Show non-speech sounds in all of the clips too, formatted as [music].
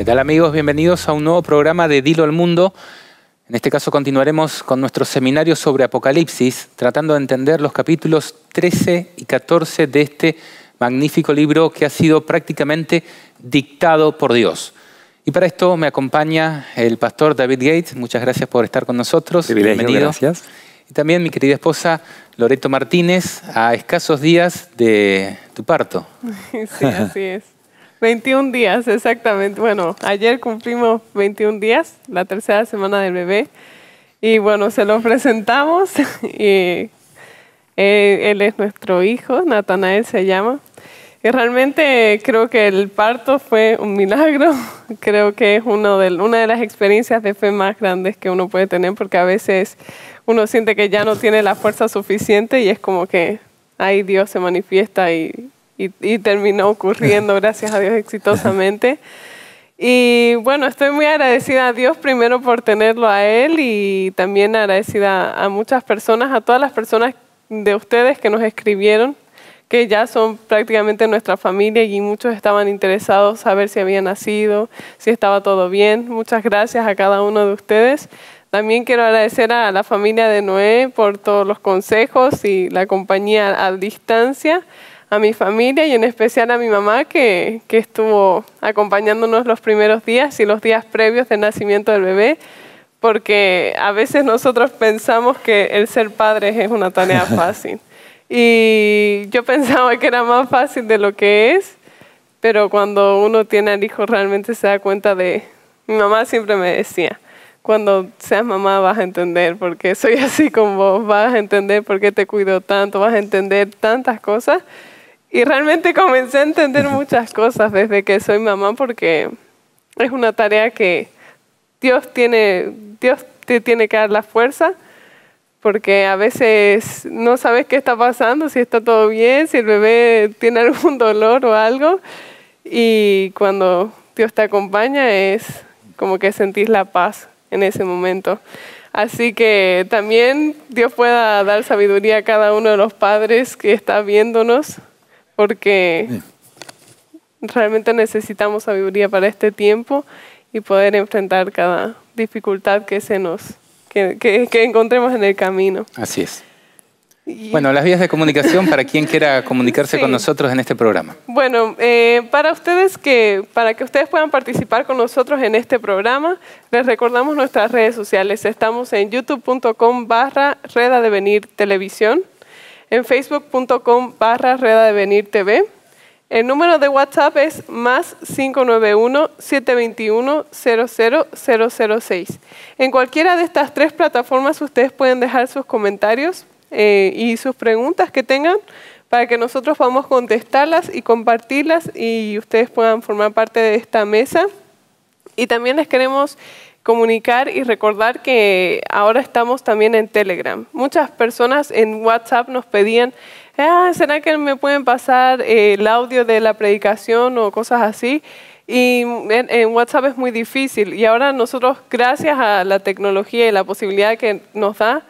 ¿Qué tal amigos? Bienvenidos a un nuevo programa de Dilo al Mundo. En este caso continuaremos con nuestro seminario sobre Apocalipsis, tratando de entender los capítulos 13 y 14 de este magnífico libro que ha sido prácticamente dictado por Dios. Y para esto me acompaña el pastor David Gates. Muchas gracias por estar con nosotros. Bienvenido. Gracias. Y también mi querida esposa Loreto Martínez, a escasos días de tu parto. [laughs] Sí, así es. 21 días, exactamente. Bueno, ayer cumplimos 21 días, la tercera semana del bebé. Y bueno, se lo presentamos [laughs] y él, es nuestro hijo, Natanael se llama. Y realmente creo que el parto fue un milagro. [laughs] Creo que es uno de, una de las experiencias de fe más grandes que uno puede tener porque a veces uno siente que ya no tiene la fuerza suficiente y es como que ahí Dios se manifiesta y, y, terminó ocurriendo, gracias a Dios, exitosamente. [laughs] Y bueno, estoy muy agradecida a Dios primero por tenerlo a Él y también agradecida a muchas personas, a todas las personas de ustedes que nos escribieron, que ya son prácticamente nuestra familia y muchos estaban interesados a ver si había nacido, si estaba todo bien. Muchas gracias a cada uno de ustedes. También quiero agradecer a la familia de Noé por todos los consejos y la compañía a distancia, a mi familia y en especial a mi mamá que, que estuvo acompañándonos los primeros días y los días previos del nacimiento del bebé, porque a veces nosotros pensamos que el ser padres es una tarea [laughs] fácil. Y yo pensaba que era más fácil de lo que es, pero cuando uno tiene al hijo realmente se da cuenta de... Mi mamá siempre me decía, cuando seas mamá vas a entender por qué soy así con vos, vas a entender por qué te cuido tanto, vas a entender tantas cosas. Y realmente comencé a entender muchas cosas desde que soy mamá porque es una tarea que Dios tiene, Dios te tiene que dar la fuerza porque a veces no sabes qué está pasando, si está todo bien, si el bebé tiene algún [laughs] dolor o algo. Y cuando Dios te acompaña es como que sentís la paz en ese momento. Así que también Dios pueda dar sabiduría a cada uno de los padres que está viéndonos, porque realmente necesitamos sabiduría para este tiempo y poder enfrentar cada dificultad que se nos que, que encontremos en el camino. Así es. Bueno, las vías de comunicación para quien quiera [laughs] comunicarse con nosotros en este programa. Bueno, eh, para ustedes que, para que ustedes puedan participar con nosotros en este programa, les recordamos nuestras redes sociales. Estamos en youtube.com barra Reda de Venir Televisión, en facebook.com barra Reda de Venir TV. El número de WhatsApp es más 591-721-00006. En cualquiera de estas tres plataformas ustedes pueden dejar sus comentarios eh, y sus preguntas que tengan para que nosotros podamos contestarlas y compartirlas y ustedes puedan formar parte de esta mesa. Y también les queremos comunicar y recordar que ahora estamos también en Telegram. Muchas personas en WhatsApp nos pedían, ah, ¿será que me pueden pasar eh, el audio de la predicación o cosas así? Y en, WhatsApp es muy difícil. Y ahora nosotros, gracias a la tecnología y la posibilidad que nos da,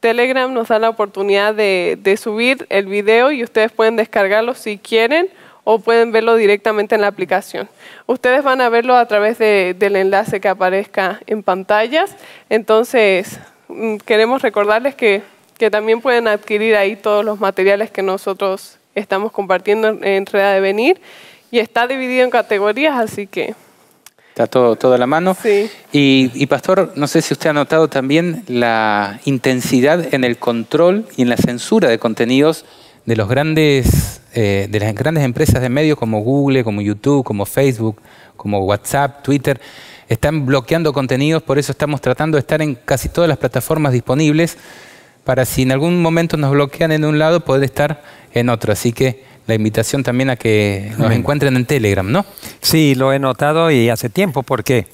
Telegram nos da la oportunidad de, subir el video y ustedes pueden descargarlo si quieren o pueden verlo directamente en la aplicación. Ustedes van a verlo a través del enlace que aparezca en pantallas. Entonces, mm, queremos recordarles que, que, también pueden adquirir ahí todos los materiales que nosotros estamos compartiendo en Reda de Venir. Y está dividido en categorías, así que Está todo, todo a la mano. Sí. Y, Pastor, no sé si usted ha notado también la intensidad en el control y en la censura de contenidos de, los grandes, eh, de las grandes empresas de medios como Google, como YouTube, como Facebook, como WhatsApp, Twitter. Están bloqueando contenidos, por eso estamos tratando de estar en casi todas las plataformas disponibles para si en algún momento nos bloquean en un lado, poder estar en otro. Así que la invitación también a que nos encuentren en Telegram, ¿no? Sí, lo he notado y hace tiempo porque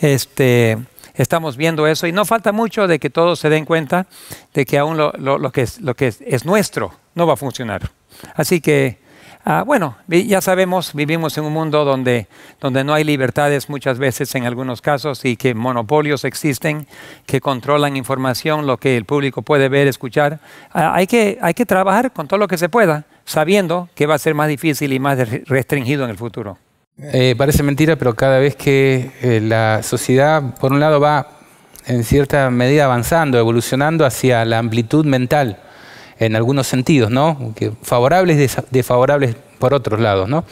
este, estamos viendo eso y no falta mucho de que todos se den cuenta de que aún lo, lo, que, es, lo que es, nuestro no va a funcionar. Así que, ah, bueno, ya sabemos, vivimos en un mundo donde, donde no hay libertades muchas veces en algunos casos y que monopolios existen que controlan información, lo que el público puede ver, escuchar. Ah, hay, que, hay que trabajar con todo lo que se pueda sabiendo que va a ser más difícil y más restringido en el futuro. Eh, parece mentira, pero cada vez que eh, la sociedad, por un lado, va en cierta medida avanzando, evolucionando hacia la amplitud mental, en algunos sentidos, ¿no? Que favorables desfavorables por otros lados, ¿no?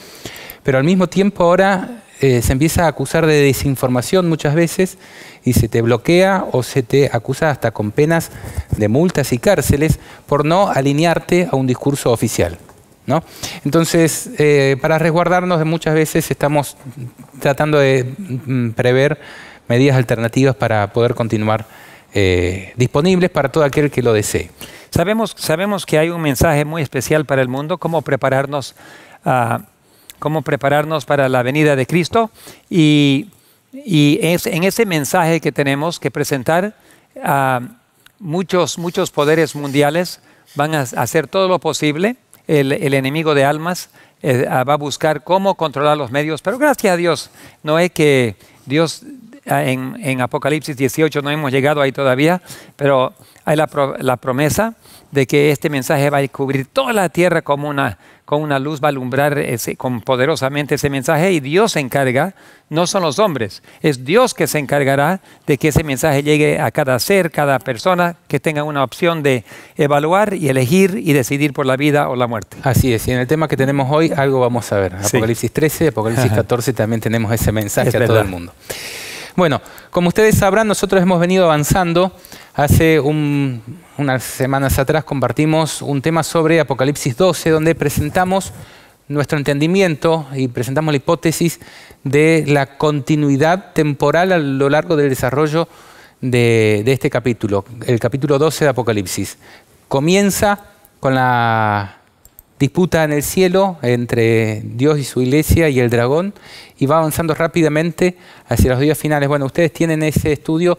Pero al mismo tiempo ahora eh, se empieza a acusar de desinformación muchas veces y se te bloquea o se te acusa hasta con penas de multas y cárceles por no alinearte a un discurso oficial. ¿No? Entonces, eh, para resguardarnos de muchas veces estamos tratando de mm, prever medidas alternativas para poder continuar eh, disponibles para todo aquel que lo desee. Sabemos, sabemos que hay un mensaje muy especial para el mundo, cómo prepararnos, uh, cómo prepararnos para la venida de Cristo y, y es, en ese mensaje que tenemos que presentar, uh, muchos, muchos poderes mundiales van a hacer todo lo posible, el, el enemigo de almas eh, va a buscar cómo controlar los medios, pero gracias a Dios, no es que Dios en, en, Apocalipsis 18 no hemos llegado ahí todavía, pero hay la, la promesa de que este mensaje va a cubrir toda la tierra como una, con una luz, va a alumbrar ese, con poderosamente ese mensaje y Dios se encarga, no son los hombres, es Dios que se encargará de que ese mensaje llegue a cada ser, cada persona que tenga una opción de evaluar y elegir y decidir por la vida o la muerte. Así es, y en el tema que tenemos hoy algo vamos a ver. Apocalipsis 13, Apocalipsis 14 también tenemos ese mensaje a todo el mundo. Bueno, como ustedes sabrán, nosotros hemos venido avanzando. Hace unas semanas atrás compartimos un tema sobre Apocalipsis 12, donde presentamos nuestro entendimiento y presentamos la hipótesis de la continuidad temporal a lo largo del desarrollo de, de este capítulo, el capítulo 12 de Apocalipsis. Comienza con la disputa en el cielo entre Dios y su iglesia y el dragón y va avanzando rápidamente hacia los días finales. Bueno, ustedes tienen ese estudio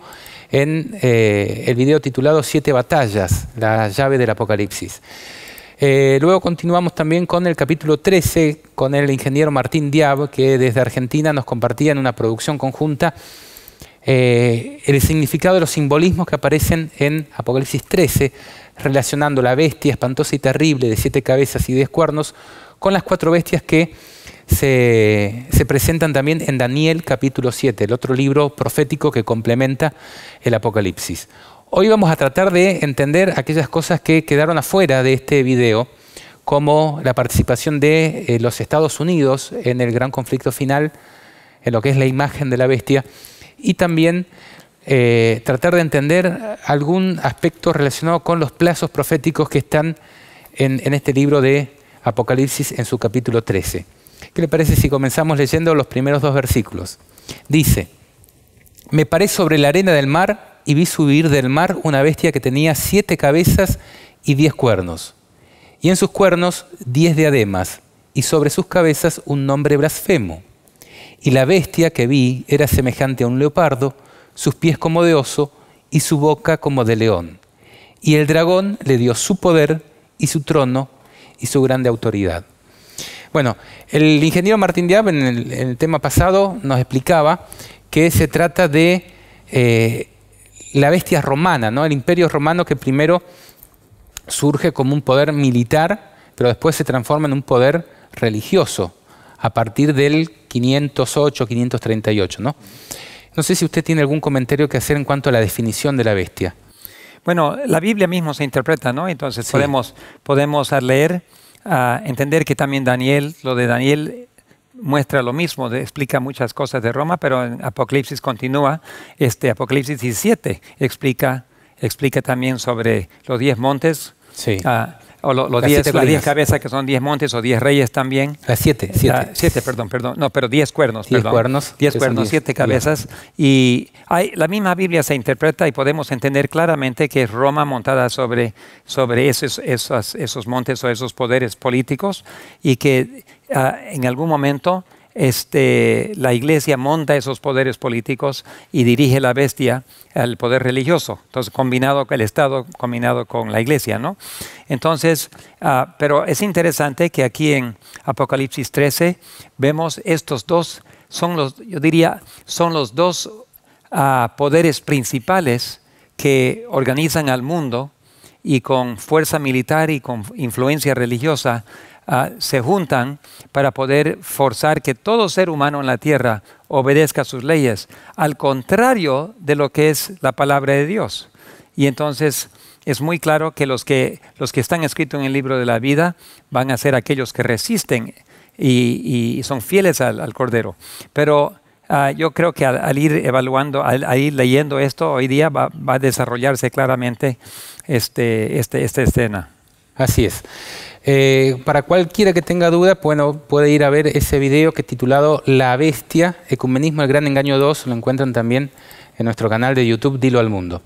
en eh, el video titulado Siete batallas, la llave del Apocalipsis. Eh, luego continuamos también con el capítulo 13 con el ingeniero Martín Diab, que desde Argentina nos compartía en una producción conjunta eh, el significado de los simbolismos que aparecen en Apocalipsis 13 relacionando la bestia espantosa y terrible de siete cabezas y diez cuernos con las cuatro bestias que se, presentan también en Daniel capítulo 7, el otro libro profético que complementa el Apocalipsis. Hoy vamos a tratar de entender aquellas cosas que quedaron afuera de este video, como la participación de eh, los Estados Unidos en el gran conflicto final, en lo que es la imagen de la bestia, y también eh, tratar de entender algún aspecto relacionado con los plazos proféticos que están en, este libro de Apocalipsis en su capítulo 13. ¿Qué le parece si comenzamos leyendo los primeros dos versículos? Dice, me paré sobre la arena del mar y vi subir del mar una bestia que tenía siete cabezas y diez cuernos, y en sus cuernos diez diademas, y sobre sus cabezas un nombre blasfemo. Y la bestia que vi era semejante a un leopardo, sus pies como de oso y su boca como de león. Y el dragón le dio su poder y su trono y su grande autoridad. Bueno, el ingeniero Martín Diab en el, tema pasado nos explicaba que se trata de eh, la bestia romana, ¿no? el imperio romano que primero surge como un poder militar, pero después se transforma en un poder religioso a partir del 508, 538. ¿no? No sé si usted tiene algún comentario que hacer en cuanto a la definición de la bestia. Bueno, la Biblia mismo se interpreta, ¿no? Entonces podemos, podemos leer, uh, entender que también Daniel, lo de Daniel muestra lo mismo, explica muchas cosas de Roma, pero en Apocalipsis continúa, este Apocalipsis 17 explica, explica también sobre los diez montes. Sí. Uh, o los diez, las diez cabezas que son diez montes o diez reyes también. Las siete, siete. siete, perdón, perdón. No, pero diez cuernos, diez cuernos. Diez cuernos, siete cabezas. Y hay, la misma Biblia se interpreta y podemos entender claramente que es Roma montada sobre, sobre esos, esos, esos montes o esos poderes políticos y que uh, en algún momento este, la iglesia monta esos poderes políticos y dirige la bestia al poder religioso. Entonces, combinado con el Estado, combinado con la iglesia, ¿no? Entonces, ah, pero es interesante que aquí en Apocalipsis 13 vemos estos dos, son los, yo diría, son los dos ah, poderes principales que organizan al mundo y con fuerza militar y con influencia religiosa ah, se juntan para poder forzar que todo ser humano en la tierra obedezca sus leyes, al contrario de lo que es la palabra de Dios. Y entonces es muy claro que los que, los que están escritos en el libro de la vida van a ser aquellos que resisten y, son fieles al, Cordero. Pero ah, yo creo que al, ir evaluando, al, ir leyendo esto, hoy día va, a desarrollarse claramente este, este, esta escena. Así es. Eh, para cualquiera que tenga duda, bueno, puede ir a ver ese video que es titulado La Bestia, Ecumenismo, el Gran Engaño 2, lo encuentran también en nuestro canal de YouTube, Dilo al Mundo.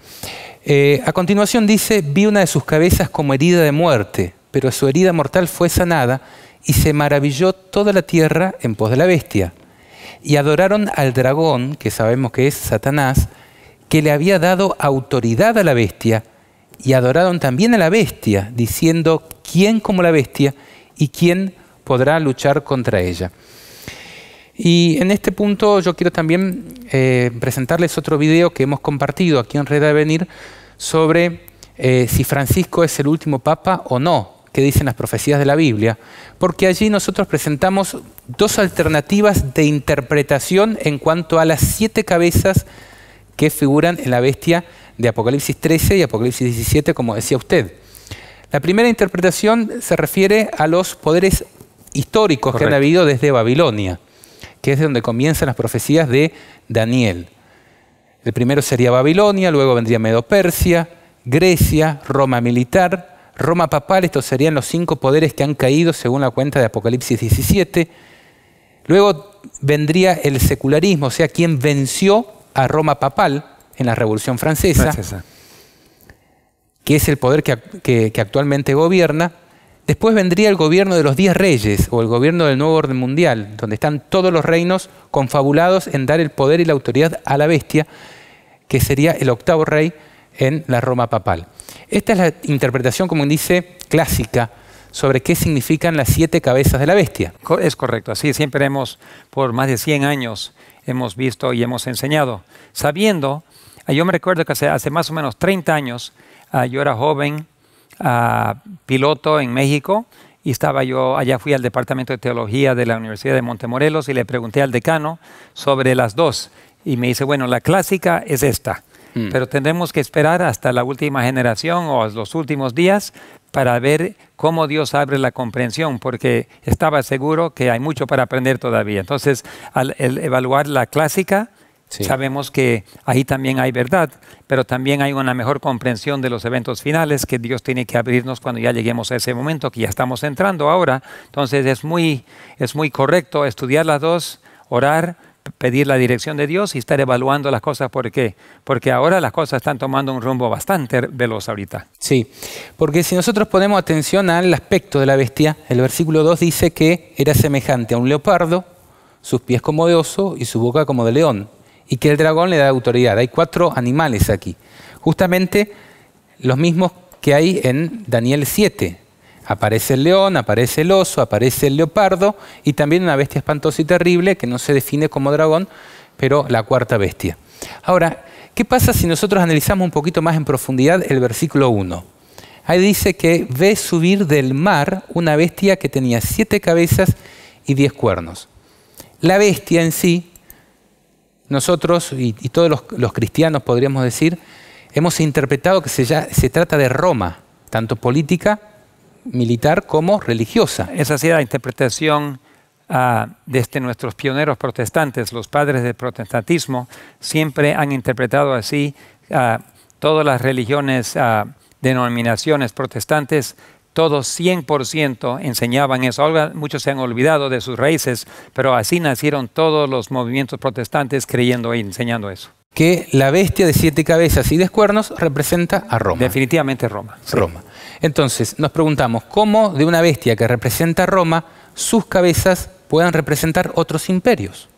Eh, a continuación dice, vi una de sus cabezas como herida de muerte, pero su herida mortal fue sanada y se maravilló toda la tierra en pos de la bestia. Y adoraron al dragón, que sabemos que es Satanás, que le había dado autoridad a la bestia, y adoraron también a la bestia, diciendo, ¿quién como la bestia y quién podrá luchar contra ella? Y en este punto yo quiero también eh, presentarles otro video que hemos compartido aquí en Red Avenir sobre eh, si Francisco es el último papa o no, que dicen las profecías de la Biblia, porque allí nosotros presentamos dos alternativas de interpretación en cuanto a las siete cabezas que figuran en la bestia de Apocalipsis 13 y Apocalipsis 17, como decía usted. La primera interpretación se refiere a los poderes históricos que han habido desde Babilonia, que es de donde comienzan las profecías de Daniel. El primero sería Babilonia, luego vendría Medo-Persia, Grecia, Roma militar, Roma papal, estos serían los cinco poderes que han caído según la cuenta de Apocalipsis 17. Luego vendría el secularismo, o sea, quien venció a Roma papal en la Revolución Francesa, que es el poder que, actualmente gobierna. Después vendría el gobierno de los diez reyes o el gobierno del nuevo orden mundial, donde están todos los reinos confabulados en dar el poder y la autoridad a la bestia, que sería el octavo rey en la Roma papal. Esta es la interpretación, como dice, clásica sobre qué significan las siete cabezas de la bestia. Es correcto, así siempre hemos, por más de 100 años, hemos visto y hemos enseñado, sabiendo, yo me recuerdo que hace, más o menos 30 años, ah, yo era joven, ah, piloto en México, y estaba yo, allá fui al Departamento de Teología de la Universidad de Montemorelos y le pregunté al decano sobre las dos. Y me dice, bueno, la clásica es esta. Mm. Pero tendremos que esperar hasta la última generación o los últimos días para ver cómo Dios abre la comprensión, porque estaba seguro que hay mucho para aprender todavía. Entonces, al evaluar la clásica, sabemos que ahí también hay verdad, pero también hay una mejor comprensión de los eventos finales que Dios tiene que abrirnos cuando ya lleguemos a ese momento, que ya estamos entrando ahora. Entonces, es muy, es muy correcto estudiar las dos, orar, pedir la dirección de Dios y estar evaluando las cosas. ¿Por qué? Porque ahora las cosas están tomando un rumbo bastante veloz ahorita. Sí, porque si nosotros ponemos atención al aspecto de la bestia, el versículo 2 dice que era semejante a un leopardo, sus pies como de oso y su boca como de león, y que el dragón le da autoridad. Hay cuatro animales aquí, justamente los mismos que hay en Daniel 7. Aparece el león, aparece el oso, aparece el leopardo y también una bestia espantosa y terrible que no se define como dragón, pero la cuarta bestia. Ahora, ¿qué pasa si nosotros analizamos un poquito más en profundidad el versículo 1? Ahí dice que ve subir del mar una bestia que tenía siete cabezas y diez cuernos. La bestia en sí, nosotros y, todos los, cristianos podríamos decir, hemos interpretado que se, se trata de Roma, tanto política militar como religiosa. Esa ha sido la interpretación uh, desde nuestros pioneros protestantes. Los padres del protestantismo siempre han interpretado así ah, todas las religiones, uh, denominaciones protestantes todos 100% enseñaban eso. Ahora muchos se han olvidado de sus raíces, pero así nacieron todos los movimientos protestantes creyendo y enseñando eso. Que la bestia de siete cabezas y de cuernos representa a Roma. Definitivamente Roma. Roma. Entonces, nos preguntamos, ¿cómo de una bestia que representa a Roma, sus cabezas puedan representar otros imperios?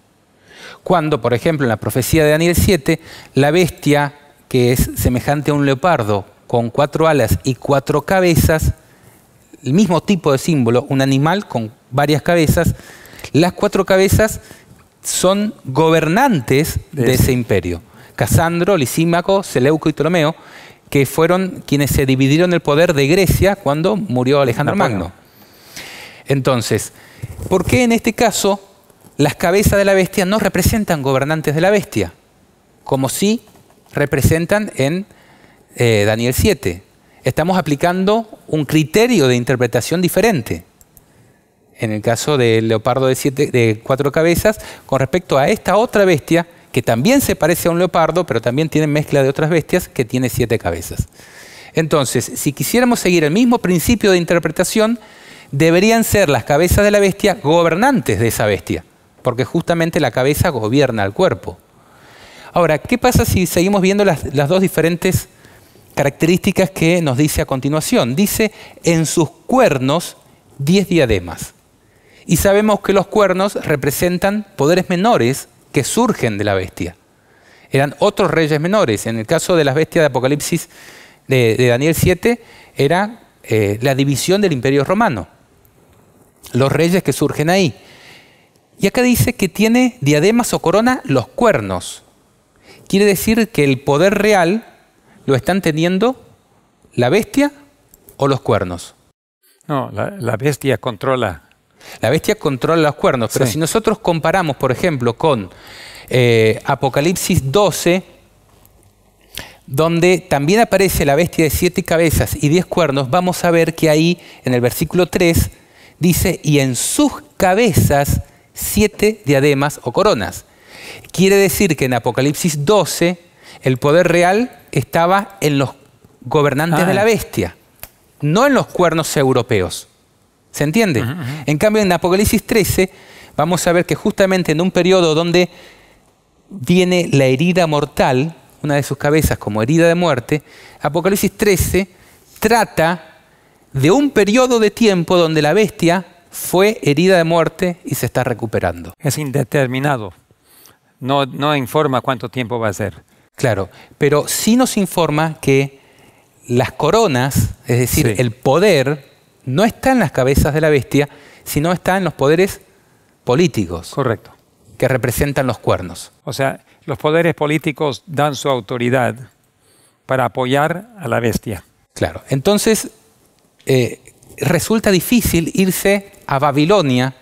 Cuando, por ejemplo, en la profecía de Daniel 7, la bestia, que es semejante a un leopardo, con cuatro alas y cuatro cabezas, el mismo tipo de símbolo, un animal con varias cabezas, las cuatro cabezas son gobernantes de, ese imperio. Casandro, Lisímaco, Seleuco y Ptolomeo, que fueron quienes se dividieron el poder de Grecia cuando murió Alejandro Magno. Entonces, ¿por qué en este caso las cabezas de la bestia no representan gobernantes de la bestia? Como si representan en eh, Daniel 7. Estamos aplicando un criterio de interpretación diferente. En el caso del leopardo de, cuatro cabezas, con respecto a esta otra bestia, que también se parece a un leopardo, pero también tiene mezcla de otras bestias, que tiene siete cabezas. Entonces, si quisiéramos seguir el mismo principio de interpretación, deberían ser las cabezas de la bestia gobernantes de esa bestia, porque justamente la cabeza gobierna al cuerpo. Ahora, ¿qué pasa si seguimos viendo las, las dos diferentes características que nos dice a continuación? Dice, en sus cuernos, diez diademas. Y sabemos que los cuernos representan poderes menores que surgen de la bestia. Eran otros reyes menores. En el caso de las bestias de Apocalipsis de, Daniel 7, era eh, la división del imperio romano. Los reyes que surgen ahí. Y acá dice que tiene diademas o corona los cuernos. Quiere decir que el poder real lo están teniendo la bestia o los cuernos. No, la, bestia controla. La bestia controla los cuernos, pero si nosotros comparamos, por ejemplo, con eh, Apocalipsis 12, donde también aparece la bestia de siete cabezas y diez cuernos, vamos a ver que ahí en el versículo 3 dice, y en sus cabezas siete diademas o coronas. Quiere decir que en Apocalipsis 12 el poder real estaba en los gobernantes de ah. la bestia, no en los cuernos europeos. ¿Se entiende? En cambio, en Apocalipsis 13 vamos a ver que justamente en un periodo donde viene la herida mortal, una de sus cabezas como herida de muerte, Apocalipsis 13 trata de un periodo de tiempo donde la bestia fue herida de muerte y se está recuperando. Es indeterminado. No, no informa cuánto tiempo va a ser. Claro, pero sí nos informa que las coronas, es decir, el poder, no está en las cabezas de la bestia, sino está en los poderes políticos. Correcto. Que representan los cuernos. O sea, los poderes políticos dan su autoridad para apoyar a la bestia. Claro, entonces eh, resulta difícil irse a Babilonia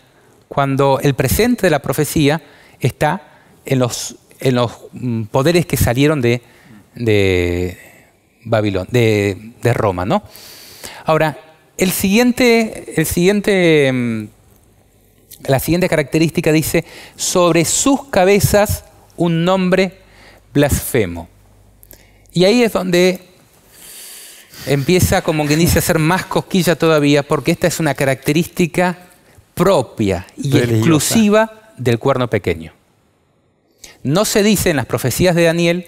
cuando el presente de la profecía está en los, en los mm, poderes que salieron de, de, de, Roma. ¿no? Ahora, el siguiente, el siguiente, mm, la siguiente característica dice, sobre sus cabezas un nombre blasfemo. Y ahí es donde empieza como que dice a ser más cosquilla todavía, porque esta es una característica propia y exclusiva del cuerno pequeño. No se dice en las profecías de Daniel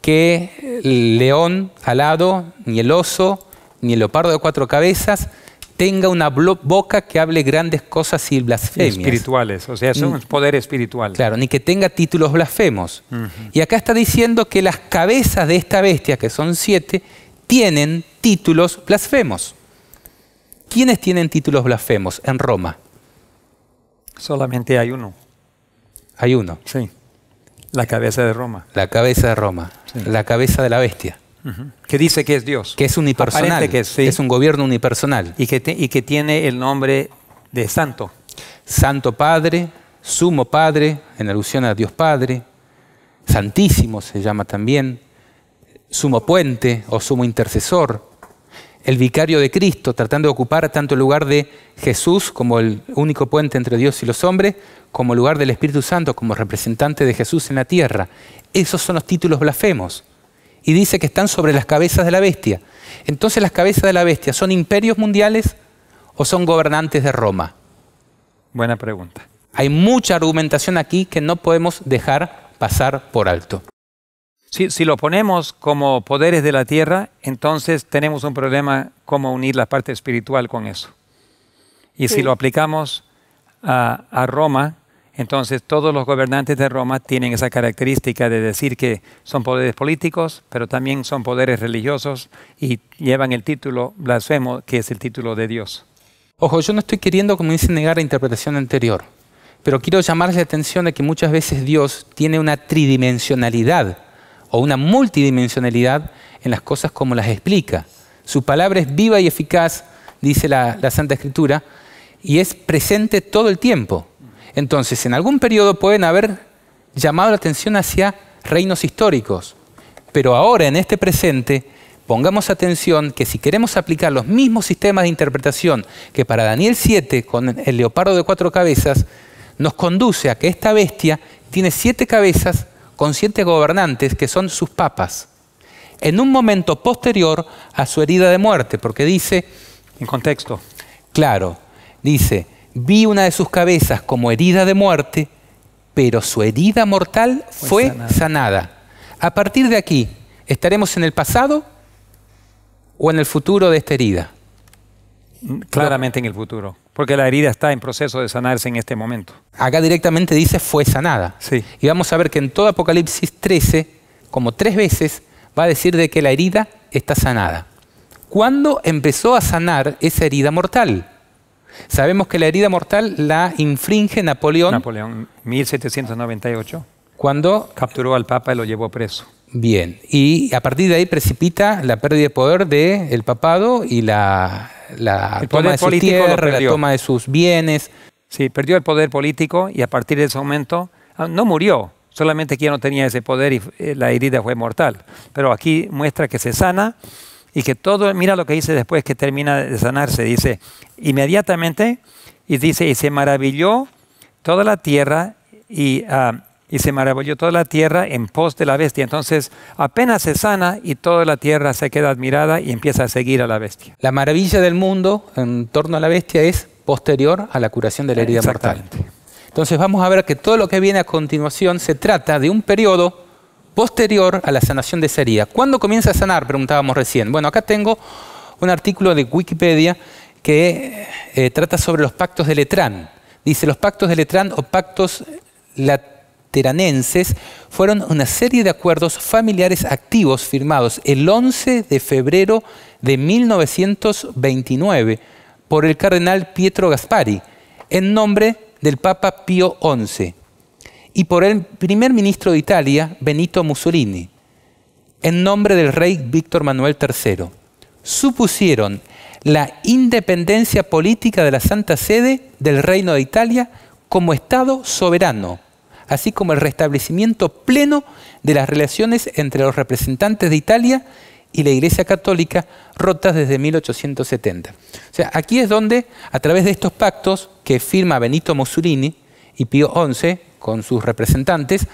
que el león alado, ni el oso, ni el leopardo de cuatro cabezas tenga una boca que hable grandes cosas y blasfemias. Espirituales, o sea, son un poder espiritual. Claro, ni que tenga títulos blasfemos. Y acá está diciendo que las cabezas de esta bestia, que son siete, tienen títulos blasfemos. ¿Quiénes tienen títulos blasfemos en Roma? Solamente hay uno. Hay uno. Sí. La cabeza de Roma. La cabeza de Roma. La cabeza de la bestia. Que dice que es Dios. Que es unipersonal. Que es, un gobierno unipersonal. Y que, y que tiene el nombre de santo. Santo Padre, Sumo Padre, en alusión a Dios Padre. Santísimo se llama también. Sumo Puente o Sumo Intercesor. El vicario de Cristo, tratando de ocupar tanto el lugar de Jesús como el único puente entre Dios y los hombres, como el lugar del Espíritu Santo como representante de Jesús en la tierra. Esos son los títulos blasfemos y dice que están sobre las cabezas de la bestia. Entonces las cabezas de la bestia son imperios mundiales o son gobernantes de Roma. Buena pregunta. Hay mucha argumentación aquí que no podemos dejar pasar por alto. Si, lo ponemos como poderes de la tierra, entonces tenemos un problema cómo unir la parte espiritual con eso. Y si lo aplicamos a, a Roma, entonces todos los gobernantes de Roma tienen esa característica de decir que son poderes políticos, pero también son poderes religiosos y llevan el título blasfemo, que es el título de Dios. Ojo, yo no estoy queriendo, como dice, negar la interpretación anterior, pero quiero llamar la atención de que muchas veces Dios tiene una tridimensionalidad o una multidimensionalidad en las cosas como las explica. Su palabra es viva y eficaz, dice la, la Santa Escritura, y es presente todo el tiempo. Entonces, en algún periodo pueden haber llamado la atención hacia reinos históricos, pero ahora en este presente pongamos atención que si queremos aplicar los mismos sistemas de interpretación que para Daniel 7 con el leopardo de cuatro cabezas, nos conduce a que esta bestia tiene siete cabezas con siete gobernantes que son sus papas, en un momento posterior a su herida de muerte, porque dice... En contexto. Claro, dice, vi una de sus cabezas como herida de muerte, pero su herida mortal fue, sanada. A partir de aquí, ¿estaremos en el pasado o en el futuro de esta herida? Claramente en el futuro, porque la herida está en proceso de sanarse en este momento. Acá directamente dice fue sanada. Sí. Y vamos a ver que en todo Apocalipsis 13, como tres veces, va a decir de que la herida está sanada. ¿Cuándo empezó a sanar esa herida mortal? Sabemos que la herida mortal la infringe Napoleón. Napoleón, 1798. Cuando capturó al Papa y lo llevó preso. Bien, y a partir de ahí precipita la pérdida de poder del papado y la, toma de sus tierras, la toma de sus bienes. Sí, perdió el poder político y a partir de ese momento ah, no murió, solamente que ya no tenía ese poder y eh, la herida fue mortal. Pero aquí muestra que se sana y que todo, mira lo que dice después que termina de sanarse, dice, inmediatamente, y dice, y se maravilló toda la tierra y, ah, y se maravilló toda la tierra en pos de la bestia. Entonces apenas se sana y toda la tierra se queda admirada y empieza a seguir a la bestia. La maravilla del mundo en torno a la bestia es posterior a la curación de la herida mortal. Entonces vamos a ver que todo lo que viene a continuación se trata de un periodo posterior a la sanación de esa herida. ¿Cuándo comienza a sanar? Preguntábamos recién. Bueno, acá tengo un artículo de Wikipedia que eh, trata sobre los pactos de Letrán. Dice, los pactos de Letrán o pactos fueron una serie de acuerdos familiares activos firmados el 11 de febrero de 1929 por el cardenal Pietro Gaspari en nombre del Papa Pío XI y por el primer ministro de Italia, Benito Mussolini, en nombre del rey Víctor Manuel III. Supusieron la independencia política de la Santa Sede del Reino de Italia como Estado soberano, así como el restablecimiento pleno de las relaciones entre los representantes de Italia y la Iglesia Católica rotas desde 1870. O sea, aquí es donde, a través de estos pactos que firma Benito Mussolini y Pío XI, con sus representantes,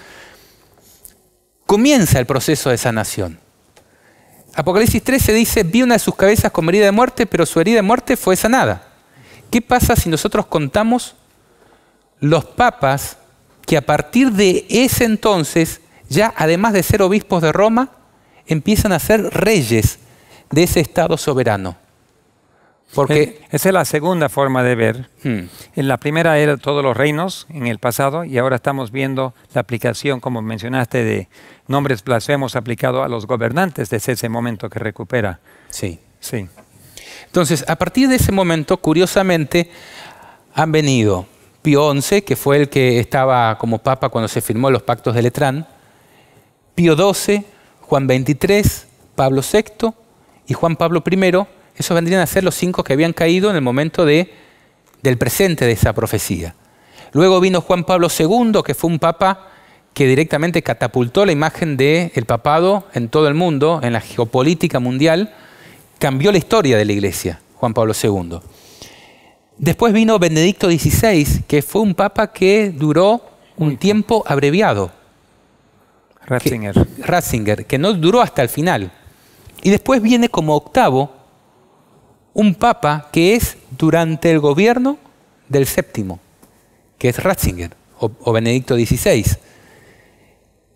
comienza el proceso de sanación. Apocalipsis 13 dice, vi una de sus cabezas con herida de muerte, pero su herida de muerte fue sanada. ¿Qué pasa si nosotros contamos los papas que a partir de ese entonces, ya además de ser obispos de Roma, empiezan a ser reyes de ese Estado soberano? Porque esa es la segunda forma de ver. Hmm. En la primera era todos los reinos en el pasado y ahora estamos viendo la aplicación, como mencionaste, de nombres blasfemos aplicados a los gobernantes desde ese momento que recupera. Sí. Sí. Entonces, a partir de ese momento, curiosamente, han venido Pío XI, que fue el que estaba como papa cuando se firmó los pactos de Letrán, Pío XII, Juan XXIII, Pablo VI y Juan Pablo I, esos vendrían a ser los cinco que habían caído en el momento de, del presente de esa profecía. Luego vino Juan Pablo II, que fue un papa que directamente catapultó la imagen del papado en todo el mundo, en la geopolítica mundial, cambió la historia de la iglesia, Juan Pablo II. Después vino Benedicto XVI, que fue un papa que duró un tiempo abreviado. Ratzinger. Que, Ratzinger, que no duró hasta el final. Y después viene como octavo un papa que es durante el gobierno del séptimo, que es Ratzinger o, Benedicto XVI.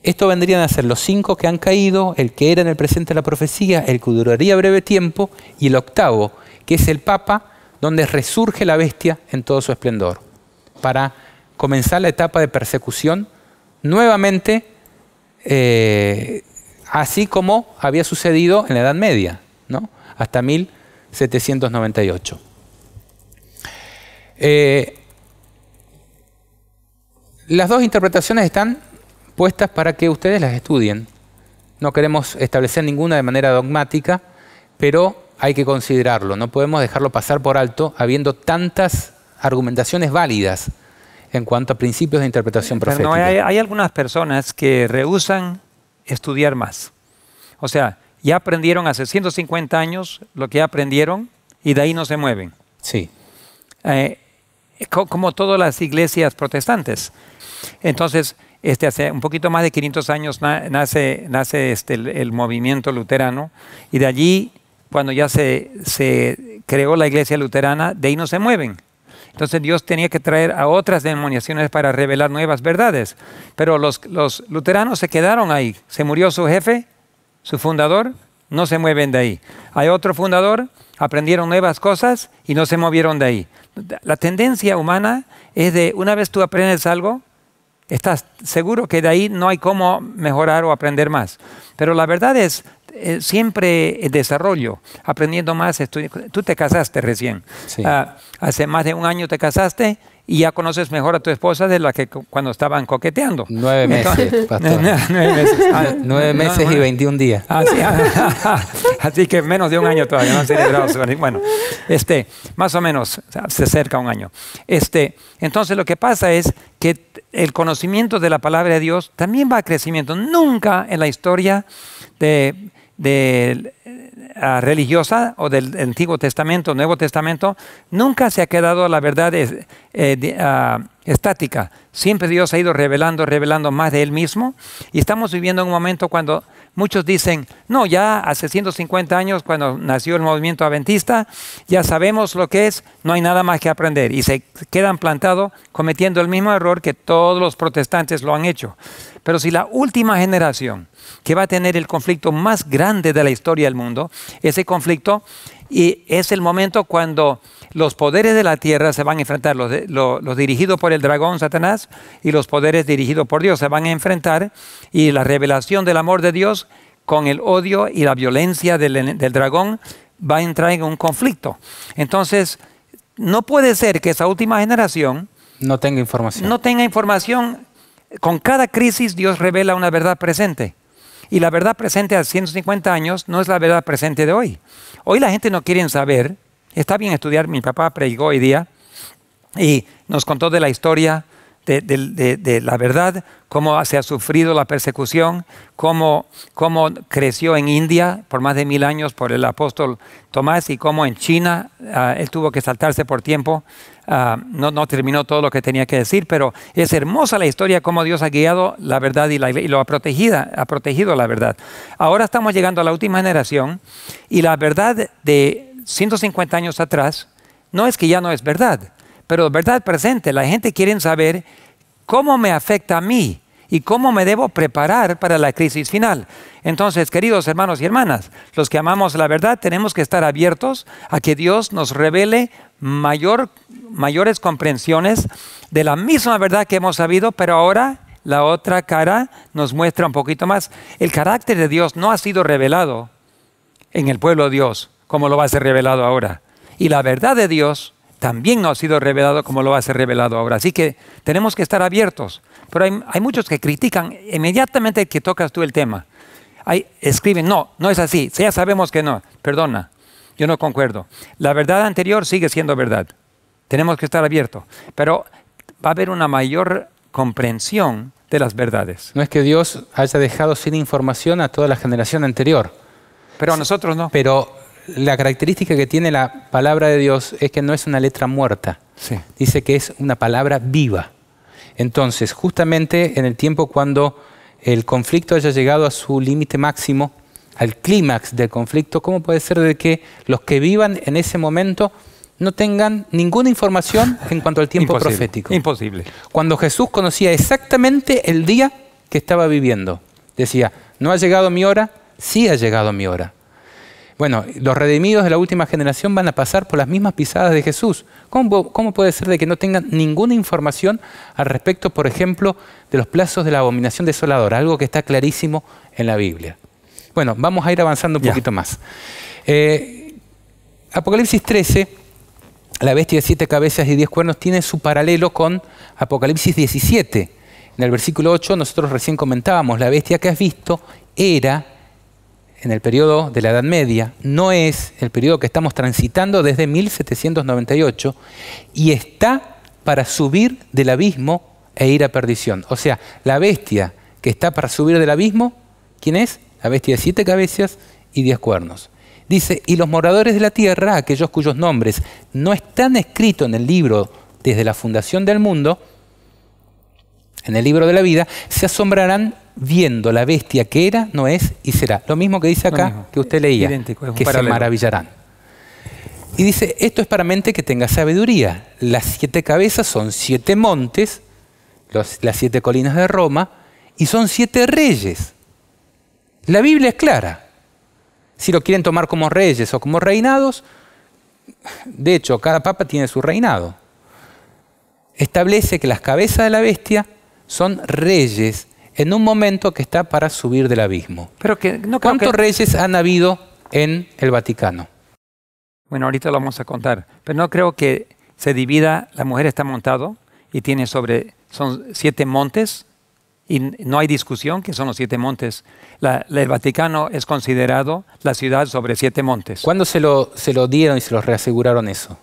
Esto vendrían a ser los cinco que han caído, el que era en el presente de la profecía, el que duraría breve tiempo, y el octavo, que es el Papa, donde resurge la bestia en todo su esplendor, para comenzar la etapa de persecución nuevamente, eh, así como había sucedido en la Edad Media, ¿no? hasta mil 798. Eh, las dos interpretaciones están puestas para que ustedes las estudien. No queremos establecer ninguna de manera dogmática, pero hay que considerarlo. No podemos dejarlo pasar por alto habiendo tantas argumentaciones válidas en cuanto a principios de interpretación Pero profética. no, hay, hay algunas personas que rehusan estudiar más. O sea, ya aprendieron hace 150 años lo que ya aprendieron y de ahí no se mueven. Sí, Eh, co- como todas las iglesias protestantes. Entonces, este, hace un poquito más de 500 años na- nace, nace este, el, el movimiento luterano y de allí, cuando ya se, se creó la iglesia luterana, de ahí no se mueven. Entonces Dios tenía que traer a otras denominaciones para revelar nuevas verdades. Pero los, los luteranos se quedaron ahí. Se murió su jefe, su fundador, no se mueven de ahí. Hay otro fundador, aprendieron nuevas cosas y no se movieron de ahí. La tendencia humana es de una vez tú aprendes algo, estás seguro que de ahí no hay cómo mejorar o aprender más. Pero la verdad es eh, siempre el desarrollo, aprendiendo más. Tú te casaste recién. Sí. Ah, hace más de un año te casaste y ya conoces mejor a tu esposa de la que cu- cuando estaban coqueteando. nueve meses, [laughs] pastor. nueve meses. [laughs] Ah, Nueve no, meses y bueno. 21 días. Así, [laughs] así que menos de un año todavía, no han celebrado su Bueno, este, más o menos se acerca un año. Este, entonces lo que pasa es que el conocimiento de la palabra de Dios también va a crecimiento. Nunca en la historia de, de, ah, religiosa o del Antiguo Testamento, Nuevo Testamento, nunca se ha quedado la verdad eh, de- ah, estática. Siempre Dios ha ido revelando, revelando más de Él mismo. Y estamos viviendo en un momento cuando muchos dicen, no, ya hace 150 años, cuando nació el movimiento adventista, ya sabemos lo que es, no hay nada más que aprender. Y se quedan plantados cometiendo el mismo error que todos los protestantes lo han hecho. Pero si la última generación que va a tener el conflicto más grande de la historia del mundo, ese conflicto y es el momento cuando los poderes de la tierra se van a enfrentar, los, de- lo- los dirigidos por el dragón Satanás y los poderes dirigidos por Dios se van a enfrentar y la revelación del amor de Dios con el odio y la violencia del, del dragón va a entrar en un conflicto. Entonces, no puede ser que esa última generación No tengo información. no tenga información. Con cada crisis Dios revela una verdad presente. Y la verdad presente a 150 años no es la verdad presente de hoy. Hoy la gente no quiere saber. Está bien estudiar. Mi papá predicó hoy día y nos contó de la historia de, la verdad, cómo se ha sufrido la persecución, cómo, cómo creció en India por más de mil años por el apóstol Tomás y cómo en China ah, él tuvo que saltarse por tiempo. Ah, no, terminó todo lo que tenía que decir, pero es hermosa la historia cómo Dios ha guiado la verdad y, la, lo ha, ha protegido la verdad. Ahora estamos llegando a la última generación y la verdad de 150 años atrás no es que ya no es verdad, pero verdad presente. La gente quiere saber cómo me afecta a mí y cómo me debo preparar para la crisis final. Entonces, queridos hermanos y hermanas, los que amamos la verdad tenemos que estar abiertos a que Dios nos revele mayor, mayores comprensiones de la misma verdad que hemos sabido, pero ahora la otra cara nos muestra un poquito más. El carácter de Dios no ha sido revelado en el pueblo de Dios como lo va a ser revelado ahora. Y la verdad de Dios también no ha sido revelado como lo va a ser revelado ahora. Así que tenemos que estar abiertos. Pero hay, hay muchos que critican inmediatamente que tocas tú el tema. Hay, escriben, no, no es así. Ya sabemos que no. Perdona, yo no concuerdo. La verdad anterior sigue siendo verdad. Tenemos que estar abiertos. Pero va a haber una mayor comprensión de las verdades. No es que Dios haya dejado sin información a toda la generación anterior, Pero a nosotros no. pero la característica que tiene la palabra de Dios es que no es una letra muerta. Sí. Dice que es una palabra viva. Entonces, justamente en el tiempo cuando el conflicto haya llegado a su límite máximo, al clímax del conflicto, ¿cómo puede ser de que los que vivan en ese momento no tengan ninguna información en cuanto al tiempo Imposible, profético? Imposible. Cuando Jesús conocía exactamente el día que estaba viviendo. Decía, no ha llegado mi hora, sí ha llegado mi hora. Bueno, los redimidos de la última generación van a pasar por las mismas pisadas de Jesús. ¿Cómo, cómo puede ser de que no tengan ninguna información al respecto, por ejemplo, de los plazos de la abominación desoladora? Algo que está clarísimo en la Biblia. Bueno, vamos a ir avanzando un Ya. poquito más. Eh, Apocalipsis 13, la bestia de siete cabezas y diez cuernos, tiene su paralelo con Apocalipsis 17. En el versículo 8 nosotros recién comentábamos, la bestia que has visto era en el periodo de la Edad Media, no es el periodo que estamos transitando desde 1798 y está para subir del abismo e ir a perdición. O sea, la bestia que está para subir del abismo, ¿quién es? La bestia de siete cabezas y diez cuernos. Dice, y los moradores de la tierra, aquellos cuyos nombres no están escritos en el libro desde la fundación del mundo, en el libro de la vida, se asombrarán viendo la bestia que era, no es y será. Lo mismo que dice acá, que usted leía, que se maravillarán. Y dice, esto es para mente que tenga sabiduría. Las siete cabezas son siete montes, las siete colinas de Roma, y son siete reyes. La Biblia es clara. Si lo quieren tomar como reyes o como reinados, de hecho, cada papa tiene su reinado. Establece que las cabezas de la bestia son reyes en un momento que está para subir del abismo. Pero que, no ¿Cuántos reyes han habido en el Vaticano? Bueno, ahorita lo vamos a contar, pero no creo que se divida, la mujer está montado y tiene sobre, son siete montes y no hay discusión que son los siete montes. el Vaticano es considerado la ciudad sobre siete montes. ¿Cuándo se lo, se lo dieron y se lo reaseguraron eso?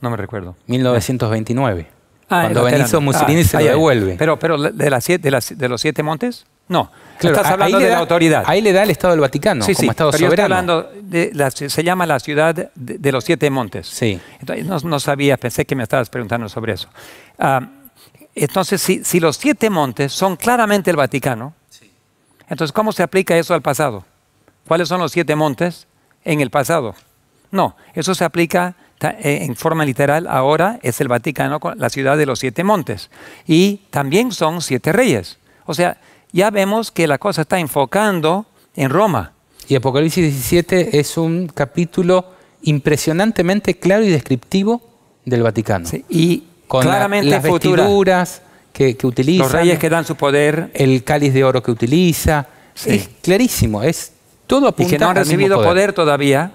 No me recuerdo. 1929. Ah, Cuando Benito Mussolini se lo devuelve. Pero, pero de, las siete, de, los siete montes, no. Estás hablando de la autoridad. Ahí le da el Estado del Vaticano sí, como Estado pero soberano. hablando de se llama la ciudad de, los siete montes. Sí. Entonces, no, sabía, pensé que me estabas preguntando sobre eso. Ah, entonces, si, si, los siete montes son claramente el Vaticano, entonces, ¿cómo se aplica eso al pasado? ¿Cuáles son los siete montes en el pasado? No, eso se aplica en forma literal, ahora es el Vaticano, la ciudad de los siete montes. Y también son siete reyes. O sea, ya vemos que la cosa está enfocando en Roma. Y Apocalipsis 17 es un capítulo impresionantemente claro y descriptivo del Vaticano. y con claramente las vestiduras que, que utilizan. Los reyes que dan su poder. El cáliz de oro que utiliza. Es clarísimo, es todo apunta Y que no han recibido poder todavía,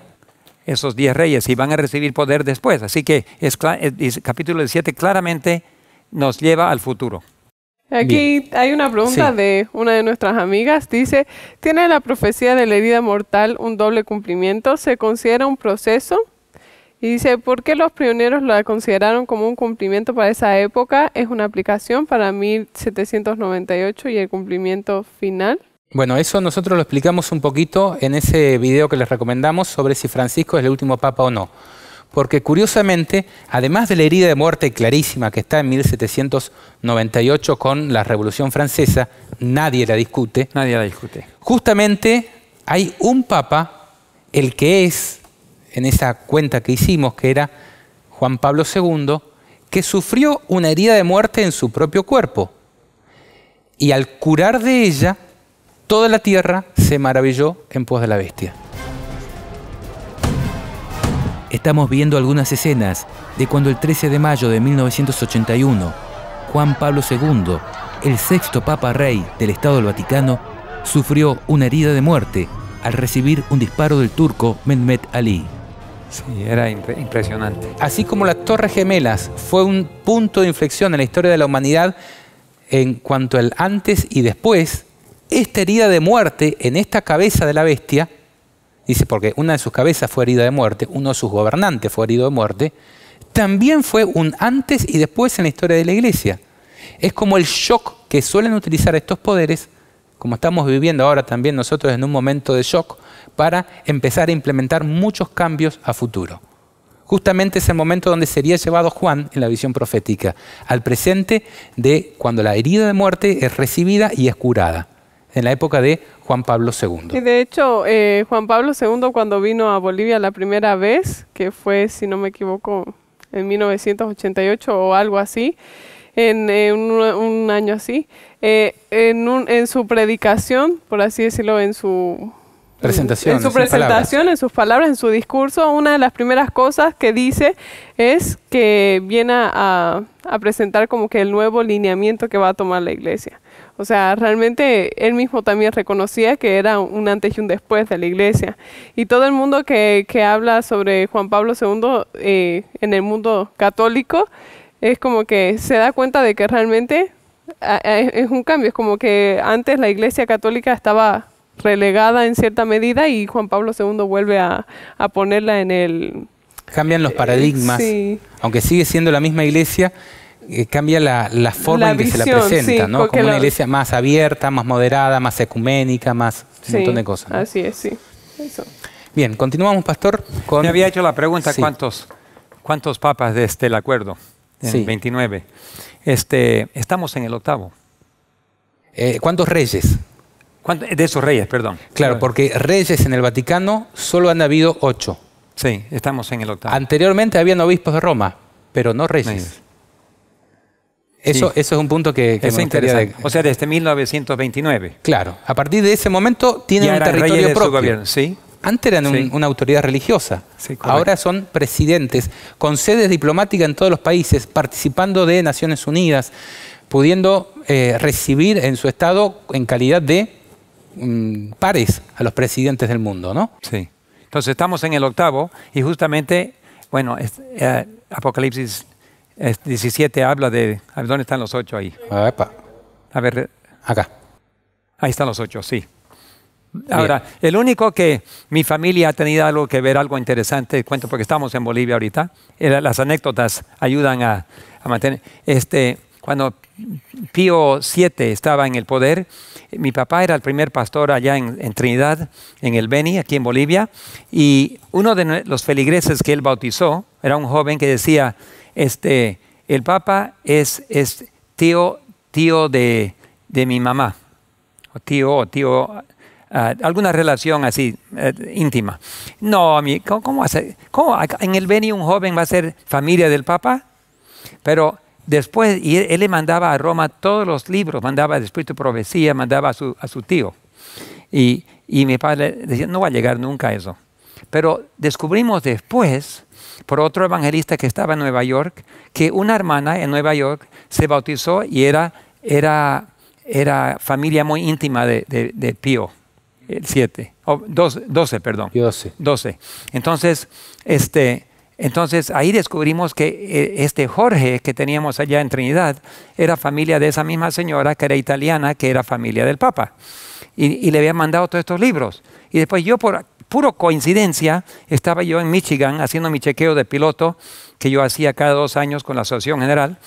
esos diez reyes y van a recibir poder después. Así que es, el capítulo 17 claramente nos lleva al futuro. Aquí hay una pregunta de una de nuestras amigas. Dice, ¿tiene la profecía de la herida mortal un doble cumplimiento? ¿Se considera un proceso? Y dice, ¿por qué los pioneros la consideraron como un cumplimiento para esa época? ¿Es una aplicación para 1798 y el cumplimiento final? Bueno, eso nosotros lo explicamos un poquito en ese video que les recomendamos sobre si Francisco es el último papa o no. Porque curiosamente, además de la herida de muerte clarísima que está en 1798 con la Revolución Francesa, nadie la discute. Nadie la discute. Justamente hay un papa, el que es, en esa cuenta que hicimos, que era Juan Pablo II, que sufrió una herida de muerte en su propio cuerpo. Y al curar de ella, toda la tierra se maravilló en pos de la bestia. Estamos viendo algunas escenas de cuando el 13 de mayo de 1981, Juan Pablo II, el sexto Papa Rey del Estado del Vaticano, sufrió una herida de muerte al recibir un disparo del turco Mehmet Ali. Sí, era impresionante. Así como las Torres Gemelas fue un punto de inflexión en la historia de la humanidad en cuanto al antes y después, esta herida de muerte en esta cabeza de la bestia, dice porque una de sus cabezas fue herida de muerte, uno de sus gobernantes fue herido de muerte, también fue un antes y después en la historia de la iglesia. Es como el shock que suelen utilizar estos poderes, como estamos viviendo ahora también nosotros en un momento de shock, para empezar a implementar muchos cambios a futuro. Justamente es el momento donde sería llevado Juan en la visión profética, al presente de cuando la herida de muerte es recibida y es curada en la época de Juan Pablo II. Y de hecho, eh, Juan Pablo II cuando vino a Bolivia la primera vez, que fue, si no me equivoco, en 1988 o algo así, en, un, año así, eh, en, en su predicación, por así decirlo, en su presentación. En su presentación, en sus palabras, en su discurso, una de las primeras cosas que dice es que viene a, a, presentar como que el nuevo lineamiento que va a tomar la iglesia. O sea, realmente él mismo también reconocía que era un antes y un después de la iglesia. Y todo el mundo que, que habla sobre Juan Pablo II eh, en el mundo católico es como que se da cuenta de que realmente es un cambio. Es como que antes la iglesia católica estaba relegada en cierta medida y Juan Pablo II vuelve a, a ponerla en el... Cambian los paradigmas, sí. aunque sigue siendo la misma iglesia, eh, cambia la, la forma La en que se la presenta, sí, ¿no? Como una la- iglesia más abierta, más moderada, más ecuménica, más un montón de cosas. ¿no? Así es, sí. Eso. Bien, continuamos, pastor, con... Me había hecho la pregunta Sí. cuántos, cuántos papas de este el acuerdo, en Sí. 29. Este, estamos en el octavo. eh, ¿Cuántos reyes? ¿Cuánto- De esos reyes, perdón. Claro, porque reyes en el Vaticano solo han habido ocho. Sí, estamos en el octavo. Anteriormente habían obispos de Roma, pero no reyes. Eso, Sí. eso es un punto que, que es me de- interesante. O sea, desde 1929. Claro, a partir de ese momento tienen Ya un territorio su propio. gobierno, sí. Antes eran un- una autoridad religiosa. Sí. Ahora son presidentes con sedes diplomáticas en todos los países, participando de Naciones Unidas, pudiendo eh, recibir en su estado en calidad de mm, pares a los presidentes del mundo, ¿no? Sí. Entonces estamos en el octavo y justamente, bueno, es- eh, Apocalipsis es 17 habla de... A ver, ¿dónde están los ocho ahí? Epa, A ver, acá. ahí están los ocho, sí. Ahora, el único que mi familia ha tenido algo que ver, algo interesante, cuento porque estamos en Bolivia ahorita, las anécdotas ayudan a, a mantener. Este, cuando Pío VII estaba en el poder, mi papá era el primer pastor allá en, en Trinidad, en el Beni, aquí en Bolivia, y uno de los feligreses que él bautizó era un joven que decía, este, el Papa es, tío, tío de, de mi mamá o tío tío, ah, alguna relación así eh, íntima. No, ¿cómo, hace- cómo en el Beni un joven va a ser familia del Papa? Pero después, y él, le mandaba a Roma todos los libros, mandaba el Espíritu de Profecía, mandaba a su, a su tío. Y, y mi padre decía, no va a llegar nunca eso. Pero descubrimos después, por otro evangelista que estaba en Nueva York, que una hermana en Nueva York se bautizó y era, era, era familia muy íntima de, de- de Pío, el 7, o 12, perdón. Yo sé. 12. Entonces, este, entonces ahí descubrimos que eh, este Jorge que teníamos allá en Trinidad era familia de esa misma señora que era italiana, que era familia del Papa. Y, y le había mandado todos estos libros. Y después yo, por puro coincidencia, estaba yo en Michigan haciendo mi chequeo de piloto que yo hacía cada dos años con la Asociación General.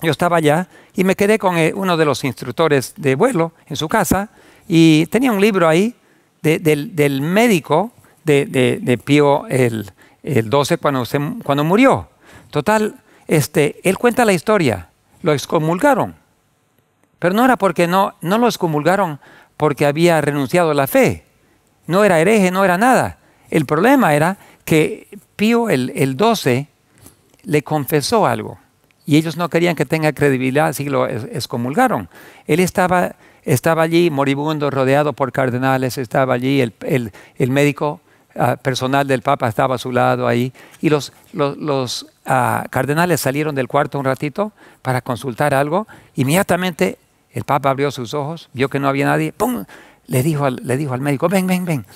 Yo estaba allá y me quedé con eh, uno de los instructores de vuelo en su casa y tenía un libro ahí de- del, médico de, de- de Pío el, el 12 cuando, se- cuando murió. Total, este, él cuenta la historia. Lo excomulgaron. Pero no era porque no, no lo excomulgaron porque había renunciado a la fe. No era hereje, no era nada. El problema era que Pío el, el 12 le confesó algo y ellos no querían que tenga credibilidad, así lo excomulgaron. Él estaba, allí moribundo, rodeado por cardenales, estaba allí, el, médico ah, personal del Papa estaba a su lado ahí, y los, ah, cardenales salieron del cuarto un ratito para consultar algo. Inmediatamente el Papa abrió sus ojos, vio que no había nadie, ¡pum! Le dijo al, le dijo al médico, ven, ven, ven.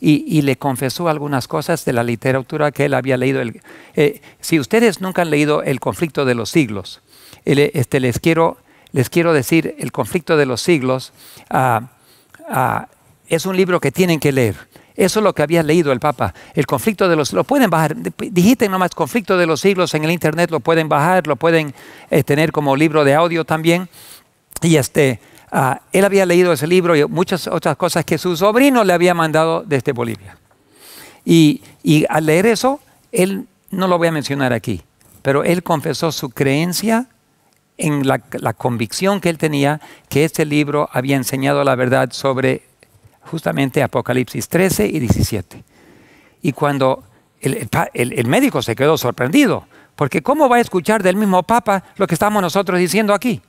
Y, y le confesó algunas cosas de la literatura que él había leído. El- eh, si ustedes nunca han leído El conflicto de los siglos, este, les, quiero, les quiero decir, El conflicto de los siglos ah, ah, es un libro que tienen que leer. Eso es lo que había leído el Papa. El conflicto de los... Lo pueden bajar. Digiten nomás conflicto de los siglos en el Internet, lo pueden bajar, lo pueden eh, tener como libro de audio también. Y este, ah, él había leído ese libro y muchas otras cosas que su sobrino le había mandado desde Bolivia. Y, al leer eso, él, no lo voy a mencionar aquí, pero él confesó su creencia en la, convicción que él tenía que este libro había enseñado la verdad sobre justamente Apocalipsis 13 y 17. Y cuando el- el médico se quedó sorprendido, porque ¿cómo va a escuchar del mismo Papa lo que estamos nosotros diciendo aquí?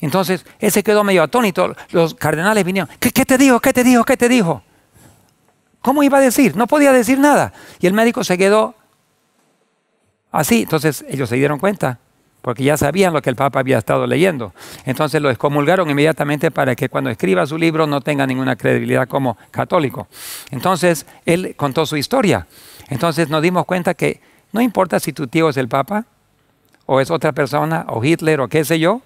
Entonces, él se quedó medio atónito. Los cardenales vinieron. ¿Qué, qué te dijo? ¿Qué te dijo? ¿Qué te dijo? ¿Cómo iba a decir? No podía decir nada. Y el médico se quedó así. Entonces, ellos se dieron cuenta, porque ya sabían lo que el Papa había estado leyendo. Entonces, lo excomulgaron inmediatamente para que cuando escriba su libro no tenga ninguna credibilidad como católico. Entonces, él contó su historia. Entonces, nos dimos cuenta que no importa si tu tío es el Papa, o es otra persona, o Hitler, o qué sé yo,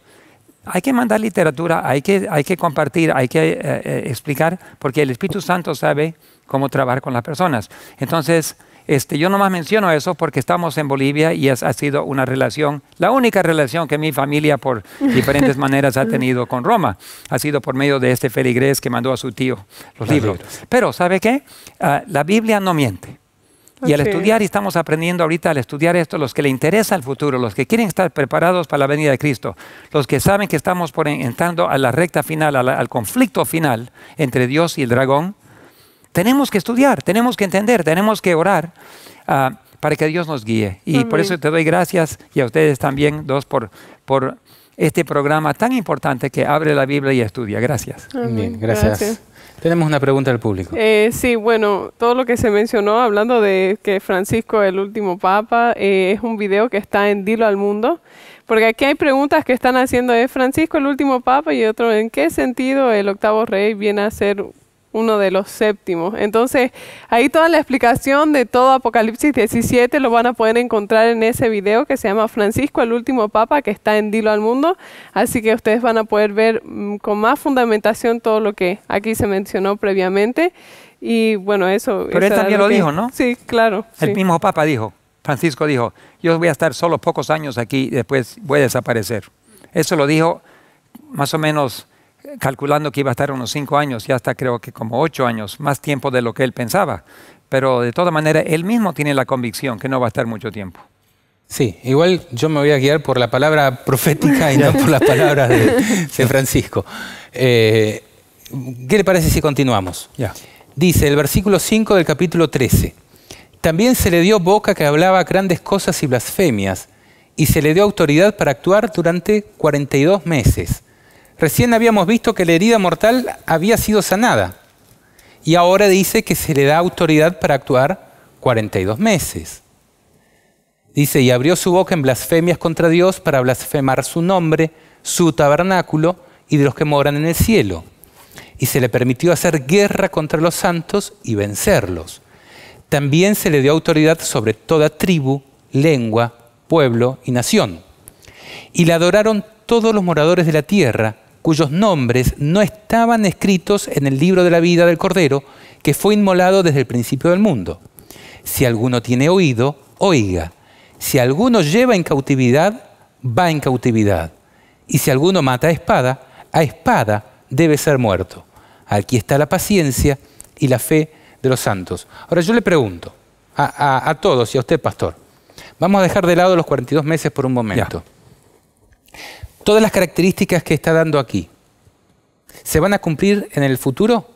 hay que mandar literatura, hay que, hay que compartir, hay que eh, eh, explicar, porque el Espíritu Santo sabe cómo trabajar con las personas. Entonces, este, yo nomás menciono eso porque estamos en Bolivia y es, ha sido una relación, la única relación que mi familia por diferentes [laughs] maneras ha tenido con Roma, ha sido por medio de este feligrés que mandó a su tío los libros. Pero, ¿sabe qué? Ah, la Biblia no miente. Y al estudiar, y estamos aprendiendo ahorita al estudiar esto, los que le interesa el futuro, los que quieren estar preparados para la venida de Cristo, los que saben que estamos por entrando a la recta final, al conflicto final entre Dios y el dragón, tenemos que estudiar, tenemos que entender, tenemos que orar ah, para que Dios nos guíe. Y por eso te doy gracias y a ustedes también, dos, por, por este programa tan importante que abre la Biblia y estudia. Gracias. Bien, gracias. Tenemos una pregunta del público. Eh, sí, bueno, todo lo que se mencionó hablando de que Francisco el último papa eh, es un video que está en Dilo al Mundo, porque aquí hay preguntas que están haciendo, ¿es Francisco el último papa? Y otro, ¿en qué sentido el octavo rey viene a ser uno de los séptimos. Entonces, ahí toda la explicación de todo Apocalipsis 17 lo van a poder encontrar en ese video que se llama Francisco, el último papa, que está en Dilo al Mundo. Así que ustedes van a poder ver mm, con más fundamentación todo lo que aquí se mencionó previamente. Y bueno, eso... Pero él también lo, dijo, ¿no? Sí, claro. El mismo papa dijo, Francisco dijo, yo voy a estar solo pocos años aquí y después voy a desaparecer. Eso lo dijo más o menos calculando que iba a estar unos cinco años, ya está creo que como ocho años, más tiempo de lo que él pensaba. Pero de todas maneras, él mismo tiene la convicción que no va a estar mucho tiempo. Sí, igual yo me voy a guiar por la palabra profética y no por las palabras de, [laughs] Francisco. Eh, ¿Qué le parece si continuamos? Ya. Dice el versículo 5 del capítulo 13. También se le dio boca que hablaba grandes cosas y blasfemias, y se le dio autoridad para actuar durante 42 meses. Recién habíamos visto que la herida mortal había sido sanada y ahora dice que se le da autoridad para actuar 42 meses. Dice, y abrió su boca en blasfemias contra Dios para blasfemar su nombre, su tabernáculo y de los que moran en el cielo. Y se le permitió hacer guerra contra los santos y vencerlos. También se le dio autoridad sobre toda tribu, lengua, pueblo y nación. Y le adoraron todos los moradores de la tierra, cuyos nombres no estaban escritos en el libro de la vida del Cordero, que fue inmolado desde el principio del mundo. Si alguno tiene oído, oiga. Si alguno lleva en cautividad, va en cautividad. Y si alguno mata a espada, a espada debe ser muerto. Aquí está la paciencia y la fe de los santos. Ahora yo le pregunto a, todos y a usted, pastor, vamos a dejar de lado los 42 meses por un momento todas las características que está dando aquí, ¿se van a cumplir en el futuro?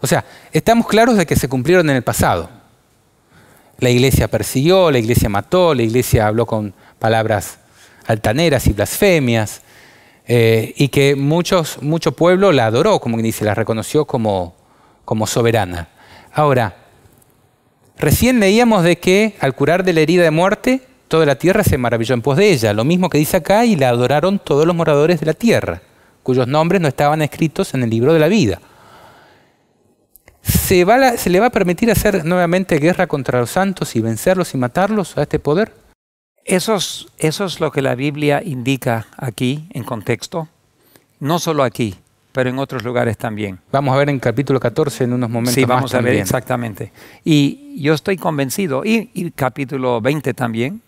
O sea, estamos claros de que se cumplieron en el pasado. La iglesia persiguió, la iglesia mató, la iglesia habló con palabras altaneras y blasfemias, eh, y que muchos, mucho pueblo la adoró, como dice, la reconoció como, como soberana. Ahora, recién leíamos de que al curar de la herida de muerte, toda la tierra se maravilló en pos de ella. Lo mismo que dice acá, y la adoraron todos los moradores de la tierra, cuyos nombres no estaban escritos en el libro de la vida. ¿Se, le va a permitir hacer nuevamente guerra contra los santos y vencerlos y matarlos a este poder? Eso es, eso es lo que la Biblia indica aquí en contexto, no solo aquí, pero en otros lugares también. Vamos a ver en capítulo 14 en unos momentos. Sí, vamos a ver exactamente. Y yo estoy convencido, y, y capítulo 20 también,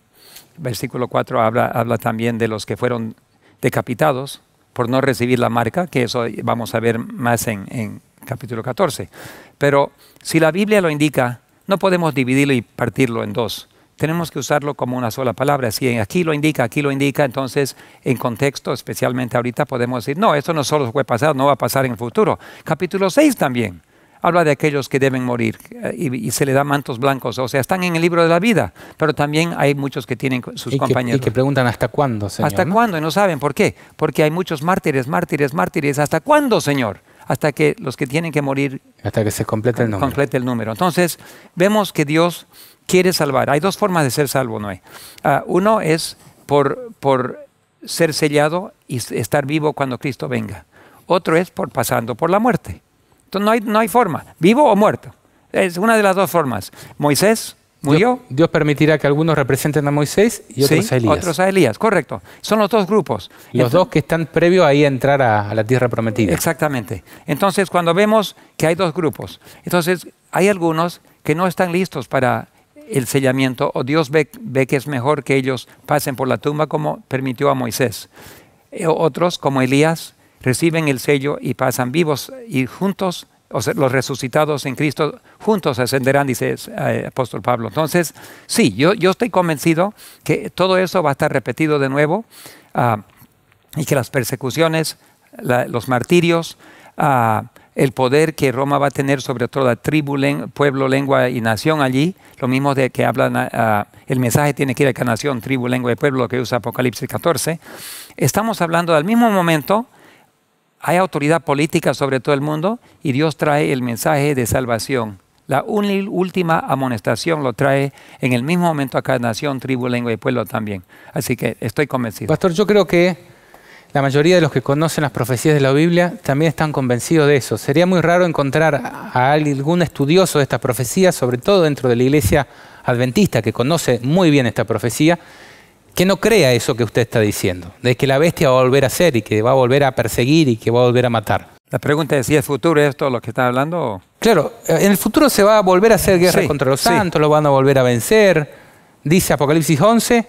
versículo 4 habla, habla también de los que fueron decapitados por no recibir la marca, que eso vamos a ver más en, en capítulo 14. Pero si la Biblia lo indica, no podemos dividirlo y partirlo en dos. Tenemos que usarlo como una sola palabra. Si aquí lo indica, aquí lo indica, entonces en contexto, especialmente ahorita, podemos decir, no, esto no solo fue pasado, no va a pasar en el futuro. Capítulo 6 también habla de aquellos que deben morir eh, y, se le da mantos blancos. O sea, están en el libro de la vida, pero también hay muchos que tienen sus compañeros. y que preguntan hasta cuándo, Señor. ¿Hasta cuándo? Y no saben por qué. Porque hay muchos mártires, mártires, mártires. ¿Hasta cuándo, Señor? Hasta que los que tienen que morir. Hasta que se complete el número. Complete el número. Entonces, vemos que Dios quiere salvar. Hay dos formas de ser salvo, Noé. Uh, uno es por, por ser sellado y estar vivo cuando Cristo venga. Otro es por pasando por la muerte. Entonces no hay, no hay forma, vivo o muerto. Es una de las dos formas. Moisés Murió. Dios, Dios permitirá que algunos representen a Moisés y otros Sí, a Elías. otros a Elías, correcto. Son los dos grupos. Los Entonces- dos que están previo ahí a entrar a, a la tierra prometida. Exactamente. Entonces, cuando vemos que hay dos grupos, entonces hay algunos que no están listos para el sellamiento o Dios ve, ve que es mejor que ellos pasen por la tumba como permitió a Moisés. Eh, Otros, como Elías, reciben el sello y pasan vivos y juntos, los resucitados en Cristo, juntos ascenderán, dice eh, apóstol Pablo. Entonces, sí, yo, yo estoy convencido que todo eso va a estar repetido de nuevo. ah, y que las persecuciones, los martirios, ah, el poder que Roma va a tener sobre toda tribu, len- pueblo, lengua y nación allí, lo mismo de que hablan, ah, el mensaje tiene que ir a cada nación, tribu, lengua y pueblo, lo que usa Apocalipsis 14. Estamos hablando al mismo momento, hay autoridad política sobre todo el mundo y Dios trae el mensaje de salvación. La última amonestación lo trae en el mismo momento a cada nación, tribu, lengua y pueblo también. Así que estoy convencido. Pastor, yo creo que la mayoría de los que conocen las profecías de la Biblia también están convencidos de eso. Sería muy raro encontrar a algún estudioso de estas profecías, sobre todo dentro de la iglesia adventista, que conoce muy bien esta profecía, que no crea eso que usted está diciendo, de que la bestia va a volver a ser y que va a volver a perseguir y que va a volver a matar. La pregunta es si es futuro esto lo que está hablando. Claro, en el futuro se va a volver a hacer guerra Sí, contra los sí. santos, lo van a volver a vencer. Dice Apocalipsis 11,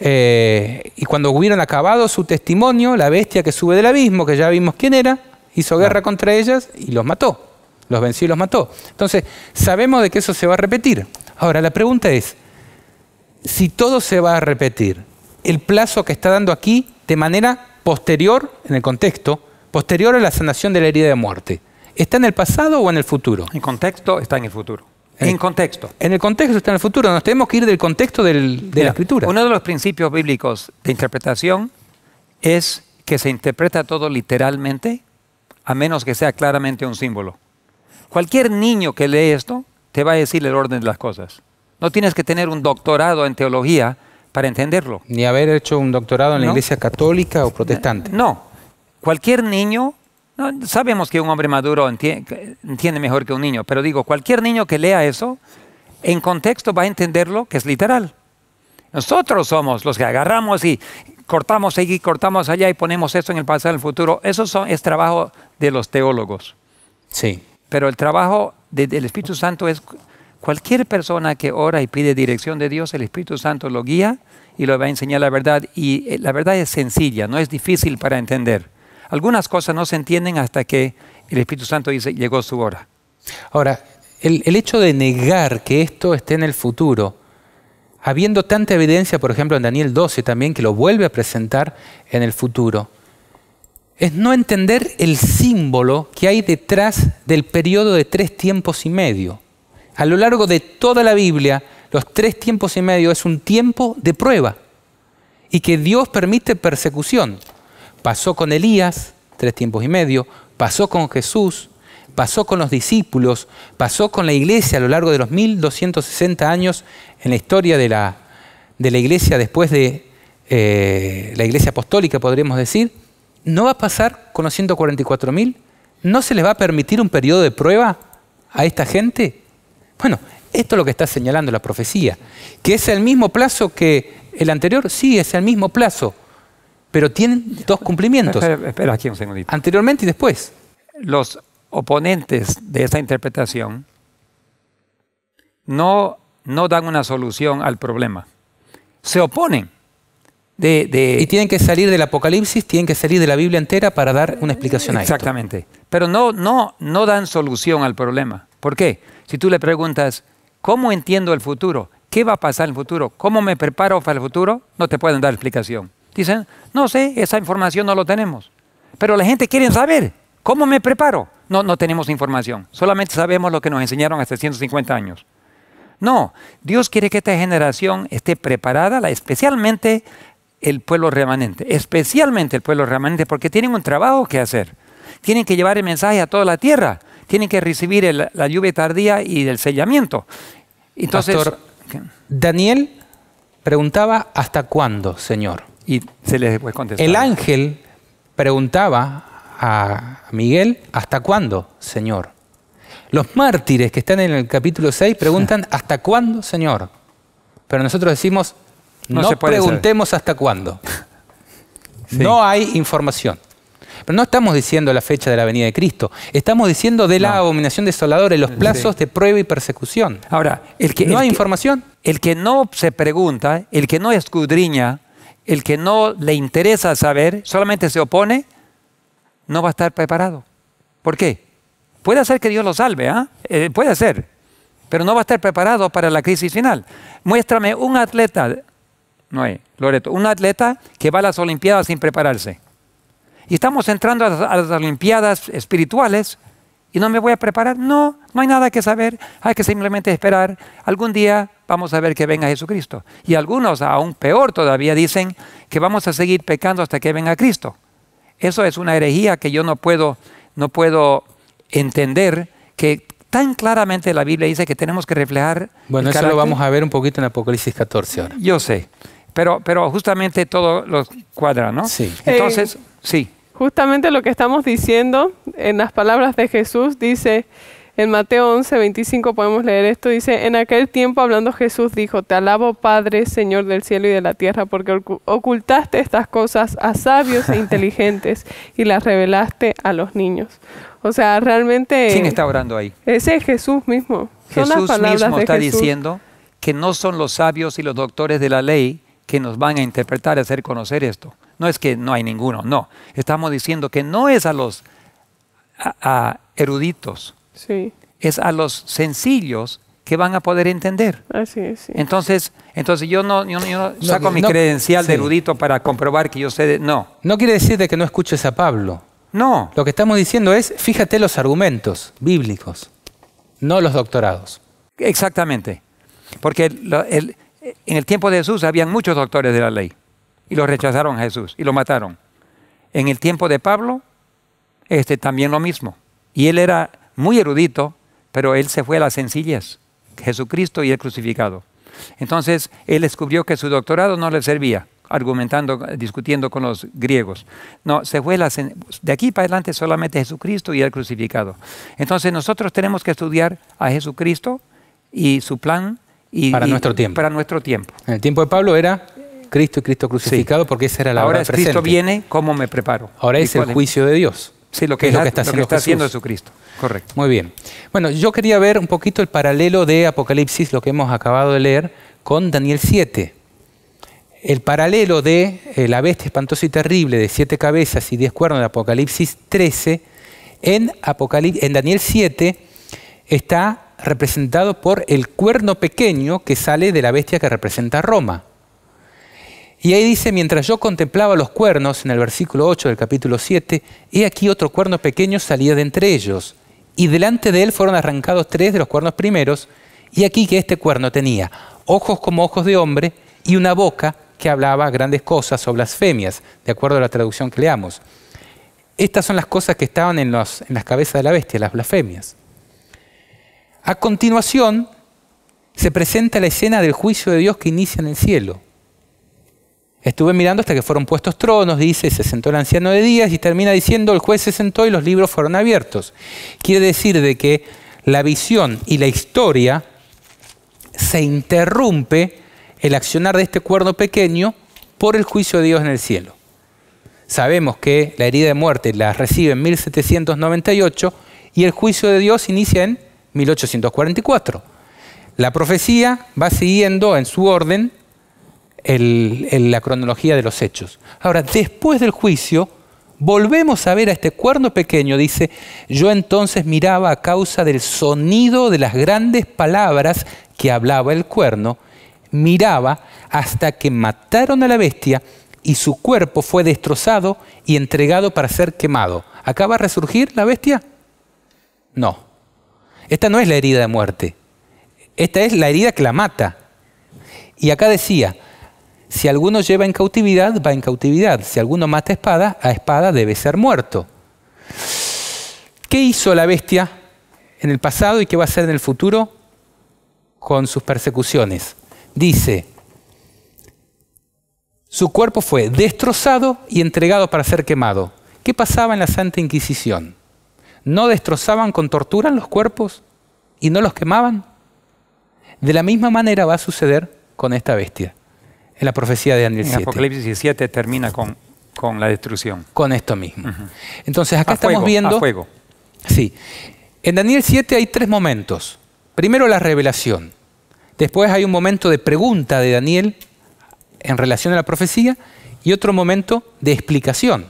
eh, y cuando hubieron acabado su testimonio, la bestia que sube del abismo, que ya vimos quién era, hizo guerra contra ellas y los mató. Los venció y los mató. Entonces, sabemos de que eso se va a repetir. Ahora, la pregunta es, si todo se va a repetir, el plazo que está dando aquí de manera posterior, en el contexto, posterior a la sanación de la herida de muerte, ¿está en el pasado o en el futuro? En contexto está en el futuro. En contexto. En el contexto está en el futuro, nos tenemos que ir del contexto del- de Mira, la escritura. Uno de los principios bíblicos de interpretación es que se interpreta todo literalmente, a menos que sea claramente un símbolo. Cualquier niño que lee esto te va a decir el orden de las cosas. No tienes que tener un doctorado en teología para entenderlo. Ni haber hecho un doctorado en la No. iglesia católica o protestante. No. Cualquier niño, no, sabemos que un hombre maduro entie- entiende mejor que un niño, pero digo, cualquier niño que lea eso, en contexto va a entenderlo que es literal. Nosotros somos los que agarramos y cortamos aquí, cortamos allá y ponemos eso en el pasado, en el futuro. Eso son- es trabajo de los teólogos. Sí. Pero el trabajo de- del Espíritu Santo es cualquier persona que ora y pide dirección de Dios, el Espíritu Santo lo guía y lo va a enseñar la verdad. Y eh, la verdad es sencilla, no es difícil para entender. Algunas cosas no se entienden hasta que el Espíritu Santo dice, llegó su hora. Ahora, el, el hecho de negar que esto esté en el futuro, habiendo tanta evidencia, por ejemplo, en Daniel 12 también, que lo vuelve a presentar en el futuro, es no entender el símbolo que hay detrás del periodo de tres tiempos y medio. A lo largo de toda la Biblia, los tres tiempos y medio es un tiempo de prueba y que Dios permite persecución. Pasó con Elías, tres tiempos y medio, pasó con Jesús, pasó con los discípulos, pasó con la iglesia a lo largo de los 1260 años en la historia de la, de la iglesia después de eh, la iglesia apostólica, podríamos decir. ¿No va a pasar con los 144.000? ¿No se les va a permitir un periodo de prueba a esta gente? Bueno, esto es lo que está señalando la profecía. ¿Que es el mismo plazo que el anterior? Sí, es el mismo plazo, pero tienen dos cumplimientos, Espera, espera aquí un segundito. anteriormente y después. Los oponentes de esta interpretación no, no dan una solución al problema. Se oponen. De, de- Y tienen que salir del Apocalipsis, tienen que salir de la Biblia entera para dar una explicación a esto. Exactamente. Pero no, no, no dan solución al problema. ¿Por qué? Si tú le preguntas, ¿cómo entiendo el futuro? ¿Qué va a pasar en el futuro? ¿Cómo me preparo para el futuro? No te pueden dar explicación. Dicen, no sé, esa información no lo tenemos. Pero la gente quiere saber, ¿cómo me preparo? No, no tenemos información. Solamente sabemos lo que nos enseñaron hace 150 años. No, Dios quiere que esta generación esté preparada, especialmente el pueblo remanente, especialmente el pueblo remanente, porque tienen un trabajo que hacer. Tienen que llevar el mensaje a toda la tierra, tienen que recibir el- la lluvia tardía y el sellamiento. Entonces, Pastor, Daniel preguntaba, ¿hasta cuándo, Señor? y se les puede contestar. El ángel preguntaba a Miguel, ¿hasta cuándo, Señor? Los mártires que están en el capítulo 6 preguntan, [laughs] ¿hasta cuándo, Señor? Pero nosotros decimos, No no, se puede preguntemos hasta cuándo. [laughs] Sí. No hay información. Pero no estamos diciendo la fecha de la venida de Cristo, estamos diciendo de la No. abominación desoladora y los plazos de prueba y persecución. Ahora, el que, no el hay que- información. El que no se pregunta, el que no escudriña, el que no le interesa saber, solamente se opone, no va a estar preparado. ¿Por qué? Puede ser que Dios lo salve, ¿ah? Eh, puede ser, pero no va a estar preparado para la crisis final. Muéstrame un atleta, no hay, Loreto, un atleta que va a las Olimpiadas sin prepararse. Y estamos entrando a las, a las Olimpiadas espirituales y no me voy a preparar. No, no hay nada que saber. Hay que simplemente esperar. Algún día vamos a ver que venga Jesucristo. Y algunos, aún peor todavía, dicen que vamos a seguir pecando hasta que venga Cristo. Eso es una herejía que yo no puedo, no puedo entender que tan claramente la Biblia dice que tenemos que reflejar. Bueno, eso lo vamos a ver un poquito en Apocalipsis 14 ahora. Yo sé, pero, pero justamente todo lo cuadra, ¿no? Sí. Entonces, sí. Justamente lo que estamos diciendo en las palabras de Jesús dice, en Mateo 11, 25 podemos leer esto, dice, en aquel tiempo hablando Jesús dijo, te alabo Padre, Señor del cielo y de la tierra, porque ocu- ocultaste estas cosas a sabios e inteligentes y las revelaste a los niños. O sea, realmente... ¿Quién está orando ahí? Ese es Jesús mismo. Son las Jesús palabras mismo de está Jesús. diciendo que no son los sabios y los doctores de la ley que nos van a interpretar y hacer conocer esto. No es que no hay ninguno, no. Estamos diciendo que no es a los a- a eruditos, Sí, es a los sencillos que van a poder entender. así es. sí. Entonces, entonces yo no, yo no- yo no No, saco mi no, credencial de erudito para comprobar que yo sé de... No, No quiere decir de que no escuches a Pablo. no. Lo que estamos diciendo es, fíjate los argumentos bíblicos, no los doctorados. Exactamente. Porque el- en el tiempo de Jesús habían muchos doctores de la ley y los rechazaron a Jesús y lo mataron. En el tiempo de Pablo, este también lo mismo. Y él era muy erudito, pero él se fue a la sencillez. Jesucristo y el crucificado. Entonces, él descubrió que su doctorado no le servía, argumentando, discutiendo con los griegos. No, se fue a la sen- de aquí para adelante solamente Jesucristo y el crucificado. Entonces, nosotros tenemos que estudiar a Jesucristo y su plan y, Para y- nuestro tiempo. Para nuestro tiempo. En el tiempo de Pablo era Cristo y Cristo crucificado porque esa era la Ahora hora Cristo viene, ¿cómo me preparo? Ahora ¿Y es el juicio de Dios. Sí, lo que, es lo que está haciendo haciendo Jesús. Jesucristo. Correcto. Muy bien. Bueno, yo quería ver un poquito el paralelo de Apocalipsis, lo que hemos acabado de leer, con Daniel 7. El paralelo de eh, la bestia espantosa y terrible de siete cabezas y diez cuernos de Apocalipsis 13, en, en Daniel 7 está representado por el cuerno pequeño que sale de la bestia que representa a Roma. Y ahí dice, mientras yo contemplaba los cuernos, en el versículo 8 del capítulo 7, he aquí otro cuerno pequeño salía de entre ellos, y delante de él fueron arrancados tres de los cuernos primeros, y aquí que este cuerno tenía ojos como ojos de hombre y una boca que hablaba grandes cosas o blasfemias, de acuerdo a la traducción que leamos. Estas son las cosas que estaban en, los- en las cabezas de la bestia, las blasfemias. A continuación, se presenta la escena del juicio de Dios que inicia en el cielo. Estuve mirando hasta que fueron puestos tronos, dice, se sentó el anciano de días y termina diciendo, el juez se sentó y los libros fueron abiertos. Quiere decir de que la visión y la historia se interrumpe el accionar de este cuerno pequeño por el juicio de Dios en el cielo. Sabemos que la herida de muerte la recibe en 1798 y el juicio de Dios inicia en 1844. La profecía va siguiendo en su orden la cronología de los hechos. Ahora, después del juicio, volvemos a ver a este cuerno pequeño, dice, yo entonces miraba a causa del sonido de las grandes palabras que hablaba el cuerno, miraba hasta que mataron a la bestia y su cuerpo fue destrozado y entregado para ser quemado. ¿Acá va a resurgir la bestia? No. Esta no es la herida de muerte. Esta es la herida que la mata. Y acá decía, si alguno lleva en cautividad, va en cautividad. Si alguno mata espada, a espada debe ser muerto. ¿Qué hizo la bestia en el pasado y qué va a hacer en el futuro con sus persecuciones? Dice, su cuerpo fue destrozado y entregado para ser quemado. ¿Qué pasaba en la Santa Inquisición? ¿No destrozaban con tortura los cuerpos y no los quemaban? De la misma manera va a suceder con esta bestia, en la profecía de Daniel En 7. Apocalipsis 17 termina con, con la destrucción. Con esto mismo. Entonces acá A estamos fuego, viendo... a fuego. Sí. En Daniel 7 hay tres momentos. Primero la revelación. Después hay un momento de pregunta de Daniel en relación a la profecía y otro momento de explicación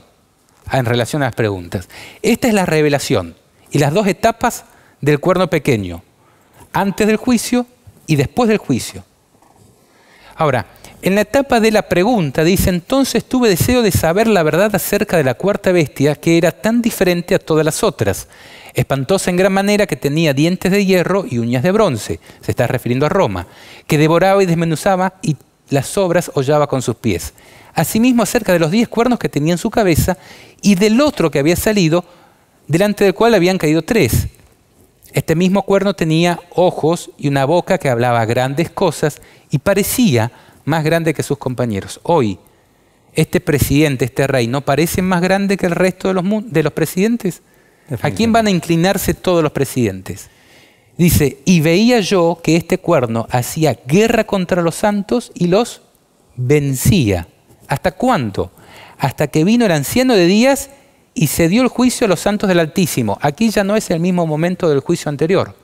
en relación a las preguntas. Esta es la revelación y las dos etapas del cuerno pequeño, antes del juicio y después del juicio. Ahora, en la etapa de la pregunta dice, entonces tuve deseo de saber la verdad acerca de la cuarta bestia que era tan diferente a todas las otras, espantosa en gran manera que tenía dientes de hierro y uñas de bronce, se está refiriendo a Roma, que devoraba y desmenuzaba y las sobras hollaba con sus pies. Asimismo acerca de los diez cuernos que tenía en su cabeza y del otro que había salido, delante del cual habían caído tres. Este mismo cuerno tenía ojos y una boca que hablaba grandes cosas y parecía más grande que sus compañeros. Hoy, este presidente, este rey, ¿no parece más grande que el resto de los, de los presidentes? ¿A quién van a inclinarse todos los presidentes? Dice, y veía yo que este cuerno hacía guerra contra los santos y los vencía. ¿Hasta cuánto? Hasta que vino el anciano de días y se dio el juicio a los santos del Altísimo. Aquí ya no es el mismo momento del juicio anterior.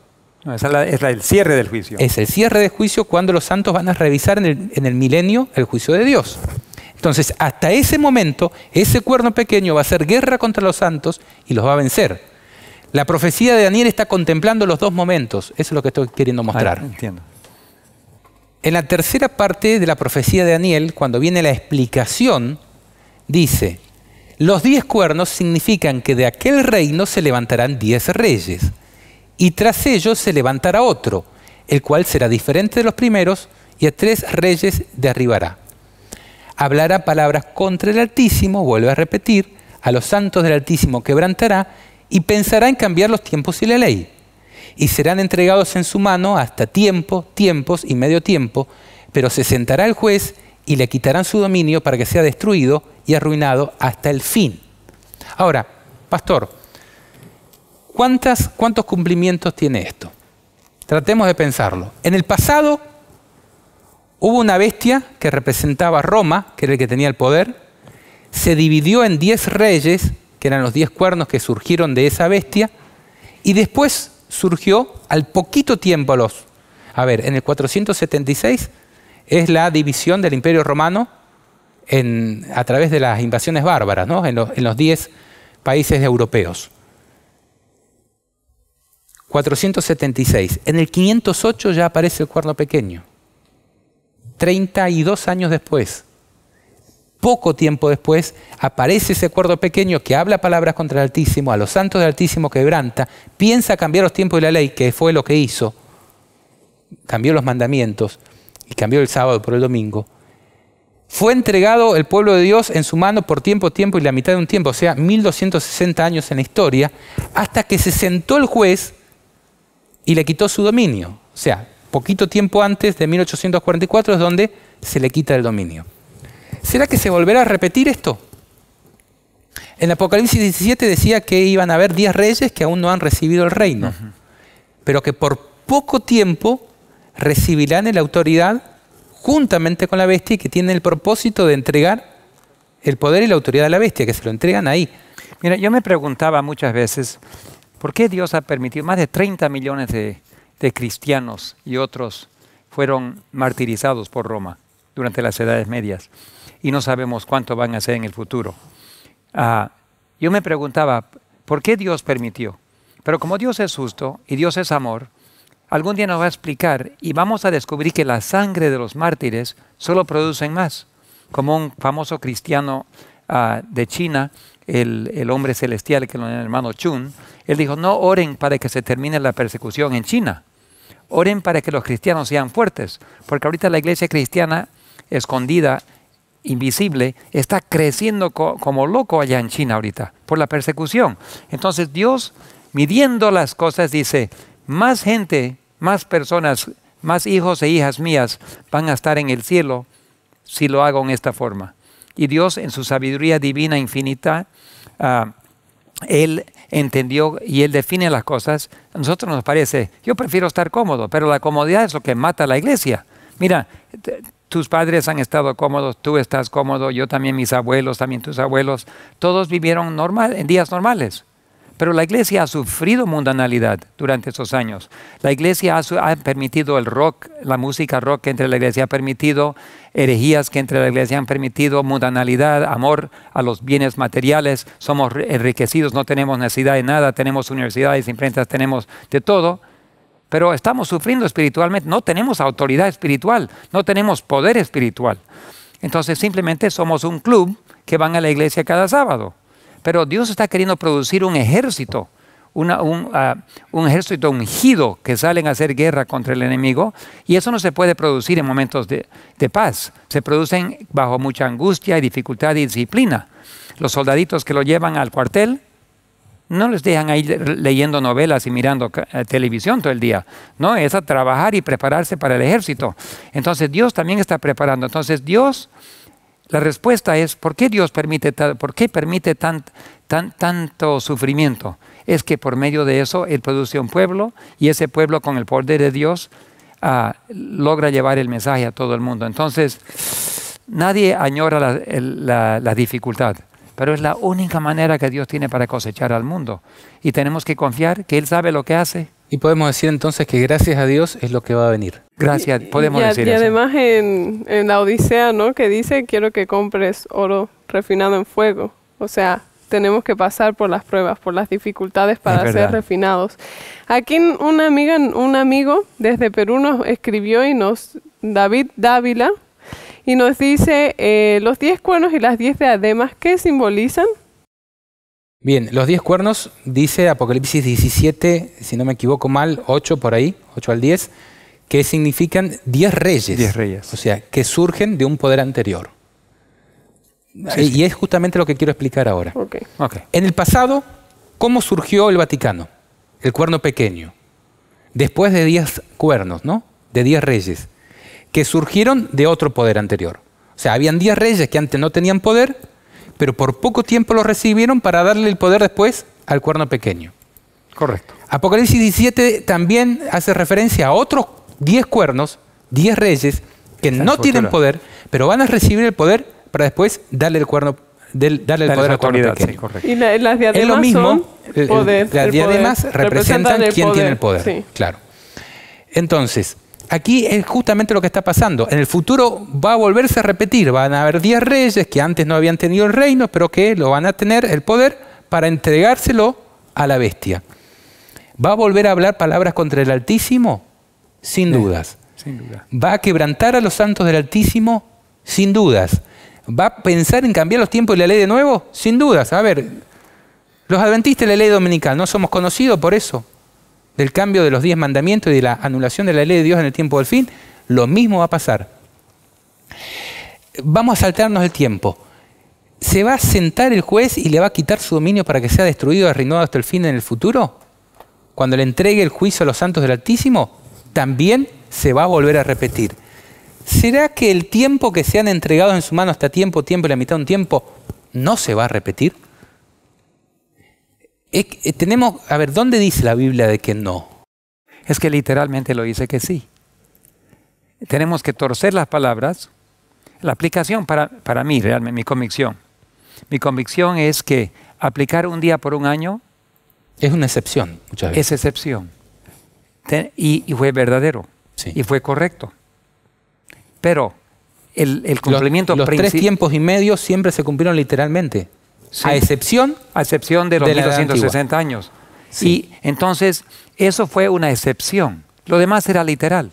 No, esa es, la- es la- el cierre del juicio. Es el cierre del juicio cuando los santos van a revisar en el, en el milenio el juicio de Dios. Entonces, hasta ese momento, ese cuerno pequeño va a hacer guerra contra los santos y los va a vencer. La profecía de Daniel está contemplando los dos momentos. Eso es lo que estoy queriendo Ah, mostrar. entiendo. En la tercera parte de la profecía de Daniel, cuando viene la explicación, dice, los diez cuernos significan que de aquel reino se levantarán diez reyes, y tras ellos se levantará otro, el cual será diferente de los primeros, y a tres reyes derribará. Hablará palabras contra el Altísimo, vuelve a repetir, a los santos del Altísimo quebrantará, y pensará en cambiar los tiempos y la ley y serán entregados en su mano hasta tiempo, tiempos y medio tiempo, pero se sentará el juez y le quitarán su dominio para que sea destruido y arruinado hasta el fin. Ahora, pastor, ¿cuántas, ¿cuántos cumplimientos tiene esto? Tratemos de pensarlo. En el pasado hubo una bestia que representaba a Roma, que era el que tenía el poder, se dividió en diez reyes, que eran los diez cuernos que surgieron de esa bestia, y después surgió al poquito tiempo a los... A ver, en el 476 es la división del Imperio Romano a través de las invasiones bárbaras, ¿no? en, los, en los 10 países europeos. 476. En el 508 ya aparece el cuerno pequeño. 32 años después. Poco tiempo después aparece ese cuerno pequeño que habla palabras contra el Altísimo, a los santos del Altísimo quebranta, piensa cambiar los tiempos de la ley, que fue lo que hizo, cambió los mandamientos y cambió el sábado por el domingo. Fue entregado el pueblo de Dios en su mano por tiempo, tiempo y la mitad de un tiempo, o sea, 1260 años en la historia, hasta que se sentó el juez y le quitó su dominio. O sea, poquito tiempo antes de 1844 es donde se le quita el dominio. ¿Será que se volverá a repetir esto? En Apocalipsis 17 decía que iban a haber 10 reyes que aún no han recibido el reino, pero que por poco tiempo recibirán la autoridad juntamente con la bestia y que tienen el propósito de entregar el poder y la autoridad a la bestia, que se lo entregan ahí. Mira, yo me preguntaba muchas veces, ¿por qué Dios ha permitido más de 30 millones de, cristianos y otros fueron martirizados por Roma durante las edades medias? Y no sabemos cuánto van a ser en el futuro. Ah, yo me preguntaba, ¿por qué Dios permitió? Pero como Dios es justo y Dios es amor, algún día nos va a explicar y vamos a descubrir que la sangre de los mártires solo producen más. Como un famoso cristiano ah, de China, el, el hombre celestial, que es el hermano Chun, él dijo, no oren para que se termine la persecución en China, oren para que los cristianos sean fuertes, porque ahorita la iglesia cristiana escondida, invisible, está creciendo co- como loco allá en China ahorita, por la persecución. Entonces Dios, midiendo las cosas, dice, más gente, más personas, más hijos e hijas mías van a estar en el cielo si lo hago en esta forma. Y Dios, en su sabiduría divina infinita, ah, Él entendió y Él define las cosas. A nosotros nos parece, yo prefiero estar cómodo, pero la comodidad es lo que mata a la iglesia. Mira, tus padres han estado cómodos, tú estás cómodo, yo también, mis abuelos, también tus abuelos, todos vivieron normal, en días normales. Pero la iglesia ha sufrido mundanalidad durante esos años. La iglesia ha, permitido el rock, la música rock que entre la iglesia, ha permitido herejías que entre la iglesia, han permitido mundanalidad, amor a los bienes materiales. Somos enriquecidos, no tenemos necesidad de nada, tenemos universidades, imprentas, tenemos de todo. Pero estamos sufriendo espiritualmente, no tenemos autoridad espiritual, no tenemos poder espiritual. Entonces simplemente somos un club que van a la iglesia cada sábado. Pero Dios está queriendo producir un ejército, ah, un, ejército ungido que salen a hacer guerra contra el enemigo. Y eso no se puede producir en momentos de, paz. Se producen bajo mucha angustia y dificultad y disciplina. Los soldaditos que lo llevan al cuartel no les dejan ahí leyendo novelas y mirando eh, televisión todo el día. No, es a trabajar y prepararse para el ejército. Entonces Dios también está preparando. Entonces Dios la respuesta es, ¿por qué Dios permite, por qué permite tan, tan, tanto sufrimiento? Es que por medio de eso Él produce un pueblo y ese pueblo con el poder de Dios ah, logra llevar el mensaje a todo el mundo. Entonces, nadie añora la, la dificultad, pero es la única manera que Dios tiene para cosechar al mundo. Y tenemos que confiar que Él sabe lo que hace y podemos decir entonces que gracias a Dios es lo que va a venir. Gracias, podemos y, decir y además en, en, la Odisea, ¿no? Que dice, quiero que compres oro refinado en fuego. O sea, tenemos que pasar por las pruebas, por las dificultades para ser refinados. Aquí una amiga, un amigo desde Perú nos escribió y nos, David Dávila, y nos dice, eh, los diez cuernos y las diez diademas, ¿qué simbolizan? Bien, los diez cuernos, dice Apocalipsis 17, si no me equivoco mal, 8 por ahí, 8 al 10, que significan diez reyes. Diez reyes. O sea, que surgen de un poder anterior. y es justamente lo que quiero explicar ahora. Okay. En el pasado, ¿cómo surgió el Vaticano? El cuerno pequeño. Después de diez cuernos, ¿no? De diez reyes, que surgieron de otro poder anterior. O sea, habían diez reyes que antes no tenían poder, pero por poco tiempo lo recibieron para darle el poder después al cuerno pequeño. Correcto. Apocalipsis 17 también hace referencia a otros 10 cuernos, 10 reyes, que no tienen poder, pero van a recibir el poder para después darle el cuerno darle el poder al cuerno pequeño. y las diademas es lo mismo, poder, las diademas representan, quién tiene el poder. Claro. Entonces, aquí es justamente lo que está pasando. En el futuro va a volverse a repetir. Van a haber diez reyes que antes no habían tenido el reino, pero que lo van a tener el poder para entregárselo a la bestia. ¿Va a volver a hablar palabras contra el Altísimo? Sin dudas. Sin duda. ¿Va a quebrantar a los santos del Altísimo? Sin dudas. ¿Va a pensar en cambiar los tiempos y la ley de nuevo? Sin dudas. A ver, los adventistas de la ley dominical, ¿no somos conocidos por eso? Del cambio de los diez mandamientos y de la anulación de la ley de Dios en el tiempo del fin, lo mismo va a pasar. Vamos a saltarnos el tiempo. ¿Se va a sentar el juez y le va a quitar su dominio para que sea destruido y arruinado hasta el fin en el futuro? Cuando le entregue el juicio a los santos del Altísimo, también se va a volver a repetir. ¿Será que el tiempo que se han entregado en su mano hasta tiempo, tiempo y la mitad de un tiempo, no se va a repetir? Eh, tenemos, a ver, ¿dónde dice la Biblia de que no? Es que literalmente lo dice que sí. Tenemos que torcer las palabras. La aplicación para, para mí, realmente, mi convicción. Mi convicción es que aplicar un día por un año es una excepción, muchas veces. Es excepción. Y, fue verdadero. Y fue correcto. Pero el, el cumplimiento Los, los tres tiempos y medio siempre se cumplieron literalmente. A excepción, a excepción de los 1260 años. Y entonces, eso fue una excepción. Lo demás era literal.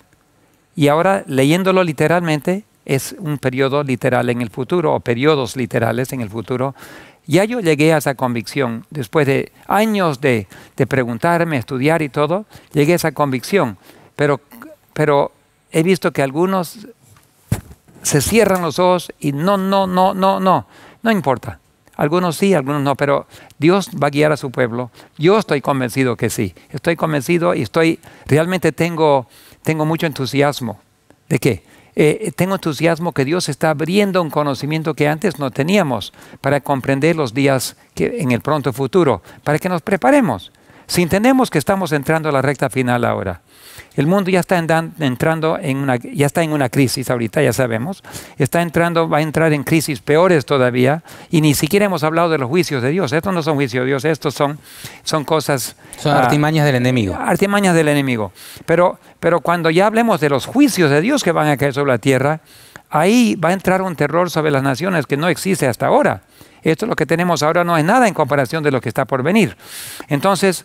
Y ahora, leyéndolo literalmente, es un periodo literal en el futuro, o periodos literales en el futuro. Ya yo llegué a esa convicción, después de años de, de preguntarme, estudiar y todo, llegué a esa convicción. Pero, pero he visto que algunos se cierran los ojos y no, no, no, no, no, no importa. Algunos sí, algunos no, pero Dios va a guiar a su pueblo. Yo estoy convencido que sí. Estoy convencido y estoy, realmente tengo, tengo mucho entusiasmo. ¿De qué? eh, tengo entusiasmo que Dios está abriendo un conocimiento que antes no teníamos para comprender los días que, en el pronto futuro, para que nos preparemos. Si entendemos que estamos entrando a la recta final ahora, el mundo ya está entrando en una, ya está en una crisis ahorita, ya sabemos. Está entrando, va a entrar en crisis peores todavía. Y ni siquiera hemos hablado de los juicios de Dios. Estos no son juicios de Dios, estos son, son cosas... Son ah, artimañas del enemigo. Artimañas del enemigo. Pero, pero cuando ya hablemos de los juicios de Dios que van a caer sobre la tierra, ahí va a entrar un terror sobre las naciones que no existe hasta ahora. Esto lo que tenemos ahora no es nada en comparación de lo que está por venir. Entonces,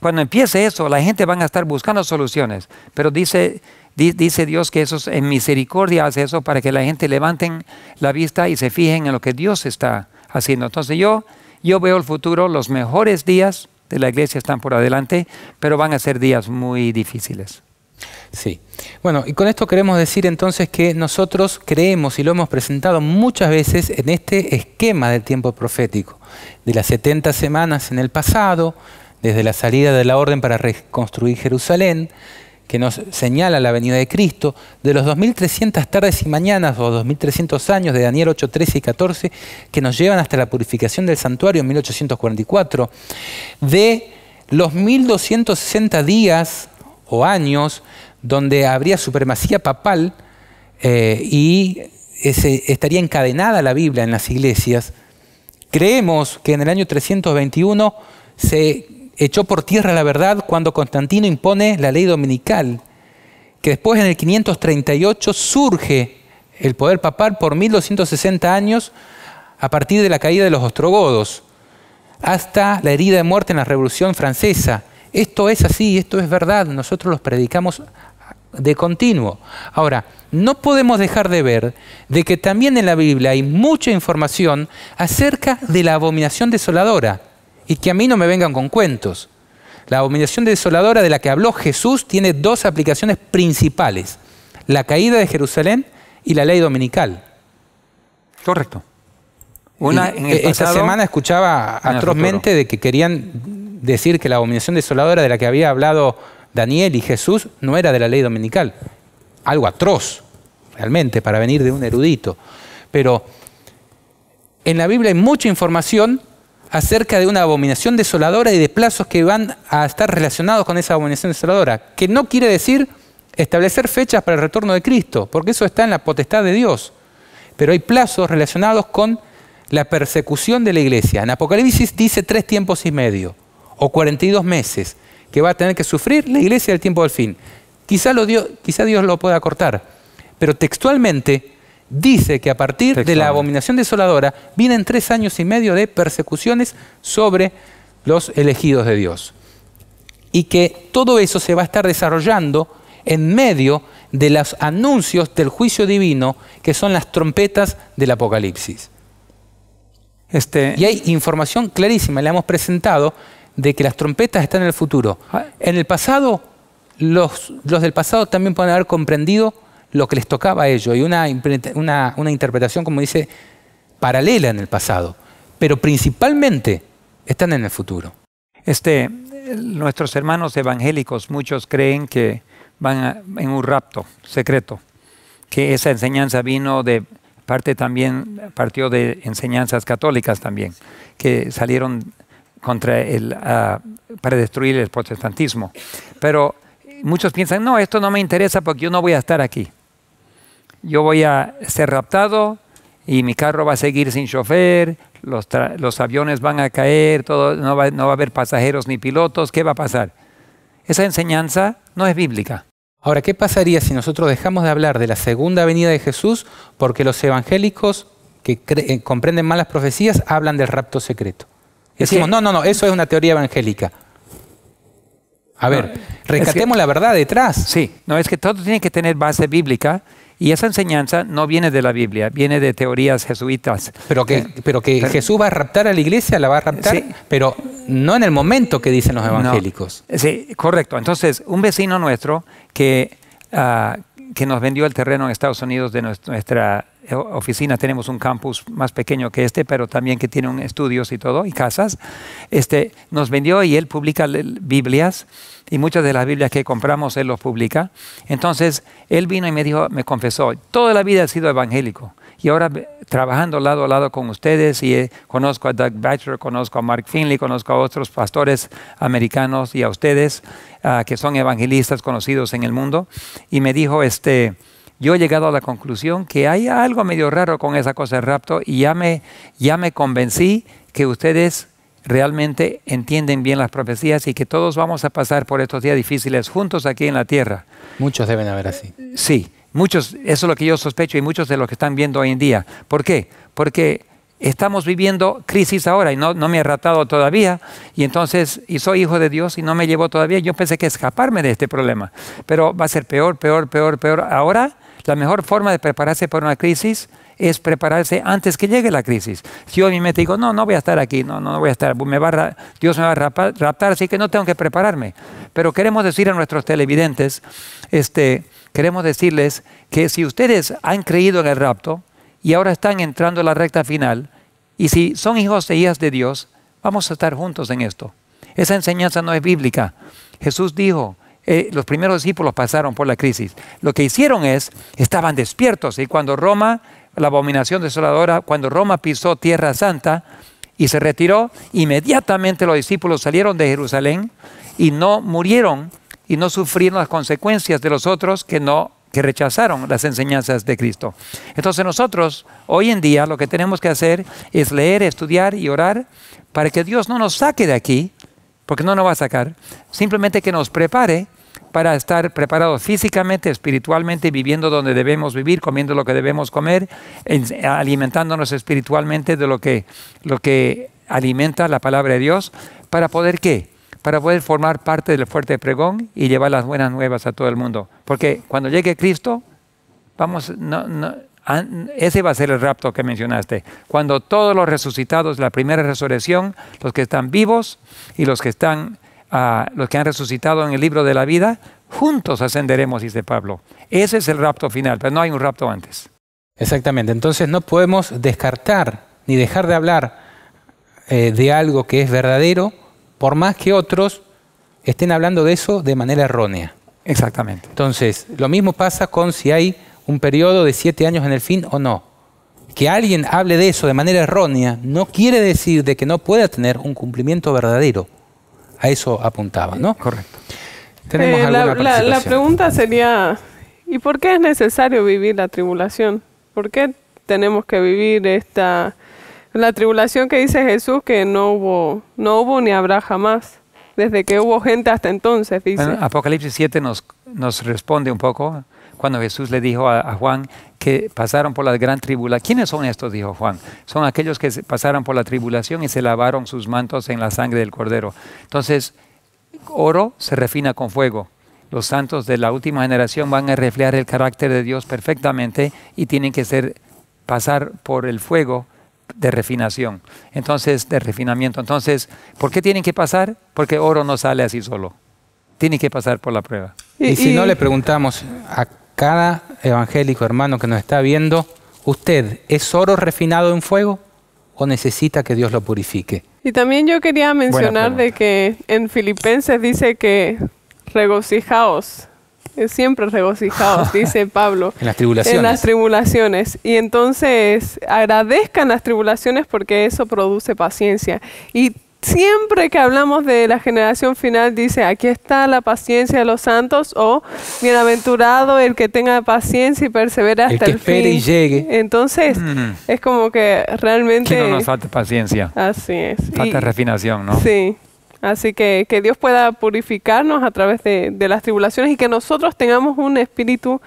cuando empiece eso, la gente van a estar buscando soluciones. Pero dice, dice Dios que eso en misericordia hace eso para que la gente levanten la vista y se fijen en lo que Dios está haciendo. Entonces yo, yo veo el futuro, los mejores días de la iglesia están por adelante, pero van a ser días muy difíciles. Sí. Bueno, y con esto queremos decir entonces que nosotros creemos y lo hemos presentado muchas veces en este esquema del tiempo profético, de las 70 semanas en el pasado, desde la salida de la orden para reconstruir Jerusalén, que nos señala la venida de Cristo, de los 2.300 tardes y mañanas o 2.300 años de Daniel 8, 13 y 14, que nos llevan hasta la purificación del santuario en 1844, de los 1.260 días o años donde habría supremacía papal eh, y estaría encadenada la Biblia en las iglesias, creemos que en el año 321 se echó por tierra la verdad cuando Constantino impone la ley dominical, que después en el 538 surge el poder papal por 1260 años a partir de la caída de los ostrogodos, hasta la herida de muerte en la Revolución Francesa. Esto es así, esto es verdad, nosotros los predicamos de continuo. Ahora, no podemos dejar de ver de que también en la Biblia hay mucha información acerca de la abominación desoladora y que a mí no me vengan con cuentos. La abominación desoladora de la que habló Jesús tiene dos aplicaciones principales, la caída de Jerusalén y la ley dominical. Correcto. Una, esta semana escuchaba atrozmente de que querían decir que la abominación desoladora de la que había hablado Daniel y Jesús no era de la ley dominical. Algo atroz, realmente, para venir de un erudito. Pero en la Biblia hay mucha información acerca de una abominación desoladora y de plazos que van a estar relacionados con esa abominación desoladora, que no quiere decir establecer fechas para el retorno de Cristo, porque eso está en la potestad de Dios. Pero hay plazos relacionados con la persecución de la iglesia. En Apocalipsis dice tres tiempos y medio, o 42 meses, que va a tener que sufrir la iglesia del tiempo del fin. Quizá, lo Dios, quizá Dios lo pueda cortar, pero textualmente dice que a partir de la abominación desoladora vienen tres años y medio de persecuciones sobre los elegidos de Dios. Y que todo eso se va a estar desarrollando en medio de los anuncios del juicio divino, que son las trompetas del Apocalipsis. Este... Y hay información clarísima, le hemos presentado, de que las trompetas están en el futuro. Ah. En el pasado, los, los del pasado también pueden haber comprendido lo que les tocaba a ellos y una, una, interpretación, como dice, paralela en el pasado, pero principalmente están en el futuro. Este, nuestros hermanos evangélicos, muchos creen que van en un rapto secreto, que esa enseñanza vino de parte también, partió de enseñanzas católicas también, que salieron contra el, para destruir el protestantismo. Pero muchos piensan, no, esto no me interesa porque yo no voy a estar aquí yo voy a ser raptado y mi carro va a seguir sin chofer, los, aviones van a caer, todo, no, va, no va a haber pasajeros ni pilotos, ¿qué va a pasar? Esa enseñanza no es bíblica. Ahora, ¿qué pasaría si nosotros dejamos de hablar de la segunda venida de Jesús porque los evangélicos que eh, comprenden mal las profecías hablan del rapto secreto? Decimos, no, no, no, eso es una teoría evangélica. A ver, rescatemos la verdad detrás. Sí, no, es que todo tiene que tener base bíblica y esa enseñanza no viene de la Biblia, viene de teorías jesuitas. Pero que, pero que Jesús va a raptar a la iglesia, la va a raptar, pero no en el momento que dicen los evangélicos. Sí, correcto. Entonces, un vecino nuestro que, ah, que nos vendió el terreno en Estados Unidos de nuestra eh, oficina tenemos un campus más pequeño que este, pero también que tiene un estudios y todo, y casas. Este, nos vendió y él publica Biblias y muchas de las Biblias que compramos él los publica. Entonces, él vino y me dijo, me confesó, toda la vida he sido evangélico y ahora trabajando lado a lado con ustedes y eh, conozco a Doug Batcher, conozco a Mark Finley, conozco a otros pastores americanos y a ustedes ah, que son evangelistas conocidos en el mundo y me dijo este yo he llegado a la conclusión que hay algo medio raro con esa cosa de rapto y ya me, ya me convencí que ustedes realmente entienden bien las profecías y que todos vamos a pasar por estos días difíciles juntos aquí en la tierra. Muchos deben haber así. Sí, muchos, eso es lo que yo sospecho y muchos de los que están viendo hoy en día. ¿Por qué? Porque estamos viviendo crisis ahora y no, no me he ratado todavía y entonces, y soy hijo de Dios y no me llevo todavía. Yo pensé que escaparme de este problema, pero va a ser peor, peor, peor, peor. Ahora, la mejor forma de prepararse para una crisis es prepararse antes que llegue la crisis. Si yo a mi digo, no, no voy a estar aquí, no, no voy a estar, me va Dios me va a raptar, así que no tengo que prepararme. Pero queremos decir a nuestros televidentes, este, queremos decirles que si ustedes han creído en el rapto y ahora están entrando a la recta final, y si son hijos e hijas de Dios, vamos a estar juntos en esto. Esa enseñanza no es bíblica. Jesús dijo, eh, los primeros discípulos pasaron por la crisis. Lo que hicieron es, estaban despiertos y cuando Roma la abominación desoladora, cuando Roma pisó Tierra Santa y se retiró, inmediatamente los discípulos salieron de Jerusalén y no murieron y no sufrieron las consecuencias de los otros que no que rechazaron las enseñanzas de Cristo. Entonces nosotros hoy en día lo que tenemos que hacer es leer, estudiar y orar para que Dios no nos saque de aquí, porque no nos va a sacar, simplemente que nos prepare para estar preparados físicamente, espiritualmente, viviendo donde debemos vivir, comiendo lo que debemos comer, alimentándonos espiritualmente de lo que, lo que alimenta la palabra de Dios, para poder qué? Para poder formar parte del fuerte pregón y llevar las buenas nuevas a todo el mundo. Porque cuando llegue Cristo, vamos, ese va a ser el rapto que mencionaste. Cuando todos los resucitados, la primera resurrección, los que están vivos y los que están a los que han resucitado en el libro de la vida, juntos ascenderemos, dice Pablo. Ese es el rapto final, pero no hay un rapto antes. Exactamente, entonces no podemos descartar ni dejar de hablar eh, de algo que es verdadero, por más que otros estén hablando de eso de manera errónea. Exactamente. Entonces, lo mismo pasa con si hay un periodo de siete años en el fin o no. Que alguien hable de eso de manera errónea no quiere decir de que no pueda tener un cumplimiento verdadero a eso apuntaba, ¿no? Correcto. ¿Tenemos eh, la, la, pregunta sería, ¿y por qué es necesario vivir la tribulación? ¿Por qué tenemos que vivir esta la tribulación que dice Jesús que no hubo no hubo ni habrá jamás? Desde que hubo gente hasta entonces, dice. Apocalipsis 7 nos, nos responde un poco cuando Jesús le dijo a, Juan que pasaron por la gran tribulación. ¿Quiénes son estos? dijo Juan. Son aquellos que pasaron por la tribulación y se lavaron sus mantos en la sangre del cordero. Entonces, oro se refina con fuego. Los santos de la última generación van a reflejar el carácter de Dios perfectamente y tienen que ser pasar por el fuego de refinación. Entonces, de refinamiento. Entonces, ¿por qué tienen que pasar? Porque oro no sale así solo. Tiene que pasar por la prueba. Y, si no le preguntamos a cada evangélico hermano que nos está viendo, ¿usted es oro refinado en fuego o necesita que Dios lo purifique? Y también yo quería mencionar de que en Filipenses dice que regocijaos, siempre regocijaos, [laughs] dice Pablo. en las tribulaciones. En las tribulaciones. Y entonces agradezcan las tribulaciones porque eso produce paciencia. Y siempre que hablamos de la generación final dice, aquí está la paciencia de los santos o bienaventurado el que tenga paciencia y persevera hasta el, que espere y llegue. Entonces, mm. es como que realmente... Que no nos falta paciencia. Así es. Falta refinación, ¿no? Sí. Así que que Dios pueda purificarnos a través de, de las tribulaciones y que nosotros tengamos un espíritu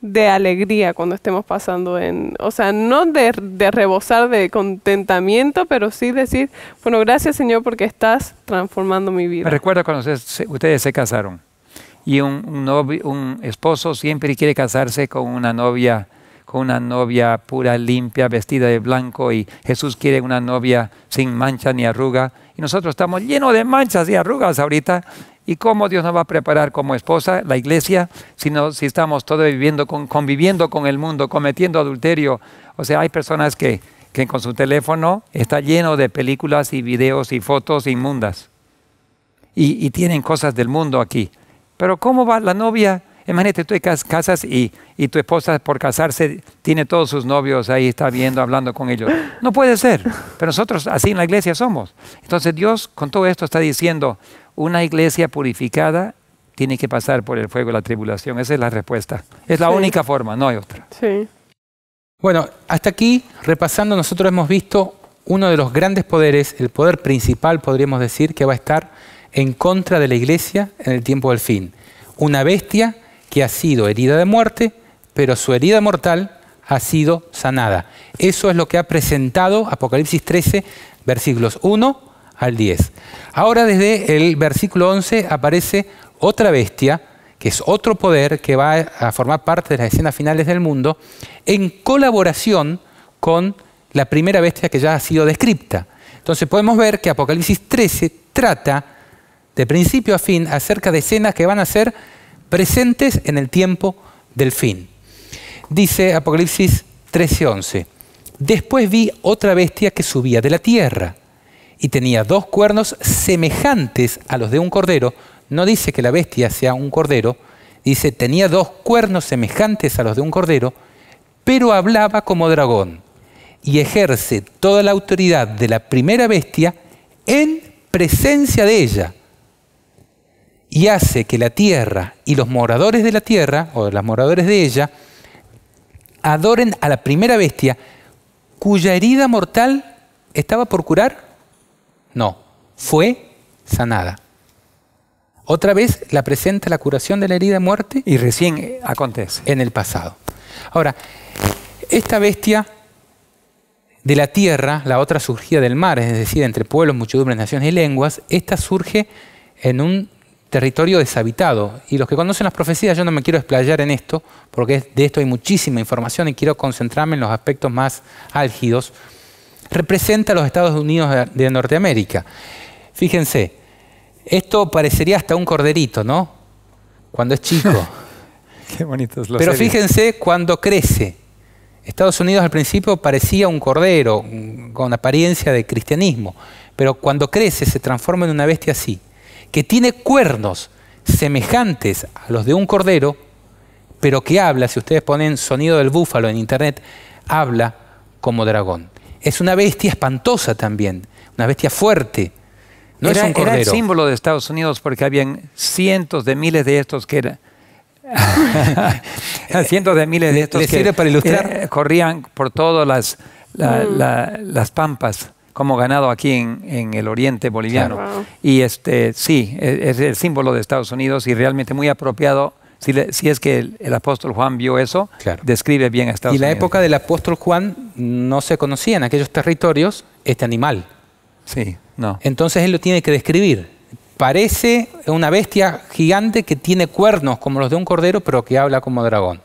de alegría cuando estemos pasando en, o sea, no de, de, rebosar de contentamiento, pero sí decir, bueno, gracias Señor porque estás transformando mi vida. Me recuerdo cuando ustedes, se casaron y un, un, un, esposo siempre quiere casarse con una novia, con una novia pura, limpia, vestida de blanco y Jesús quiere una novia sin mancha ni arruga y nosotros estamos llenos de manchas y arrugas ahorita ¿Y cómo Dios nos va a preparar como esposa, la iglesia, si, no, si estamos todos viviendo con, conviviendo con el mundo, cometiendo adulterio? O sea, hay personas que, con su teléfono está lleno de películas y videos y fotos inmundas. Y tienen cosas del mundo aquí. Pero ¿cómo va la novia? Imagínate, tú te casas y, y, tu esposa por casarse tiene todos sus novios ahí, está viendo, hablando con ellos. No puede ser. Pero nosotros así en la iglesia somos. Entonces Dios con todo esto está diciendo, una iglesia purificada tiene que pasar por el fuego de la tribulación. Esa es la respuesta. Es la Sí. única forma, no hay otra. Sí. Bueno, hasta aquí, repasando, nosotros hemos visto uno de los grandes poderes, el poder principal, podríamos decir, que va a estar en contra de la iglesia en el tiempo del fin. Una bestia que ha sido herida de muerte, pero su herida mortal ha sido sanada. Eso es lo que ha presentado Apocalipsis 13, versículos 1 al 10. Ahora desde el versículo 11 aparece otra bestia, que es otro poder que va a formar parte de las escenas finales del mundo, en colaboración con la primera bestia que ya ha sido descripta. Entonces podemos ver que Apocalipsis 13 trata de principio a fin acerca de escenas que van a ser presentes en el tiempo del fin. Dice Apocalipsis 13:11, después vi otra bestia que subía de la tierra y tenía dos cuernos semejantes a los de un cordero. No dice que la bestia sea un cordero, dice tenía dos cuernos semejantes a los de un cordero, pero hablaba como dragón y ejerce toda la autoridad de la primera bestia en presencia de ella y hace que la tierra y los moradores de la tierra, o los moradores de ella, adoren a la primera bestia cuya herida mortal estaba por curar. No, fue sanada. Otra vez la presenta la curación de la herida de muerte Y recién eh, acontece. en el pasado. Ahora, esta bestia de la tierra, la otra surgida del mar, es decir, entre pueblos, muchedumbres, naciones y lenguas, esta surge en un territorio deshabitado. Y los que conocen las profecías, yo no me quiero explayar en esto, porque de esto hay muchísima información y quiero concentrarme en los aspectos más álgidos, representa a los Estados Unidos de- Norteamérica. Fíjense, esto parecería hasta un corderito, ¿no? Cuando es chico. [laughs] Qué Pero fíjense cuando crece. Estados Unidos al principio parecía un cordero, mm, con apariencia de cristianismo, pero cuando crece se transforma en una bestia así, que tiene cuernos semejantes a los de un cordero, pero que habla, si ustedes ponen sonido del búfalo en internet, habla como dragón. Es una bestia espantosa también, una bestia fuerte. No era, es un era el cordero. símbolo de Estados Unidos porque habían cientos de miles de estos que eran. [laughs] [laughs] cientos de miles de ¿Le- estos que sirve para ilustrar? eh, corrían por todas las, la- la- las pampas como ganado aquí en, en el oriente boliviano. Wow. Y este sí, es, es el símbolo de Estados Unidos y realmente muy apropiado. Si, le- si es que el, el apóstol Juan vio eso, Claro. describe bien a Estados Y la Unidos. época del apóstol Juan no se conocía en aquellos territorios este animal. Sí, no. Entonces él lo tiene que describir. Parece una bestia gigante que tiene cuernos como los de un cordero, pero que habla como dragón.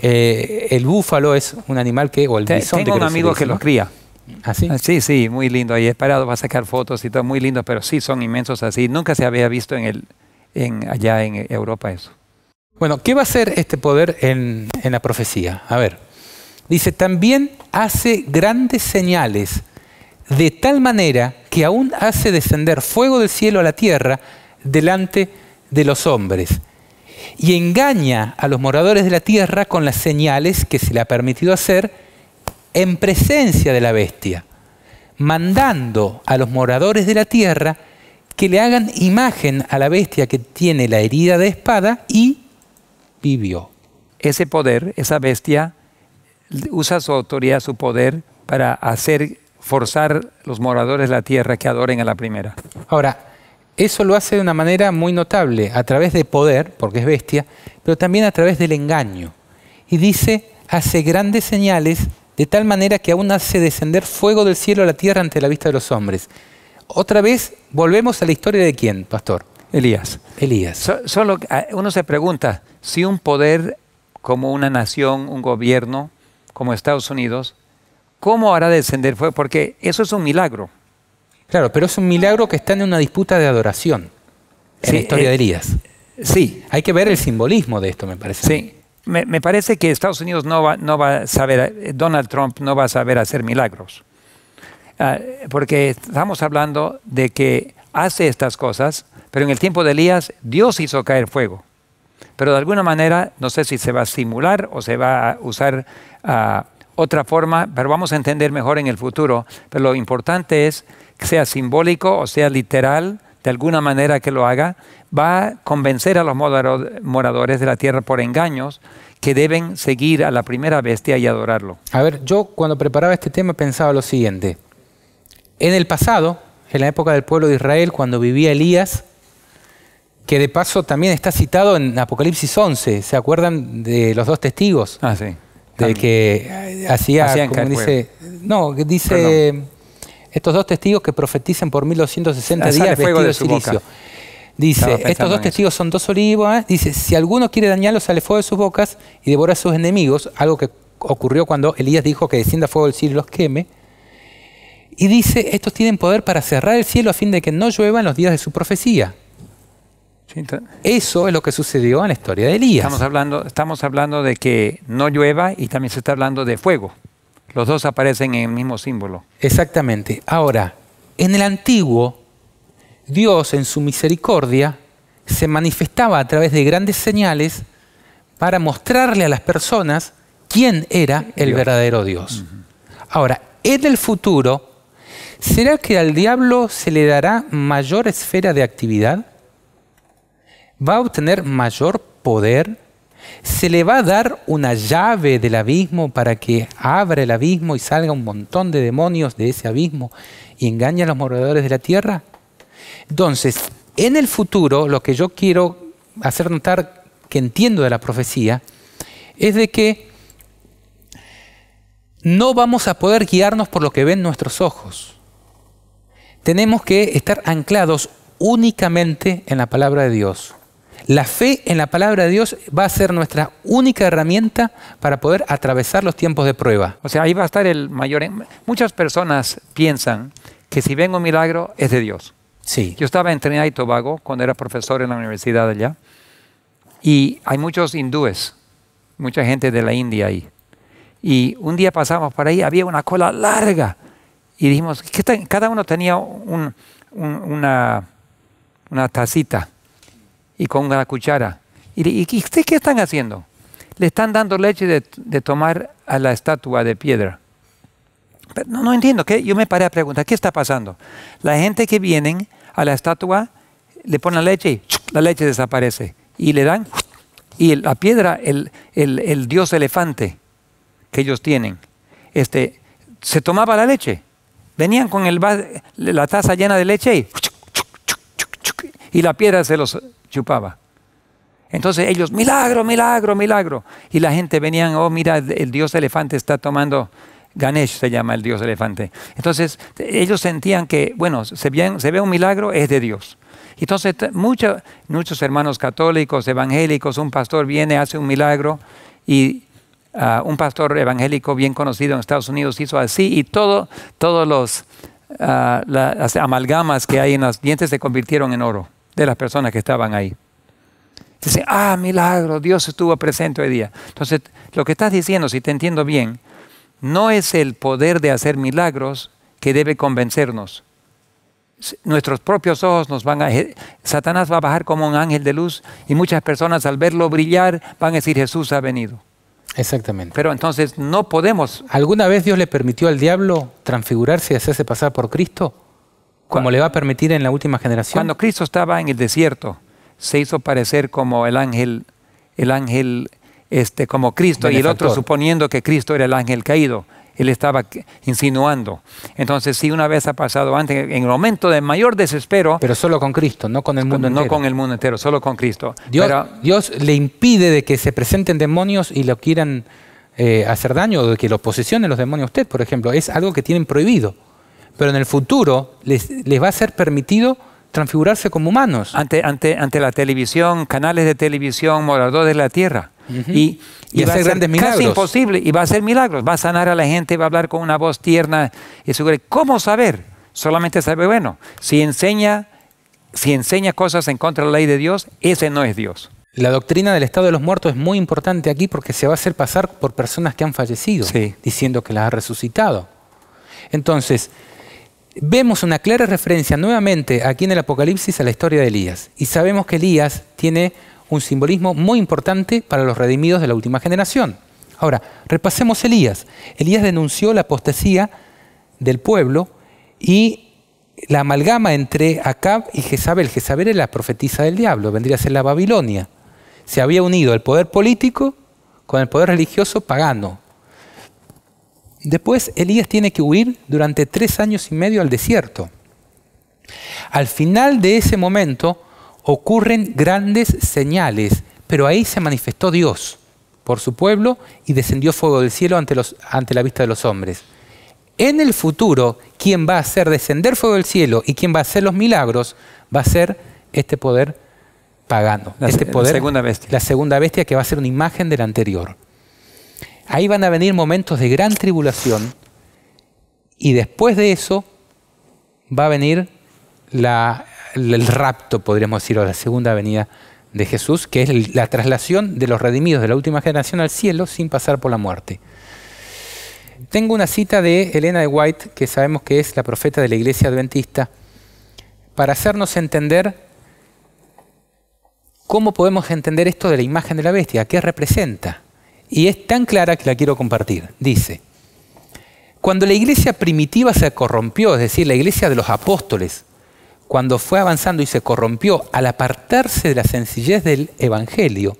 Eh, el búfalo es un animal que, o el Te- bisonte tengo un amigo dice, que ¿no? los cría. ¿Ah, sí? Ah, Sí, sí, muy lindo. Ahí esperado va a sacar fotos y todo, muy lindo, pero sí son inmensos así. Nunca se había visto en el, en, allá en Europa eso. Bueno, ¿qué va a hacer este poder en, en la profecía? A ver, dice, también hace grandes señales, de tal manera que aún hace descender fuego del cielo a la tierra delante de los hombres. Y engaña a los moradores de la tierra con las señales que se le ha permitido hacer en presencia de la bestia, mandando a los moradores de la tierra que le hagan imagen a la bestia que tiene la herida de espada y vivió. Ese poder, esa bestia, usa su autoridad, su poder para hacer, forzar los moradores de la tierra que adoren a la primera. Ahora, eso lo hace de una manera muy notable, a través de poder, porque es bestia, pero también a través del engaño. Y dice, hace grandes señales de tal manera que aún hace descender fuego del cielo a la tierra ante la vista de los hombres. Otra vez, volvemos a la historia de quién, pastor. Elías. Elías. So- solo ah, uno se pregunta si un poder como una nación, un gobierno como Estados Unidos, ¿cómo hará descender fuego? Porque eso es un milagro. Claro, pero es un milagro que está en una disputa de adoración. en la Sí, historia eh, de Elías. Sí, Hay que ver el simbolismo de esto, me parece. sí. Me, parece que Estados Unidos no va, no va a saber, eh, Donald Trump no va a saber hacer milagros. Ah, porque estamos hablando de que hace estas cosas, pero en el tiempo de Elías Dios hizo caer fuego. Pero de alguna manera, no sé si se va a simular o se va a usar ah, otra forma, pero vamos a entender mejor en el futuro. Pero lo importante es que sea simbólico o sea literal, de alguna manera que lo haga, va a convencer a los moradores de la tierra por engaños que deben seguir a la primera bestia y adorarlo. A ver, yo cuando preparaba este tema pensaba lo siguiente. En el pasado, en la época del pueblo de Israel, cuando vivía Elías, que de paso también está citado en Apocalipsis 11, ¿se acuerdan de los dos testigos? Ah, sí. De que eh, hacía, Hacían como dice, no, dice estos dos testigos que profetizan por 1260 Ah, días de vestidos de boca. silicio. Dice, estos dos testigos son dos olivos. ¿eh? Dice, si alguno quiere dañarlos, sale fuego de sus bocas y devora a sus enemigos, algo que ocurrió cuando Elías dijo que descienda fuego del cielo y los queme. Y dice, estos tienen poder para cerrar el cielo a fin de que no llueva en los días de su profecía. Eso es lo que sucedió en la historia de Elías. Estamos hablando, estamos hablando de que no llueva y también se está hablando de fuego. Los dos aparecen en el mismo símbolo. Exactamente. Ahora, en el antiguo, Dios en su misericordia se manifestaba a través de grandes señales para mostrarle a las personas quién era el Dios. verdadero Dios. Ahora, en el futuro, ¿será que al diablo se le dará mayor esfera de actividad? ¿Va a obtener mayor poder? ¿Se le va a dar una llave del abismo para que abra el abismo y salga un montón de demonios de ese abismo y engañe a los moradores de la tierra? Entonces, en el futuro, lo que yo quiero hacer notar que entiendo de la profecía es de que no vamos a poder guiarnos por lo que ven nuestros ojos. Tenemos que estar anclados únicamente en la palabra de Dios. La fe en la palabra de Dios va a ser nuestra única herramienta para poder atravesar los tiempos de prueba. O sea, ahí va a estar el mayor... en- Muchas personas piensan que si ven un milagro es de Dios. Sí. Yo estaba en Trinidad y Tobago cuando era profesor en la universidad allá y hay muchos hindúes, mucha gente de la India ahí. Y un día pasamos por ahí, había una cola larga y dijimos, ¿qué tal? cada uno tenía un- un- una, una tacita y con una cuchara. Y, ¿y ustedes qué están haciendo? Le están dando leche de, de tomar a la estatua de piedra. Pero no, no entiendo. ¿qué? Yo me paré a preguntar, ¿qué está pasando? La gente que vienen a la estatua le ponen leche y la leche desaparece. Y le dan, y la piedra, el, el- el dios elefante que ellos tienen, este, se tomaba la leche. Venían con el, la taza llena de leche y, y la piedra se los chupaba. Entonces ellos, milagro, milagro, milagro. Y la gente venían, oh, mira, el dios elefante está tomando, Ganesh se llama el dios elefante. Entonces ellos sentían que, bueno, se ve, se ve un milagro, es de Dios. Entonces muchos hermanos católicos, evangélicos, un pastor viene, hace un milagro y ah, un pastor evangélico bien conocido en Estados Unidos hizo así y todo, todos los ah, la- las amalgamas que hay en los dientes se convirtieron en oro de las personas que estaban ahí. Dice, ah, milagro, Dios estuvo presente hoy día. Entonces, lo que estás diciendo, si te entiendo bien, no es el poder de hacer milagros que debe convencernos. Nuestros propios ojos nos van a... Satanás va a bajar como un ángel de luz y muchas personas al verlo brillar van a decir Jesús ha venido. Exactamente. Pero entonces no podemos... ¿Alguna vez Dios le permitió al diablo transfigurarse y hacerse pasar por Cristo? Como le va a permitir en la última generación. Cuando Cristo estaba en el desierto, se hizo parecer como el ángel, el ángel, este, como Cristo, y el otro suponiendo que Cristo era el ángel caído. Él estaba insinuando. Entonces, si una vez ha pasado antes, en el momento de mayor desespero, Pero solo con Cristo, no con el mundo no entero. con el mundo entero, solo con Cristo. Dios, Pero- Dios le impide de que se presenten demonios y lo quieran eh, hacer daño o de que lo posesionen los demonios a usted, por ejemplo. Es algo que tienen prohibido. Pero en el futuro les, les va a ser permitido transfigurarse como humanos. ante, ante, ante la televisión, canales de televisión, moradores de la tierra. Y, Y va a ser grandes casi milagros. imposible, y va a hacer milagros, va a sanar a la gente, va a hablar con una voz tierna y segura. ¿Cómo saber? Solamente sabe, bueno, si enseña si enseña cosas en contra de la ley de Dios, ese no es Dios. La doctrina del estado de los muertos es muy importante aquí porque se va a hacer pasar por personas que han fallecido, Sí. diciendo que las ha resucitado. Entonces, vemos una clara referencia nuevamente aquí en el Apocalipsis a la historia de Elías. Y sabemos que Elías tiene un simbolismo muy importante para los redimidos de la última generación. Ahora, repasemos Elías. Elías denunció la apostasía del pueblo y la amalgama entre Acab y Jezabel. Jezabel es la profetisa del diablo, vendría a ser la Babilonia. Se había unido el poder político con el poder religioso pagano. Después Elías tiene que huir durante tres años y medio al desierto. Al final de ese momento ocurren grandes señales, pero ahí se manifestó Dios por su pueblo y descendió fuego del cielo ante, los, ante la vista de los hombres. En el futuro, quien va a hacer descender fuego del cielo y quien va a hacer los milagros va a ser este poder pagano. La este la poder, segunda bestia. La segunda bestia que va a ser una imagen del anterior. Ahí van a venir momentos de gran tribulación y después de eso va a venir el rapto, podríamos decir, o la segunda venida de Jesús, que es la traslación de los redimidos de la última generación al cielo sin pasar por la muerte. Tengo una cita de Elena de White, que sabemos que es la profeta de la iglesia adventista, para hacernos entender cómo podemos entender esto de la imagen de la bestia, qué representa. Y es tan clara que la quiero compartir. Dice, cuando la iglesia primitiva se corrompió, es decir, la iglesia de los apóstoles, cuando fue avanzando y se corrompió al apartarse de la sencillez del Evangelio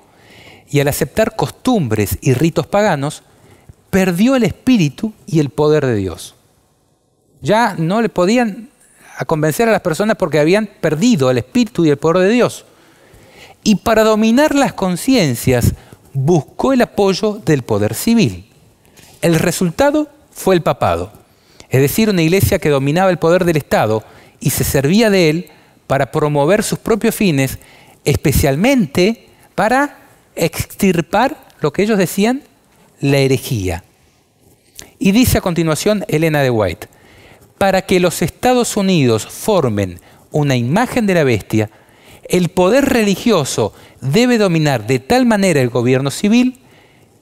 y al aceptar costumbres y ritos paganos, perdió el espíritu y el poder de Dios. Ya no le podían convencer a las personas porque habían perdido el espíritu y el poder de Dios. Y para dominar las conciencias buscó el apoyo del poder civil. El resultado fue el papado, es decir, una iglesia que dominaba el poder del Estado y se servía de él para promover sus propios fines, especialmente para extirpar lo que ellos decían la herejía. Y dice a continuación Elena de White, para que los Estados Unidos formen una imagen de la bestia, el poder religioso debe dominar de tal manera el gobierno civil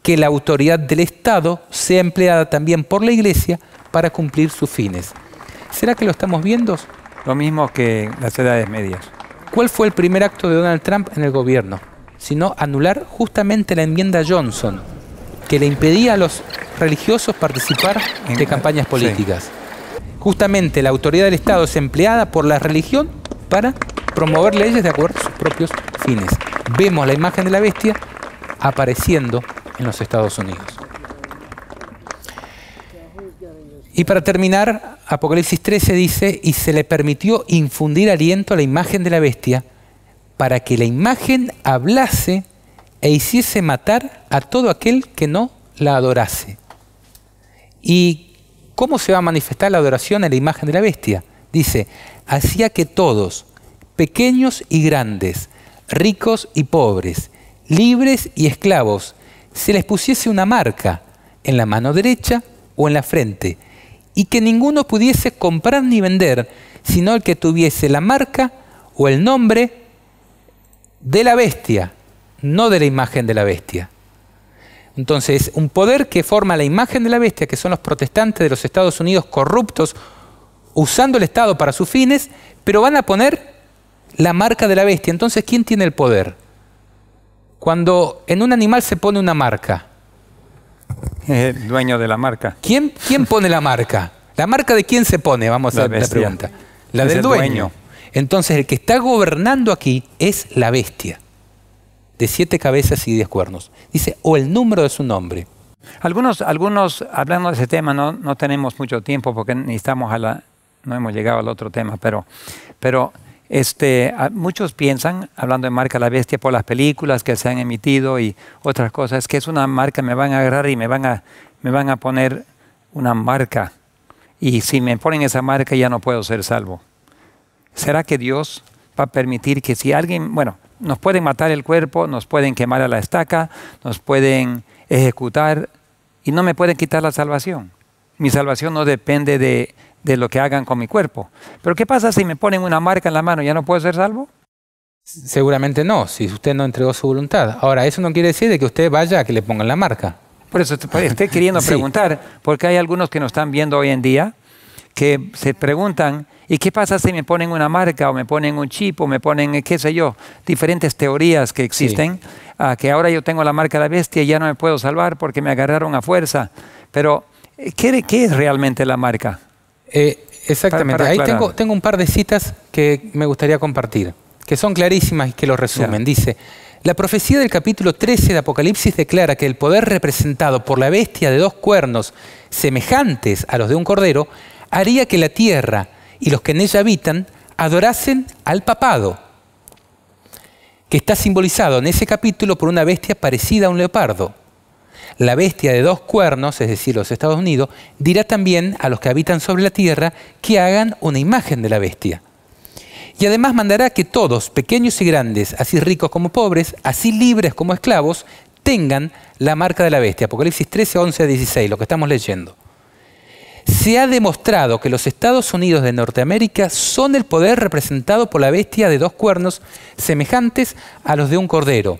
que la autoridad del Estado sea empleada también por la Iglesia para cumplir sus fines. ¿Será que lo estamos viendo? Lo mismo que las edades medias. ¿Cuál fue el primer acto de Donald Trump en el gobierno? Sino anular justamente la enmienda Johnson, que le impedía a los religiosos participar de campañas sí. políticas. Justamente la autoridad del Estado es empleada por la religión para promover leyes de acuerdo a sus propios fines. Vemos la imagen de la bestia apareciendo en los Estados Unidos. Y para terminar, Apocalipsis 13 dice, y se le permitió infundir aliento a la imagen de la bestia para que la imagen hablase e hiciese matar a todo aquel que no la adorase. ¿Y cómo se va a manifestar la adoración en la imagen de la bestia? Dice, hacía que todos, pequeños y grandes, ricos y pobres, libres y esclavos, se les pusiese una marca en la mano derecha o en la frente, y que ninguno pudiese comprar ni vender, sino el que tuviese la marca o el nombre de la bestia, no de la imagen de la bestia. Entonces, un poder que forma la imagen de la bestia, que son los protestantes de los Estados Unidos corruptos, usando el Estado para sus fines, pero van a poner la marca de la bestia. Entonces, ¿quién tiene el poder? Cuando en un animal se pone una marca, El dueño de la marca. ¿quién, quién pone la marca? ¿La marca de quién se pone? Vamos La a la pregunta. La Es del el dueño. dueño. Entonces, el que está gobernando aquí es la bestia, de siete cabezas y diez cuernos. Dice, o el número de su nombre. Algunos, algunos hablando de ese tema, no, no tenemos mucho tiempo porque necesitamos a la, no hemos llegado al otro tema, pero, pero este, muchos piensan, hablando de marca la bestia por las películas que se han emitido y otras cosas, que es una marca, me van a agarrar y me van a, me van a poner una marca. Y si me ponen esa marca ya no puedo ser salvo. ¿Será que Dios va a permitir que si alguien, bueno, nos pueden matar el cuerpo, nos pueden quemar a la estaca, nos pueden ejecutar y no me pueden quitar la salvación? Mi salvación no depende de, de lo que hagan con mi cuerpo. Pero ¿qué pasa si me ponen una marca en la mano? ¿Ya no puedo ser salvo? Seguramente no, si usted no entregó su voluntad. Ahora, eso no quiere decir de que usted vaya a que le pongan la marca. Por eso estoy queriendo [laughs] Sí. preguntar, porque hay algunos que nos están viendo hoy en día que se preguntan, ¿y qué pasa si me ponen una marca o me ponen un chip o me ponen, eh, qué sé yo, diferentes teorías que existen, ah, que ahora yo tengo la marca de la bestia y ya no me puedo salvar porque me agarraron a fuerza? Pero, eh, ¿qué, qué es realmente la marca? Eh, exactamente. Para- para Ahí tengo, tengo un par de citas que me gustaría compartir, que son clarísimas y que lo resumen. Ya. Dice, la profecía del capítulo 13 de Apocalipsis declara que el poder representado por la bestia de dos cuernos semejantes a los de un cordero haría que la tierra y los que en ella habitan adorasen al papado, que está simbolizado en ese capítulo por una bestia parecida a un leopardo. La bestia de dos cuernos, es decir, los Estados Unidos, dirá también a los que habitan sobre la tierra que hagan una imagen de la bestia. Y además mandará que todos, pequeños y grandes, así ricos como pobres, así libres como esclavos, tengan la marca de la bestia. Apocalipsis 13, 11 a 16, lo que estamos leyendo. Se ha demostrado que los Estados Unidos de Norteamérica son el poder representado por la bestia de dos cuernos semejantes a los de un cordero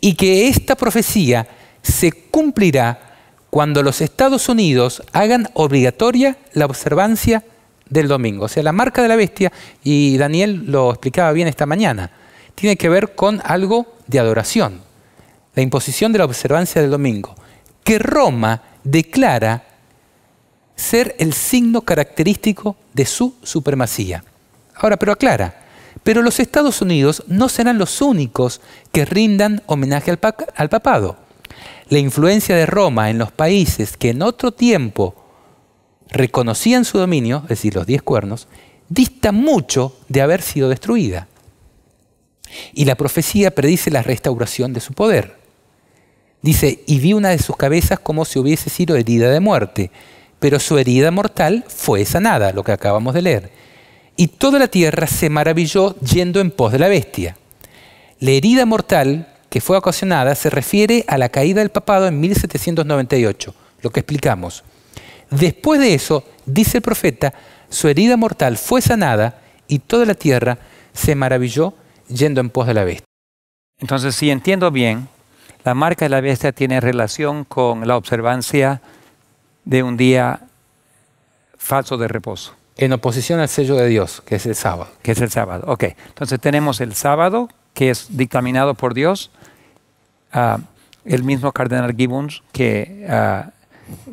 y que esta profecía se cumplirá cuando los Estados Unidos hagan obligatoria la observancia del domingo. O sea, la marca de la bestia, y Daniel lo explicaba bien esta mañana, tiene que ver con algo de adoración, la imposición de la observancia del domingo, que Roma declara ser el signo característico de su supremacía. Ahora, pero aclara, pero los Estados Unidos no serán los únicos que rindan homenaje al, al papado. La influencia de Roma en los países que en otro tiempo reconocían su dominio, es decir, los diez cuernos, dista mucho de haber sido destruida. Y la profecía predice la restauración de su poder. Dice, y vi una de sus cabezas como si hubiese sido herida de muerte, pero su herida mortal fue sanada, lo que acabamos de leer. Y toda la tierra se maravilló yendo en pos de la bestia. La herida mortal que fue ocasionada se refiere a la caída del papado en 1798, lo que explicamos. Después de eso, dice el profeta, su herida mortal fue sanada y toda la tierra se maravilló yendo en pos de la bestia. Entonces, si entiendo bien, la marca de la bestia tiene relación con la observancia de un día falso de reposo, En oposición al sello de Dios, que es el sábado. que es el sábado. Ok, entonces tenemos el sábado, que es dictaminado por Dios. El mismo cardenal Gibbons, que,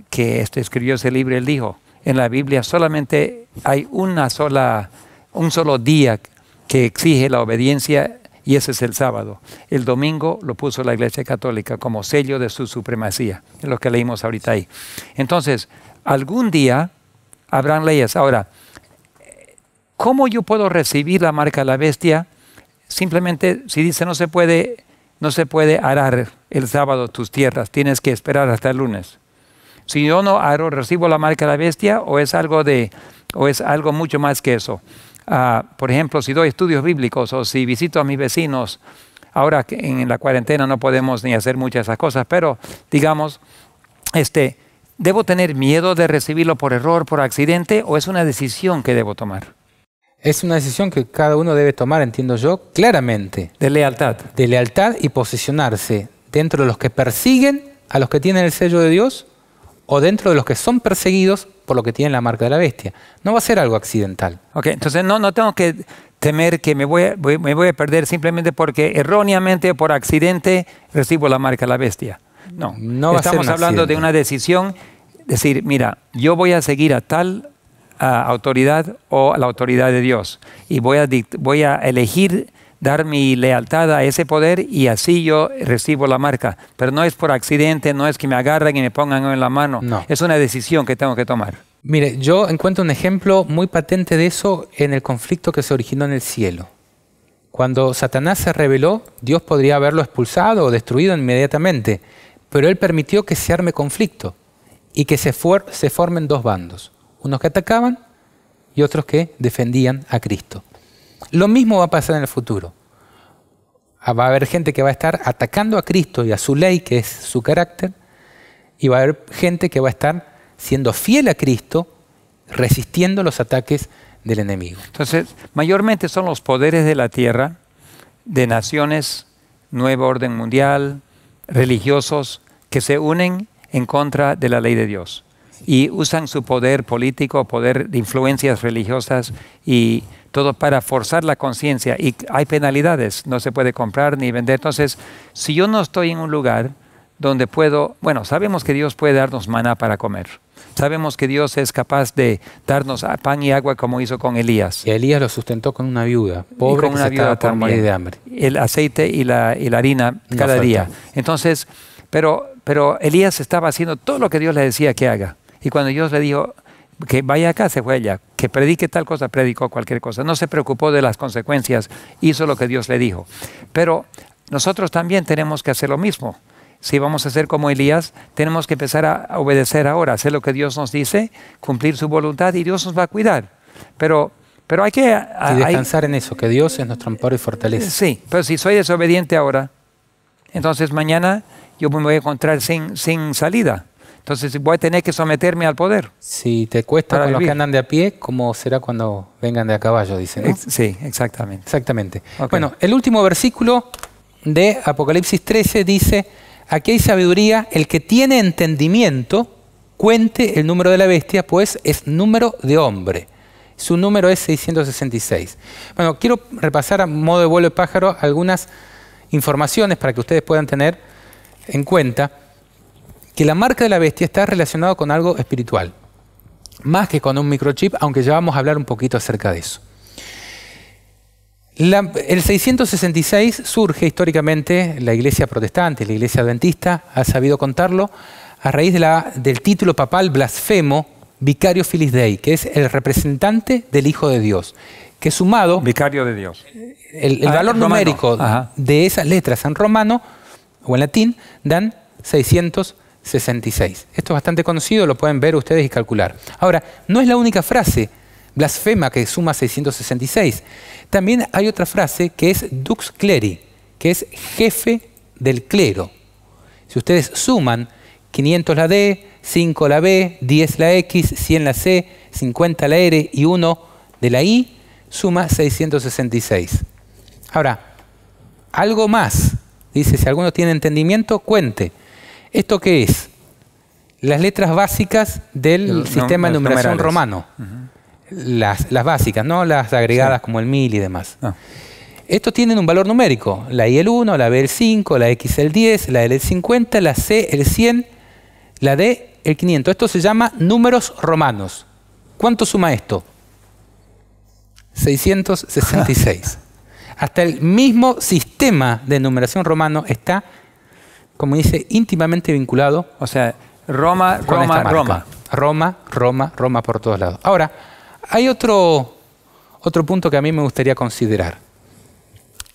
que este, escribió ese libro, él dijo, en la Biblia solamente hay una sola, un solo día que exige la obediencia y ese es el sábado. El domingo lo puso la Iglesia Católica como sello de su supremacía, es lo que leímos ahorita ahí. Entonces, algún día habrán leyes. Ahora, ¿cómo yo puedo recibir la marca de la bestia? Simplemente, si dice no se puede, no se puede arar el sábado tus tierras, tienes que esperar hasta el lunes. Si yo no aro, recibo la marca de la bestia o es algo de, o es algo mucho más que eso. Ah, por ejemplo, si doy estudios bíblicos o si visito a mis vecinos, ahora en la cuarentena no podemos ni hacer muchas de esas cosas, pero digamos, este, ¿debo tener miedo de recibirlo por error, por accidente o es una decisión que debo tomar? Es una decisión que cada uno debe tomar, entiendo yo, claramente, De lealtad. de lealtad y posicionarse dentro de los que persiguen a los que tienen el sello de Dios o dentro de los que son perseguidos por lo que tienen la marca de la bestia. No va a ser algo accidental. Ok, entonces no, no tengo que temer que me voy, a- voy- me voy a perder simplemente porque erróneamente, por accidente, recibo la marca de la bestia. No, No va a ser estamos hablando de una decisión, decir, mira, yo voy a seguir a tal ah, autoridad o a la autoridad de Dios y voy a, voy a elegir dar mi lealtad a ese poder y así yo recibo la marca. Pero no es por accidente, no es que me agarren y me pongan en la mano. No. Es una decisión que tengo que tomar. Mire, yo encuentro un ejemplo muy patente de eso en el conflicto que se originó en el cielo. Cuando Satanás se rebeló, Dios podría haberlo expulsado o destruido inmediatamente, pero él permitió que se arme conflicto y que se, fuer- se formen dos bandos, unos que atacaban y otros que defendían a Cristo. Lo mismo va a pasar en el futuro. Ah, Va a haber gente que va a estar atacando a Cristo y a su ley, que es su carácter, y va a haber gente que va a estar siendo fiel a Cristo, resistiendo los ataques del enemigo. Entonces, mayormente son los poderes de la tierra, de naciones, nuevo orden mundial, religiosos, que se unen en contra de la ley de Dios y usan su poder político, poder de influencias religiosas y todo para forzar la conciencia. Y hay penalidades, no se puede comprar ni vender. Entonces, si yo no estoy en un lugar donde puedo, bueno, sabemos que Dios puede darnos maná para comer. Sabemos que Dios es capaz de darnos pan y agua como hizo con Elías. Y Elías lo sustentó con una viuda, pobre con que se viuda por morir de hambre. El aceite y la, y la harina cada día. Entonces, pero, pero Elías estaba haciendo todo lo que Dios le decía que haga. Y cuando Dios le dijo que vaya acá, se fue allá. Que predique tal cosa, predicó cualquier cosa. No se preocupó de las consecuencias, hizo lo que Dios le dijo. Pero nosotros también tenemos que hacer lo mismo. Si vamos a ser como Elías, tenemos que empezar a obedecer ahora, hacer lo que Dios nos dice, cumplir su voluntad y Dios nos va a cuidar. Pero, pero hay que... Y hay- descansar en eso, que Dios es nuestro amparo y fortaleza. Sí, pero si soy desobediente ahora, entonces mañana yo me voy a encontrar sin, sin salida. Entonces voy a tener que someterme al poder. Si te cuesta con los que andan de a pie, ¿cómo será cuando vengan de a caballo? Dice, ¿no? Ex- Sí, exactamente. Exactamente. Bueno, el último versículo de Apocalipsis 13 dice, aquí hay sabiduría, el que tiene entendimiento, cuente el número de la bestia, pues es número de hombre. Su número es 666. Bueno, quiero repasar a modo de vuelo de pájaro algunas informaciones para que ustedes puedan tener en cuenta que la marca de la bestia está relacionado con algo espiritual, más que con un microchip, aunque ya vamos a hablar un poquito acerca de eso. La- el 666 surge históricamente, la iglesia protestante, la iglesia adventista, ha sabido contarlo, a raíz de la- del título papal blasfemo Vicario Filis Dei, que es el representante del Hijo de Dios, que sumado Vicario de Dios. el, el Ah, valor numérico Ajá. de esas letras en romano o en latín dan 666. Esto es bastante conocido, lo pueden ver ustedes y calcular. Ahora, no es la única frase blasfema que suma 666. También hay otra frase que es dux cleri, que es jefe del clero. Si ustedes suman 500 la D, 5 la B, 10 la X, 100 la C, 50 la R y 1 de la I, suma 666. Ahora, algo más. Dice, si alguno tiene entendimiento, cuente. ¿Esto qué es? Las letras básicas del El- sistema de numeración numerales. romano. las, las básicas, no las agregadas como el mil y demás. Ah. Estos tienen un valor numérico. La I el 1, la B el 5, la X el 10, la L el 50, la C el 100, la D el 500. Esto se llama números romanos. ¿Cuánto suma esto? 666. [laughs] Hasta el mismo sistema de numeración romano está, como dice, íntimamente vinculado O sea, Roma, con esta Roma, marca. Roma. Roma, Roma, Roma por todos lados. Ahora, hay otro, otro punto que a mí me gustaría considerar.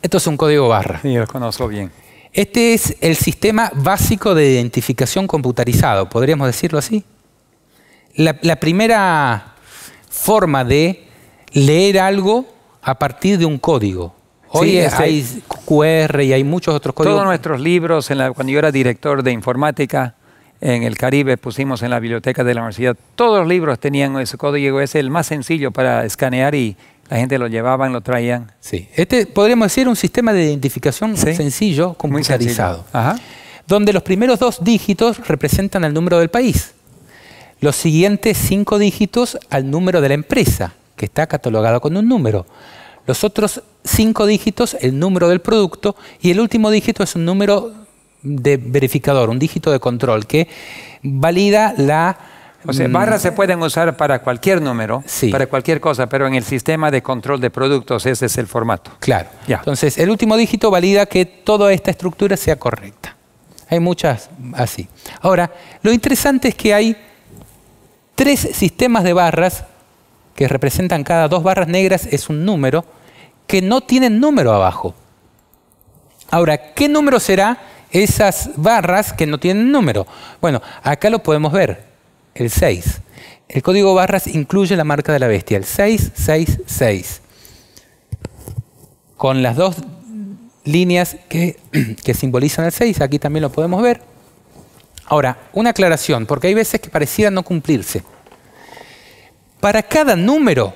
Esto es un código barra. Sí, lo conozco bien. Este es el sistema básico de identificación computarizado, podríamos decirlo así. La, la primera forma de leer algo a partir de un código. Hoy Sí, este- hay QR y hay muchos otros códigos. Todos nuestros libros, en la- cuando yo era director de informática en el Caribe, pusimos en la biblioteca de la universidad, todos los libros tenían ese código, es el más sencillo para escanear y la gente lo llevaban, lo traían. Sí. Este podríamos decir un sistema de identificación Sí. sencillo, Muy computarizado. sencillo. Ajá. donde los primeros dos dígitos representan el número del país, los siguientes cinco dígitos al número de la empresa, que está catalogado con un número, los otros cinco dígitos el número del producto y el último dígito es un número de verificador, un dígito de control que valida la... O sea, mm, barras se pueden usar para cualquier número, Sí. para cualquier cosa, pero en el sistema de control de productos ese es el formato. Claro. Ya. Entonces, el último dígito valida que toda esta estructura sea correcta. Hay muchas así. Ahora, lo interesante es que hay tres sistemas de barras que representan cada dos barras negras es un número que no tienen número abajo. Ahora, ¿qué número será esas barras que no tienen número? Bueno, acá lo podemos ver, el 6. El código barras incluye la marca de la bestia, el 666 con las dos líneas que, [clears throat] que simbolizan el 6, aquí también lo podemos ver. Ahora, una aclaración, porque hay veces que pareciera no cumplirse. Para cada número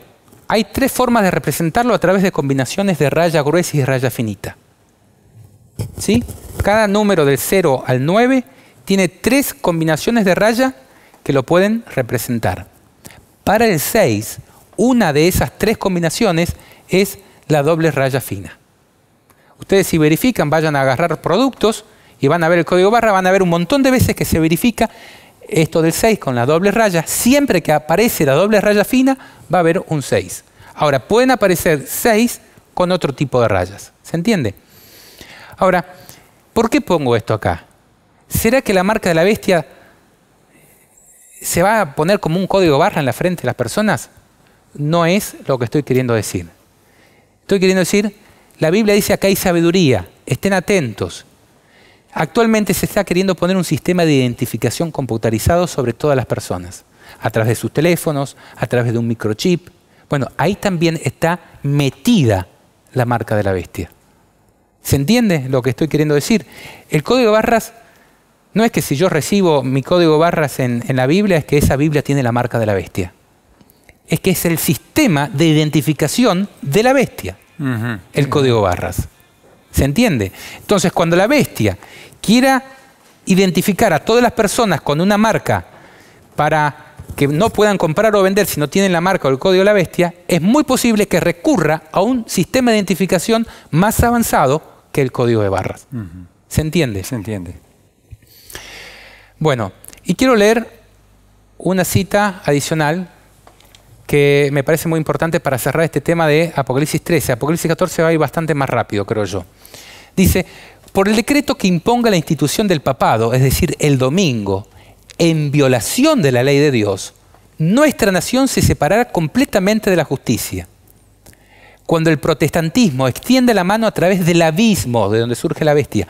hay tres formas de representarlo a través de combinaciones de raya gruesa y raya finita. ¿Sí? Cada número del 0 al 9 tiene tres combinaciones de raya que lo pueden representar. Para el 6, una de esas tres combinaciones es la doble raya fina. Ustedes si verifican, vayan a agarrar productos y van a ver el código barra, van a ver un montón de veces que se verifica esto del 6 con la doble raya. Siempre que aparece la doble raya fina, va a haber un 6. Ahora, pueden aparecer 6 con otro tipo de rayas. ¿Se entiende? Ahora, ¿por qué pongo esto acá? ¿Será que la marca de la bestia se va a poner como un código barra en la frente de las personas? No es lo que estoy queriendo decir. Estoy queriendo decir, la Biblia dice acá hay sabiduría, estén atentos. Actualmente se está queriendo poner un sistema de identificación computarizado sobre todas las personas, a través de sus teléfonos, a través de un microchip. Bueno, ahí también está metida la marca de la bestia. ¿Se entiende lo que estoy queriendo decir? El código barras no es que si yo recibo mi código barras en, en la Biblia, es que esa Biblia tiene la marca de la bestia es que es el sistema de identificación de la bestia, el código barras. ¿Se entiende? Entonces, cuando la bestia quiera identificar a todas las personas con una marca para que no puedan comprar o vender si no tienen la marca o el código de la bestia, es muy posible que recurra a un sistema de identificación más avanzado que el código de barras. ¿Se entiende? Se entiende. Bueno, y quiero leer una cita adicional que me parece muy importante para cerrar este tema de Apocalipsis 13. Apocalipsis 14 va a ir bastante más rápido, creo yo. Dice, por el decreto que imponga la institución del papado, es decir, el domingo, en violación de la ley de Dios, nuestra nación se separará completamente de la justicia. Cuando el protestantismo extiende la mano a través del abismo de donde surge la bestia,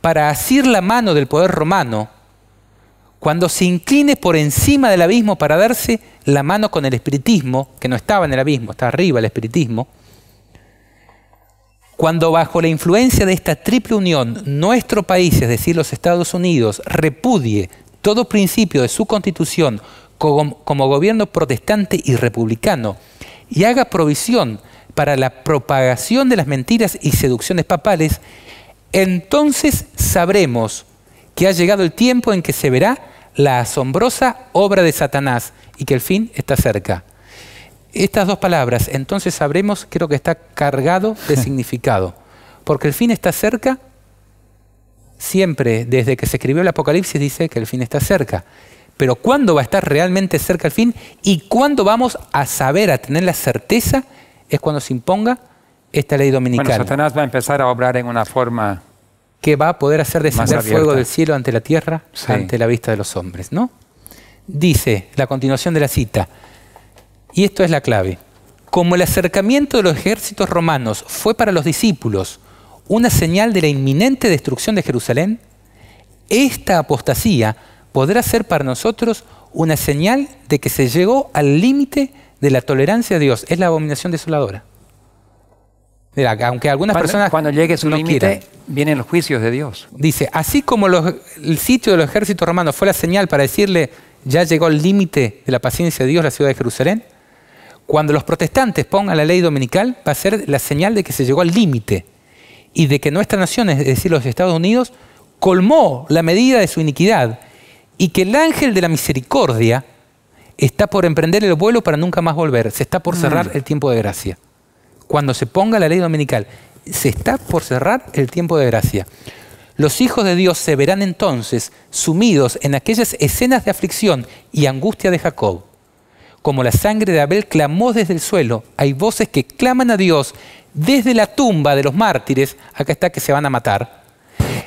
para asir la mano del poder romano, cuando se incline por encima del abismo para darse la mano con el espiritismo, que no estaba en el abismo, está arriba el espiritismo, cuando bajo la influencia de esta triple unión nuestro país, es decir, los Estados Unidos, repudie todo principio de su constitución como, como gobierno protestante y republicano y haga provisión para la propagación de las mentiras y seducciones papales, entonces sabremos que ha llegado el tiempo en que se verá la asombrosa obra de Satanás y que el fin está cerca. Estas dos palabras, entonces sabremos, creo que está cargado de [laughs] significado, porque el fin está cerca, siempre desde que se escribió el Apocalipsis dice que el fin está cerca. Pero ¿cuándo va a estar realmente cerca el fin? Y cuándo vamos a saber, a tener la certeza, es cuando se imponga esta ley dominical. Bueno, Satanás va a empezar a obrar en una forma que va a poder hacer descender fuego del cielo ante la tierra, ante la vista de los hombres, ¿no? Dice la continuación de la cita, y esto es la clave, como el acercamiento de los ejércitos romanos fue para los discípulos una señal de la inminente destrucción de Jerusalén, esta apostasía podrá ser para nosotros una señal de que se llegó al límite de la tolerancia de Dios. Es la abominación desoladora aunque algunas personas. Cuando llegue su límite, vienen los juicios de Dios. Dice: así como el sitio del ejército romano fue la señal para decirle ya llegó el límite de la paciencia de Dios la ciudad de Jerusalén, cuando los protestantes pongan la ley dominical, va a ser la señal de que se llegó al límite y de que nuestra nación, es decir, los Estados Unidos, colmó la medida de su iniquidad y que el ángel de la misericordia está por emprender el vuelo para nunca más volver. Se está por cerrar mm. el tiempo de gracia cuando se ponga la ley dominical. Se está por cerrar el tiempo de gracia. Los hijos de Dios se verán entonces sumidos en aquellas escenas de aflicción y angustia de Jacob. Como la sangre de Abel clamó desde el suelo, hay voces que claman a Dios desde la tumba de los mártires, acá está que se van a matar,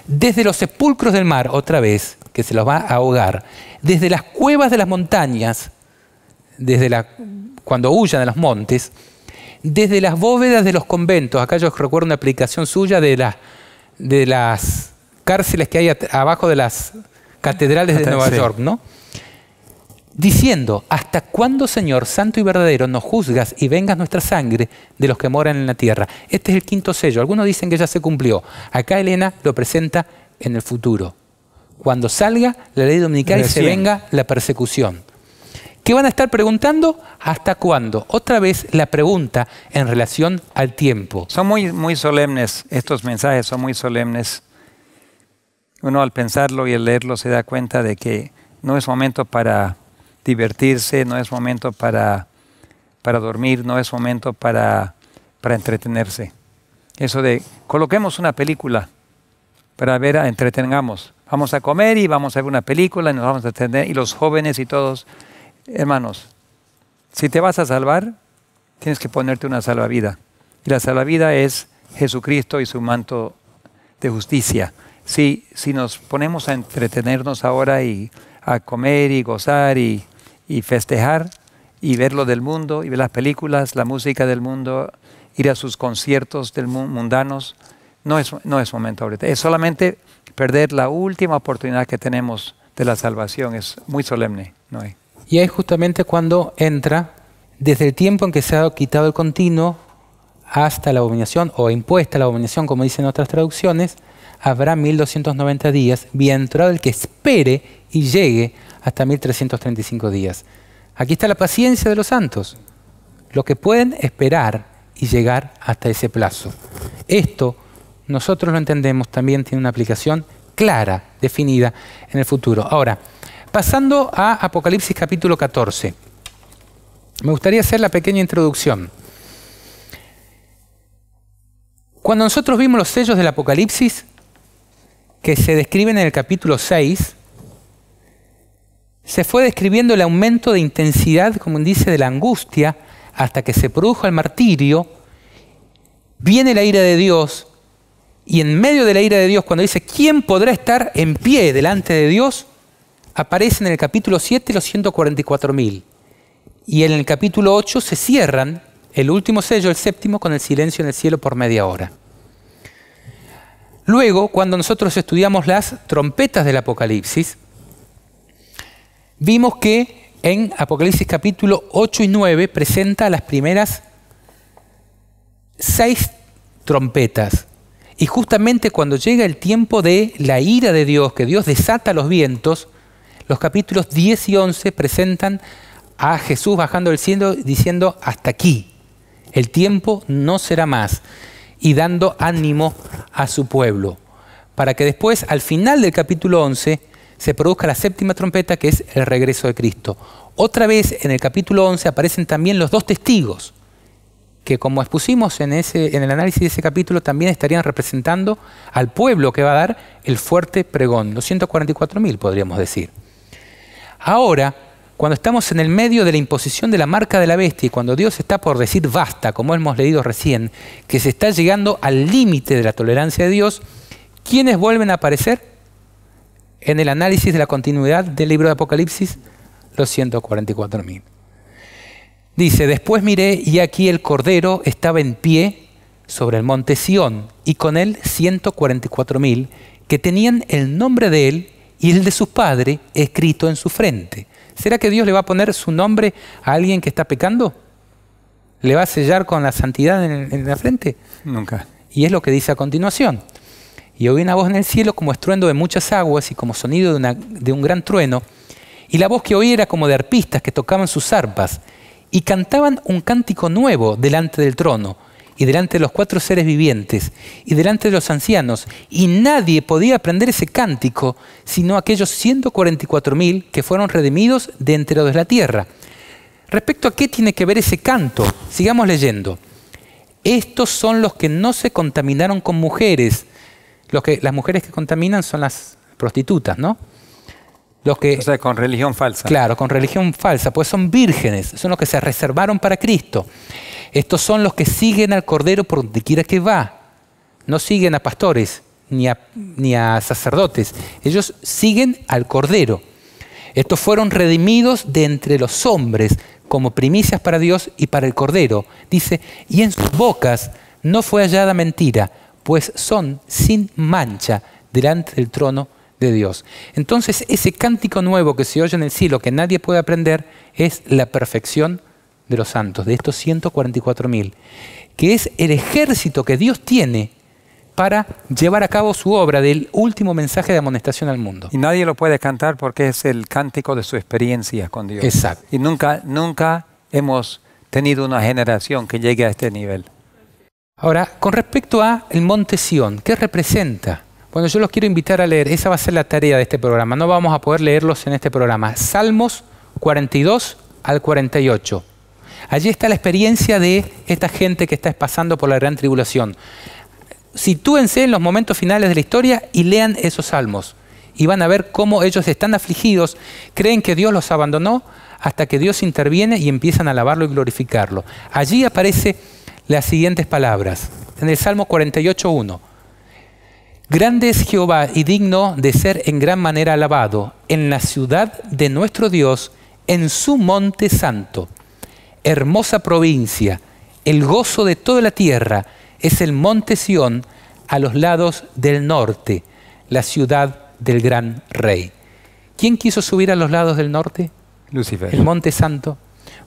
desde los sepulcros del mar, otra vez, que se los va a ahogar, desde las cuevas de las montañas, desde la, cuando huyan de los montes, desde las bóvedas de los conventos. Acá yo recuerdo una aplicación suya de, de las cárceles que hay abajo de las catedrales de Nueva York, ¿no? Diciendo, ¿hasta cuándo, Señor, santo y verdadero, nos juzgas y vengas nuestra sangre de los que moran en la tierra? Este es el quinto sello. Algunos dicen que ya se cumplió. Acá Elena lo presenta en el futuro. Cuando salga la ley dominical y se venga la persecución. que van a estar preguntando hasta cuándo. Otra vez la pregunta en relación al tiempo. Son muy, muy solemnes, estos mensajes son muy solemnes. Uno al pensarlo y al leerlo se da cuenta de que no es momento para divertirse, no es momento para, para dormir, no es momento para, para entretenerse. Eso de coloquemos una película para ver, entretengamos. Vamos a comer y vamos a ver una película y nos vamos a entretener. Y los jóvenes y todos, hermanos, si te vas a salvar, tienes que ponerte una salvavida. Y la salvavida es Jesucristo y su manto de justicia. Si, si nos ponemos a entretenernos ahora y a comer y gozar y, y festejar y ver lo del mundo y ver las películas, la música del mundo, ir a sus conciertos del mundanos, no es, no es momento ahorita. Es solamente perder la última oportunidad que tenemos de la salvación. Es muy solemne. ¿no? Y es justamente cuando entra, desde el tiempo en que se ha quitado el continuo hasta la abominación o impuesta la abominación, como dicen otras traducciones, habrá 1290 días, bien entrado el que espere y llegue hasta 1335 días. Aquí está la paciencia de los santos, lo que pueden esperar y llegar hasta ese plazo. Esto nosotros lo entendemos, también tiene una aplicación clara, definida en el futuro. Ahora, pasando a Apocalipsis capítulo 14, me gustaría hacer la pequeña introducción. Cuando nosotros vimos los sellos del Apocalipsis, que se describen en el capítulo 6, se fue describiendo el aumento de intensidad, como dice, de la angustia, hasta que se produjo el martirio, viene la ira de Dios, y en medio de la ira de Dios, cuando dice, ¿quién podrá estar en pie delante de Dios? Aparecen en el capítulo 7 los 144.000. Y en el capítulo 8 se cierran el último sello, el séptimo, con el silencio en el cielo por media hora. Luego, cuando nosotros estudiamos las trompetas del Apocalipsis, vimos que en Apocalipsis capítulo 8 y 9 presenta las primeras seis trompetas. Y justamente cuando llega el tiempo de la ira de Dios, que Dios desata los vientos, los capítulos 10 y 11 presentan a Jesús bajando del cielo diciendo, hasta aquí, el tiempo no será más, y dando ánimo a su pueblo, para que después, al final del capítulo 11, se produzca la séptima trompeta, que es el regreso de Cristo. Otra vez en el capítulo 11 aparecen también los dos testigos, que como expusimos en, ese, en el análisis de ese capítulo, también estarían representando al pueblo que va a dar el fuerte pregón, los 144.000 podríamos decir. Ahora, cuando estamos en el medio de la imposición de la marca de la bestia y cuando Dios está por decir basta, como hemos leído recién, que se está llegando al límite de la tolerancia de Dios, ¿quiénes vuelven a aparecer? En el análisis de la continuidad del libro de Apocalipsis, los 144.000. Dice, después miré y aquí el Cordero estaba en pie sobre el monte Sión y con él 144 mil que tenían el nombre de él y el de su padre escrito en su frente. ¿Será que Dios le va a poner su nombre a alguien que está pecando? ¿Le va a sellar con la santidad en, la frente? Nunca. Y es lo que dice a continuación. Y oí una voz en el cielo como estruendo de muchas aguas y como sonido de, de un gran trueno. Y la voz que oí era como de arpistas que tocaban sus arpas y cantaban un cántico nuevo delante del trono y delante de los cuatro seres vivientes y delante de los ancianos, y nadie podía aprender ese cántico sino aquellos 144.000 que fueron redimidos de entre de la tierra. Respecto a qué tiene que ver ese canto, sigamos leyendo. Estos son los que no se contaminaron con mujeres. Los que, las mujeres que contaminan son las prostitutas, ¿no? Los que, o sea, con religión falsa. Claro, con religión falsa, pues son vírgenes, son los que se reservaron para Cristo. Estos son los que siguen al Cordero por donde quiera que va. No siguen a pastores ni a, ni a sacerdotes, ellos siguen al Cordero. Estos fueron redimidos de entre los hombres como primicias para Dios y para el Cordero. Dice, y en sus bocas no fue hallada mentira, pues son sin mancha delante del trono de Dios. Entonces ese cántico nuevo que se oye en el cielo, que nadie puede aprender, es la perfección de los santos, de estos 144.000, que es el ejército que Dios tiene para llevar a cabo su obra del último mensaje de amonestación al mundo. Y nadie lo puede cantar porque es el cántico de su experiencia con Dios. Exacto. Y nunca, nunca hemos tenido una generación que llegue a este nivel. Ahora, con respecto a el monte Sión, ¿qué representa? Bueno, yo los quiero invitar a leer, esa va a ser la tarea de este programa, no vamos a poder leerlos en este programa. Salmos 42 al 48. Allí está la experiencia de esta gente que está pasando por la gran tribulación. Sitúense en los momentos finales de la historia y lean esos salmos. Y van a ver cómo ellos están afligidos, creen que Dios los abandonó, hasta que Dios interviene y empiezan a alabarlo y glorificarlo. Allí aparece las siguientes palabras, en el Salmo 48.1. Grande es Jehová y digno de ser en gran manera alabado en la ciudad de nuestro Dios, en su monte santo. Hermosa provincia, el gozo de toda la tierra es el monte Sión a los lados del norte, la ciudad del gran rey. ¿Quién quiso subir a los lados del norte? Lucifer. El monte santo.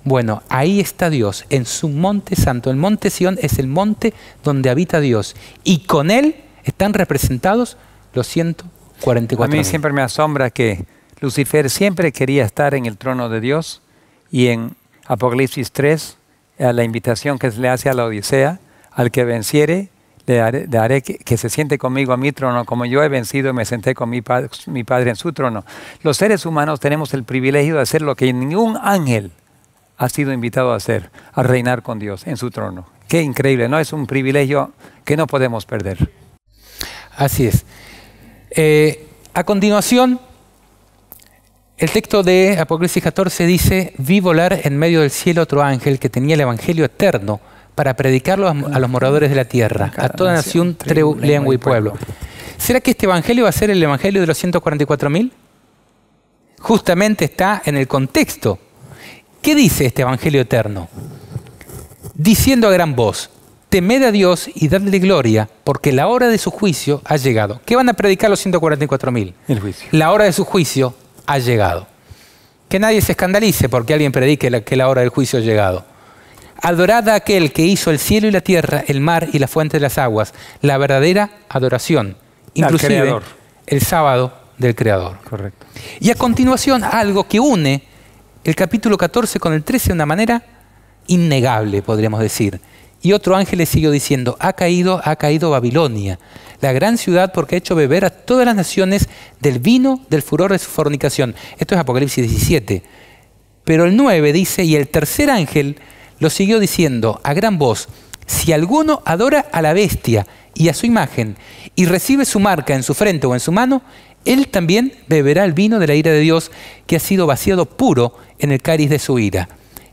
Bueno, ahí está Dios, en su monte santo. El monte Sión es el monte donde habita Dios. Y con él están representados los 144. A mí siempre me asombra que Lucifer siempre quería estar en el trono de Dios y en Apocalipsis 3, a la invitación que le hace a la Odisea, al que venciere, le haré, que, se siente conmigo a mi trono, como yo he vencido y me senté con mi, mi Padre en su trono. Los seres humanos tenemos el privilegio de hacer lo que ningún ángel ha sido invitado a hacer, a reinar con Dios en su trono. Qué increíble, ¿no? Es un privilegio que no podemos perder. Así es. Eh, a continuación, el texto de Apocalipsis 14 dice, vi volar en medio del cielo otro ángel que tenía el Evangelio eterno para predicarlo a, los moradores de la tierra, a toda nación, tribu, lengua y pueblo. ¿Será que este evangelio va a ser el evangelio de los 144.000? Justamente está en el contexto. ¿Qué dice este evangelio eterno? Diciendo a gran voz, temed a Dios y dadle gloria, porque la hora de su juicio ha llegado. ¿Qué van a predicar los 144.000? El juicio. La hora de su juicio ha llegado. Que nadie se escandalice porque alguien predique que la hora del juicio ha llegado. Adorad a aquel que hizo el cielo y la tierra, el mar y la fuente de las aguas. La verdadera adoración. Inclusive el sábado del Creador. Correcto. Y a continuación algo que une el capítulo 14 con el 13 de una manera innegable, podríamos decir. Y otro ángel le siguió diciendo, ha caído, ha caído Babilonia, la gran ciudad porque ha hecho beber a todas las naciones del vino del furor de su fornicación. Esto es Apocalipsis 17. Pero el 9 dice, y el tercer ángel lo siguió diciendo a gran voz, si alguno adora a la bestia y a su imagen y recibe su marca en su frente o en su mano, él también beberá el vino de la ira de Dios que ha sido vaciado puro en el cáliz de su ira,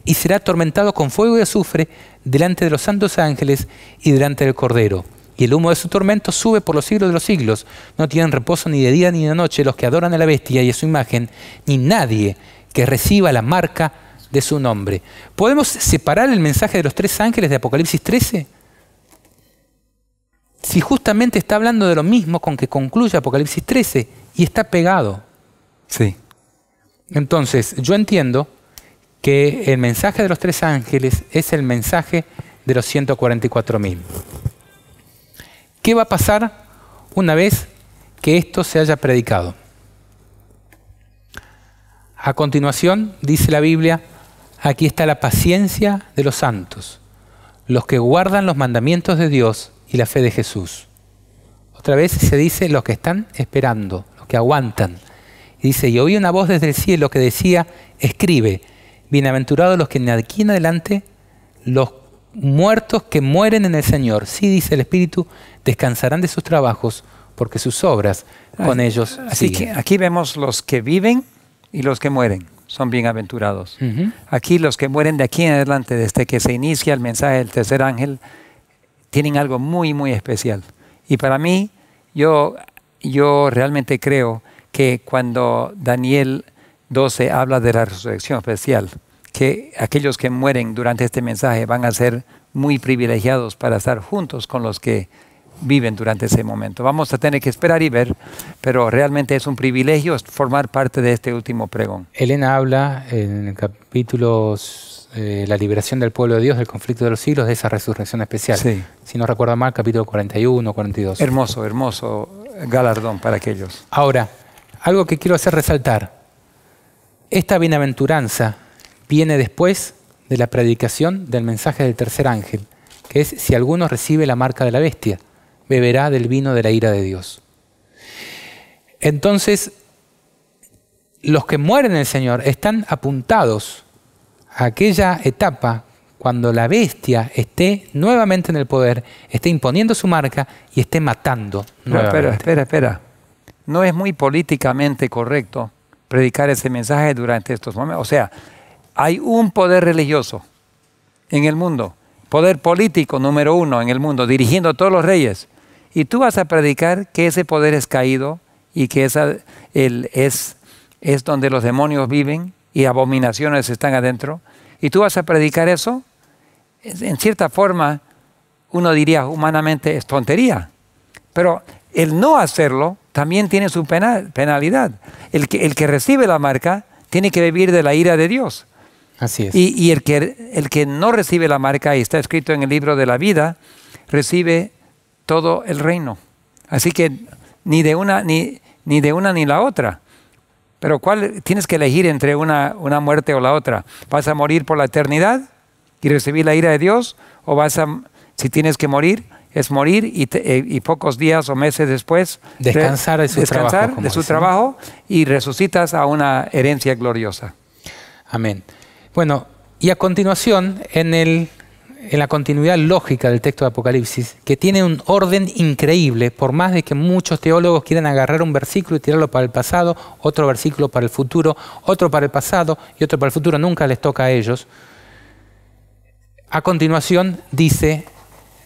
y será atormentado con fuego y azufre delante de los santos ángeles y delante del Cordero. Y el humo de su tormento sube por los siglos de los siglos. No tienen reposo ni de día ni de noche los que adoran a la bestia y a su imagen, ni nadie que reciba la marca de su nombre. ¿Podemos separar el mensaje de los tres ángeles de Apocalipsis 13? Si justamente está hablando de lo mismo con que concluye Apocalipsis 13 y está pegado. Sí. Entonces, yo entiendo que el mensaje de los tres ángeles es el mensaje de los 144.000. ¿Qué va a pasar una vez que esto se haya predicado? A continuación, dice la Biblia, Aquí está la paciencia de los santos, los que guardan los mandamientos de Dios y la fe de Jesús. Otra vez se dice los que están esperando, que aguantan. Y dice, y oí una voz desde el cielo que decía, escribe, bienaventurados los que de aquí en adelante, los muertos que mueren en el Señor, sí dice el Espíritu, descansarán de sus trabajos, porque sus obras con ellos Así que aquí vemos los que viven y los que mueren son bienaventurados. Aquí los que mueren de aquí en adelante, desde que se inicia el mensaje del tercer ángel, tienen algo muy, muy especial. Y para mí, yo, yo realmente creo que cuando Daniel 12 habla de la resurrección especial, que aquellos que mueren durante este mensaje van a ser muy privilegiados para estar juntos con los que viven durante ese momento. Vamos a tener que esperar y ver, pero realmente es un privilegio formar parte de este último pregón. Elena habla en el capítulo eh, La liberación del pueblo de Dios del conflicto de los siglos de esa resurrección especial. Sí. Si no recuerdo mal, capítulo 41 42. Hermoso, hermoso galardón para aquellos. Ahora, algo que quiero hacer resaltar. Esta bienaventuranza viene después de la predicación del mensaje del tercer ángel, que es si alguno recibe la marca de la bestia, beberá del vino de la ira de Dios. Entonces, los que mueren en el Señor están apuntados a aquella etapa cuando la bestia esté nuevamente en el poder, esté imponiendo su marca y esté matando. No, espera, espera, espera. No es muy políticamente correcto predicar ese mensaje durante estos momentos. O sea, hay un poder religioso en el mundo, poder político número uno en el mundo, dirigiendo a todos los reyes. Y tú vas a predicar que ese poder es caído y que esa, el, es, es donde los demonios viven y abominaciones están adentro. Y tú vas a predicar eso. En cierta forma, uno diría humanamente es tontería. Pero el no hacerlo también tiene su penalidad. El que, el que recibe la marca tiene que vivir de la ira de Dios. Así es. Y, y, el, que, el que no recibe la marca, y está escrito en el libro de la vida, recibe todo el reino. Así que ni de una ni, ni, de una ni la otra. Pero ¿cuál tienes que elegir entre una, una muerte o la otra? ¿Vas a morir por la eternidad y recibir la ira de Dios? ¿O vas a, si tienes que morir, es morir y, te, eh, y, pocos días o meses después descansar de su descansar trabajo, de su trabajo y resucitas a una herencia gloriosa. Amén. Bueno, y a continuación, en, el, en la continuidad lógica del texto de Apocalipsis, que tiene un orden increíble, por más de que muchos teólogos quieran agarrar un versículo y tirarlo para el pasado, otro versículo para el futuro, otro para el pasado y otro para el futuro, nunca les toca a ellos. A continuación dice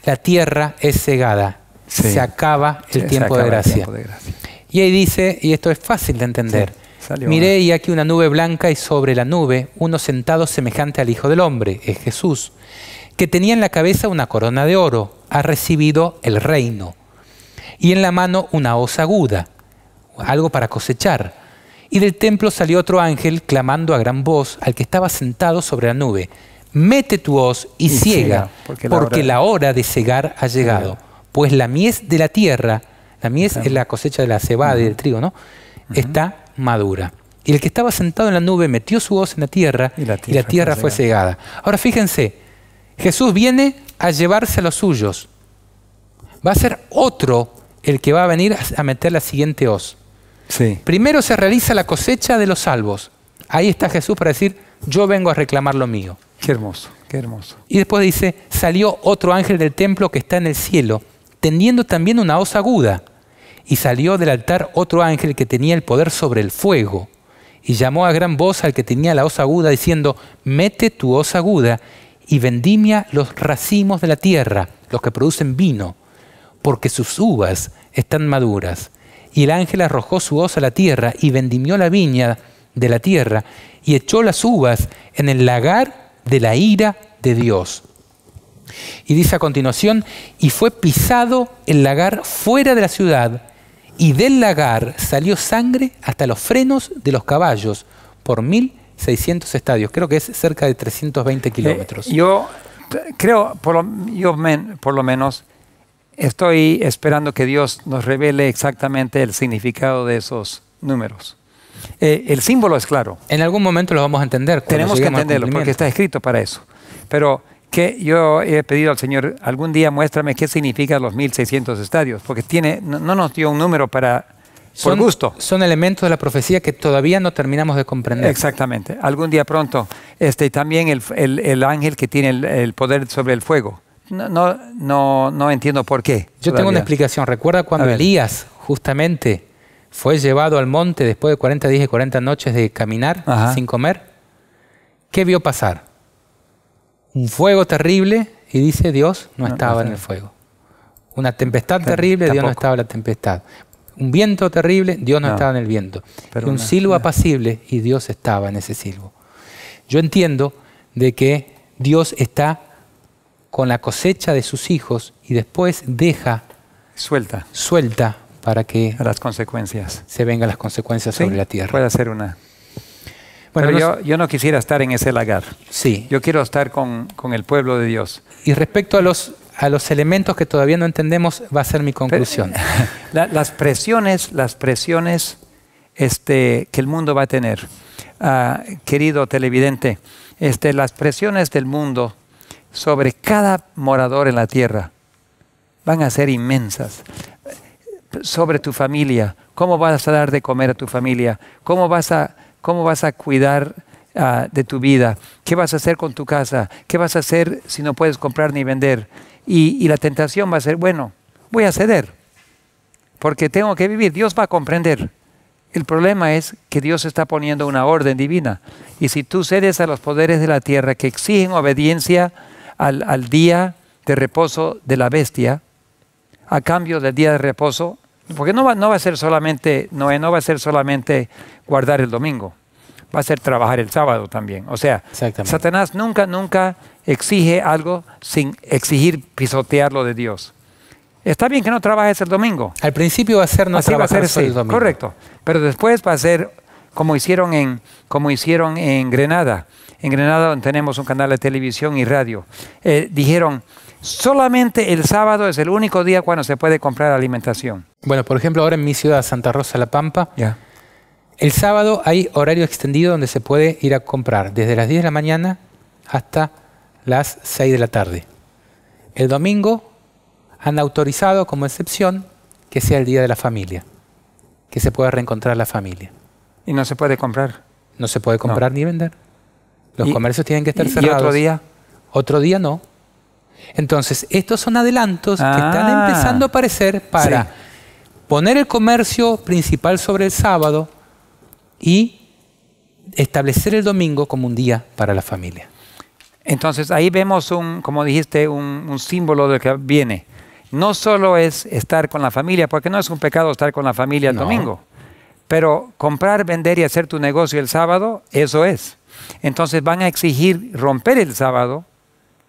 la tierra es cegada, sí. se acaba el, sí, tiempo, acaba de gracia. tiempo de gracia. Y ahí dice, y esto es fácil de entender, sí, miré y aquí una nube blanca y sobre la nube uno sentado semejante al Hijo del Hombre, es Jesús, que tenía en la cabeza una corona de oro, ha recibido el reino, y en la mano una hoz aguda, algo para cosechar. Y del templo salió otro ángel clamando a gran voz al que estaba sentado sobre la nube mete tu hoz y, y ciega, ciega, porque, la, porque hora... la, hora... de cegar ha llegado. Pues la mies de la tierra, la mies es la cosecha de la cebada uh -huh. y del trigo, ¿no? Uh -huh. Está madura. Y el que estaba sentado en la nube metió su hoz en la tierra y la tierra, y la tierra fue cegada. Ahora fíjense, Jesús viene a llevarse a los suyos. Va a ser otro el que va a venir a meter la siguiente hoz. Sí. Primero se realiza la cosecha de los salvos. Ahí está Jesús para decir, yo vengo a reclamar lo mío. Qué hermoso, qué hermoso. Y después dice, salió otro ángel del templo que está en el cielo, tendiendo también una hoz aguda. Y salió del altar otro ángel que tenía el poder sobre el fuego. Y llamó a gran voz al que tenía la hoz aguda, diciendo, mete tu hoz aguda y vendimia los racimos de la tierra, los que producen vino, porque sus uvas están maduras. Y el ángel arrojó su hoz a la tierra y vendimió la viña de la tierra y echó las uvas en el lagar de la ira de Dios. Y dice a continuación, y fue pisado el lagar fuera de la ciudad, y del lagar salió sangre hasta los frenos de los caballos por 1.600 estadios. Creo que es cerca de 320 kilómetros. Eh, yo creo, por lo, yo men, por lo menos, estoy esperando que Dios nos revele exactamente el significado de esos números. Eh, el símbolo es claro. En algún momento lo vamos a entender. Tenemos que entenderlo porque está escrito para eso. Pero que yo he pedido al Señor, algún día muéstrame qué significan los 1600 estadios, porque tiene, no, no nos dio un número para son, por gusto. Son elementos de la profecía que todavía no terminamos de comprender. Exactamente. Algún día pronto. Este, también el, el, el ángel que tiene el, el, poder sobre el fuego. No, no, no, no entiendo por qué. Yo todavía. tengo una explicación. ¿Recuerda cuando Elías justamente fue llevado al monte después de 40 días y 40 noches de caminar Ajá. sin comer? ¿Qué vio pasar? Un fuego terrible y dice Dios no, estaba no, en el fuego. Una tempestad terrible, Dios no estaba en la tempestad. Un viento terrible, Dios no, estaba en el viento. Pero un una, silbo apacible y Dios estaba en ese silbo. Yo entiendo de que Dios está con la cosecha de sus hijos y después deja Suelta suelta para que las consecuencias. se vengan las consecuencias Sí, sobre la tierra. Puede ser una. Bueno, Pero no yo, yo no quisiera estar en ese lagar. Sí. Yo quiero estar con, con el pueblo de Dios. Y respecto a los, a los elementos que todavía no entendemos, va a ser mi conclusión. La- las presiones, las presiones este, que el mundo va a tener. Ah, querido televidente, este, las presiones del mundo sobre cada morador en la tierra van a ser inmensas. Sobre tu familia, cómo vas a dar de comer a tu familia, cómo vas a, cómo vas a cuidar ah, de tu vida, qué vas a hacer con tu casa, qué vas a hacer si no puedes comprar ni vender. Y, y la tentación va a ser, bueno, voy a ceder, porque tengo que vivir, Dios va a comprender. El problema es que Dios está poniendo una orden divina. Y si tú cedes a los poderes de la tierra que exigen obediencia al, al día de reposo de la bestia, a cambio del día de reposo, porque no va, no va a ser solamente, Noé, no va a ser solamente guardar el domingo, va a ser trabajar el sábado también. O sea. Satanás nunca, nunca exige algo sin exigir pisotear lo de Dios. Está bien que no trabajes el domingo, Al principio va a ser no Así va a trabajar ser, solo sí, el domingo. correcto. Pero después va a ser como hicieron en, como hicieron en Grenada. En Grenada donde tenemos un canal de televisión y radio. Eh, dijeron, solamente el sábado es el único día cuando se puede comprar alimentación. Bueno, por ejemplo, ahora en mi ciudad, Santa Rosa La Pampa, el sábado hay horario extendido donde se puede ir a comprar desde las 10 de la mañana hasta las 6 de la tarde. El domingo han autorizado como excepción que sea el día de la familia, que se pueda reencontrar la familia. Y no se puede comprar. No se puede comprar ni vender. Los comercios tienen que estar y- y cerrados. otro día? Otro día no. Entonces, estos son adelantos que están Ah. empezando a aparecer para Sí. poner el comercio principal sobre el sábado y establecer el domingo como un día para la familia. Entonces ahí vemos un, como dijiste, un, un símbolo de que viene. No solo es estar con la familia, porque no es un pecado estar con la familia el No. domingo, pero comprar, vender y hacer tu negocio el sábado, eso es. Entonces van a exigir romper el sábado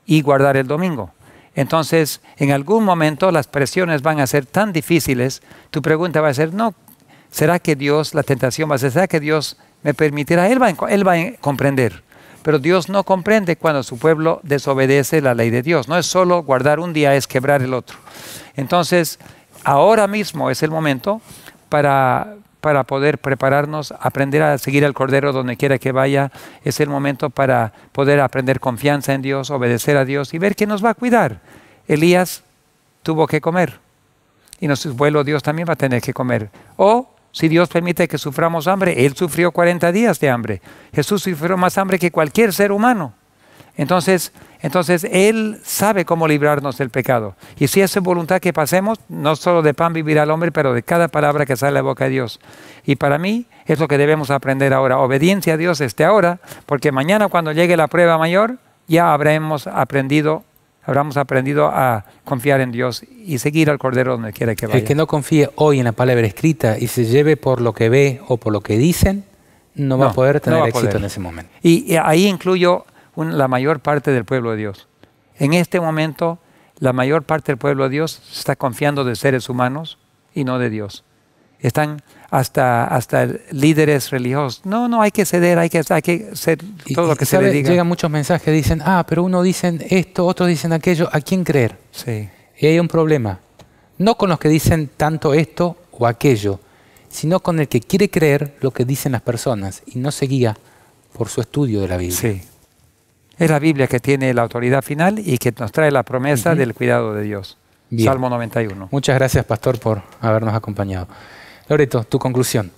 y guardar el domingo. Entonces, en algún momento las presiones van a ser tan difíciles, tu pregunta va a ser, no, ¿será que Dios, la tentación va a ser, ¿será que Dios me permitirá? Él va, él va a comprender. Pero Dios no comprende cuando su pueblo desobedece la ley de Dios. No es solo guardar un día, es quebrar el otro. Entonces, ahora mismo es el momento para, para poder prepararnos, aprender a seguir al Cordero donde quiera que vaya. Es el momento para poder aprender confianza en Dios, obedecer a Dios y ver que nos va a cuidar. Elías tuvo que comer y nuestro vuelo Dios también va a tener que comer. O si Dios permite que suframos hambre, Él sufrió 40 días de hambre. Jesús sufrió más hambre que cualquier ser humano. Entonces, entonces Él sabe cómo librarnos del pecado. Y si es su voluntad que pasemos, no solo de pan vivirá el hombre, pero de cada palabra que sale de la boca de Dios. Y para mí es lo que debemos aprender ahora. Obediencia a Dios desde ahora, porque mañana cuando llegue la prueba mayor, ya habremos aprendido, habremos aprendido a confiar en Dios y seguir al Cordero donde quiera que vaya. El que no confíe hoy en la palabra escrita y se lleve por lo que ve o por lo que dicen, no, va a poder tener a éxito poder. en ese momento. Y, y ahí incluyo un- la mayor parte del pueblo de Dios. En este momento, la mayor parte del pueblo de Dios está confiando de seres humanos y no de Dios. Están hasta, hasta líderes religiosos. No, no, hay que ceder, hay que, hay que hacer Y- todo lo que se le diga. Llegan muchos mensajes, dicen, ah, pero uno dicen esto, otros dicen aquello, ¿a quién creer? Sí. Y hay un problema. No con los que dicen tanto esto o aquello, sino con el que quiere creer lo que dicen las personas y no se guía por su estudio de la Biblia. Sí. Es la Biblia que tiene la autoridad final y que nos trae la promesa del cuidado de Dios. Bien. Salmo 91. Muchas gracias, Pastor, por habernos acompañado. Loreto, tu conclusión.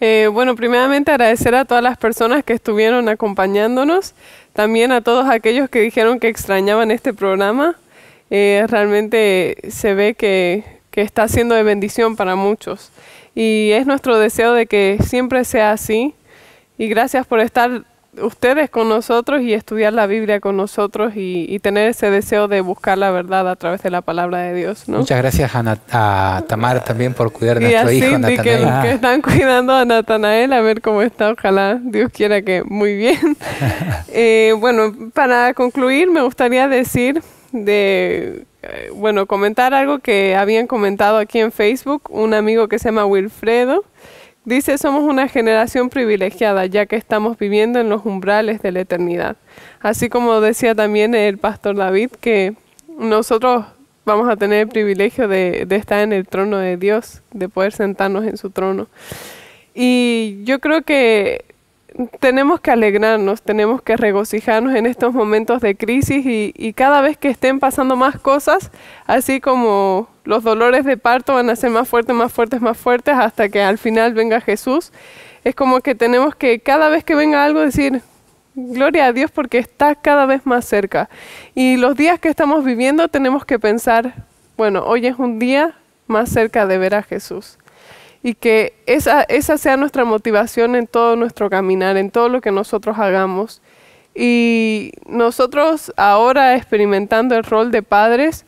Eh, bueno, primeramente agradecer a todas las personas que estuvieron acompañándonos, también a todos aquellos que dijeron que extrañaban este programa. Eh, realmente se ve que, que está siendo de bendición para muchos. Y es nuestro deseo de que siempre sea así. Y gracias por estar ustedes con nosotros y estudiar la Biblia con nosotros y, y tener ese deseo de buscar la verdad a través de la palabra de Dios. ¿no? Muchas gracias a, a Tamar también por cuidar a nuestro hijo, Cindy que, Natanael. que están [laughs] cuidando a Natanael a ver cómo está. Ojalá Dios quiera que muy bien. [laughs] Eh, bueno, para concluir me gustaría decir de, eh, bueno, comentar algo que habían comentado aquí en Facebook, un amigo que se llama Wilfredo. Dice, somos una generación privilegiada ya que estamos viviendo en los umbrales de la eternidad. Así como decía también el pastor David, que nosotros vamos a tener el privilegio de, de estar en el trono de Dios, de poder sentarnos en su trono. Y yo creo que tenemos que alegrarnos, tenemos que regocijarnos en estos momentos de crisis y, cada vez que estén pasando más cosas, así como los dolores de parto van a ser más fuertes, más fuertes, más fuertes, hasta que al final venga Jesús, es como que tenemos que cada vez que venga algo decir, gloria a Dios porque está cada vez más cerca. Y los días que estamos viviendo tenemos que pensar, bueno, hoy es un día más cerca de ver a Jesús y que esa, esa sea nuestra motivación en todo nuestro caminar, en todo lo que nosotros hagamos. Y nosotros ahora experimentando el rol de padres,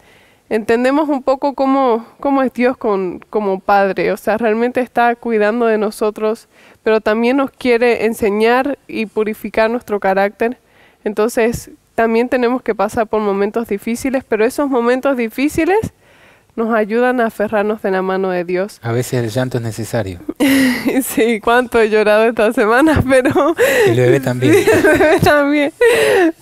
entendemos un poco cómo, cómo es Dios con, como padre. O sea, realmente está cuidando de nosotros, pero también nos quiere enseñar y purificar nuestro carácter. Entonces, también tenemos que pasar por momentos difíciles, pero esos momentos difíciles nos ayudan a aferrarnos de la mano de Dios. A veces el llanto es necesario. [laughs] sí, cuánto he llorado esta semana, [laughs] pero... El bebé también. [laughs] el bebé también.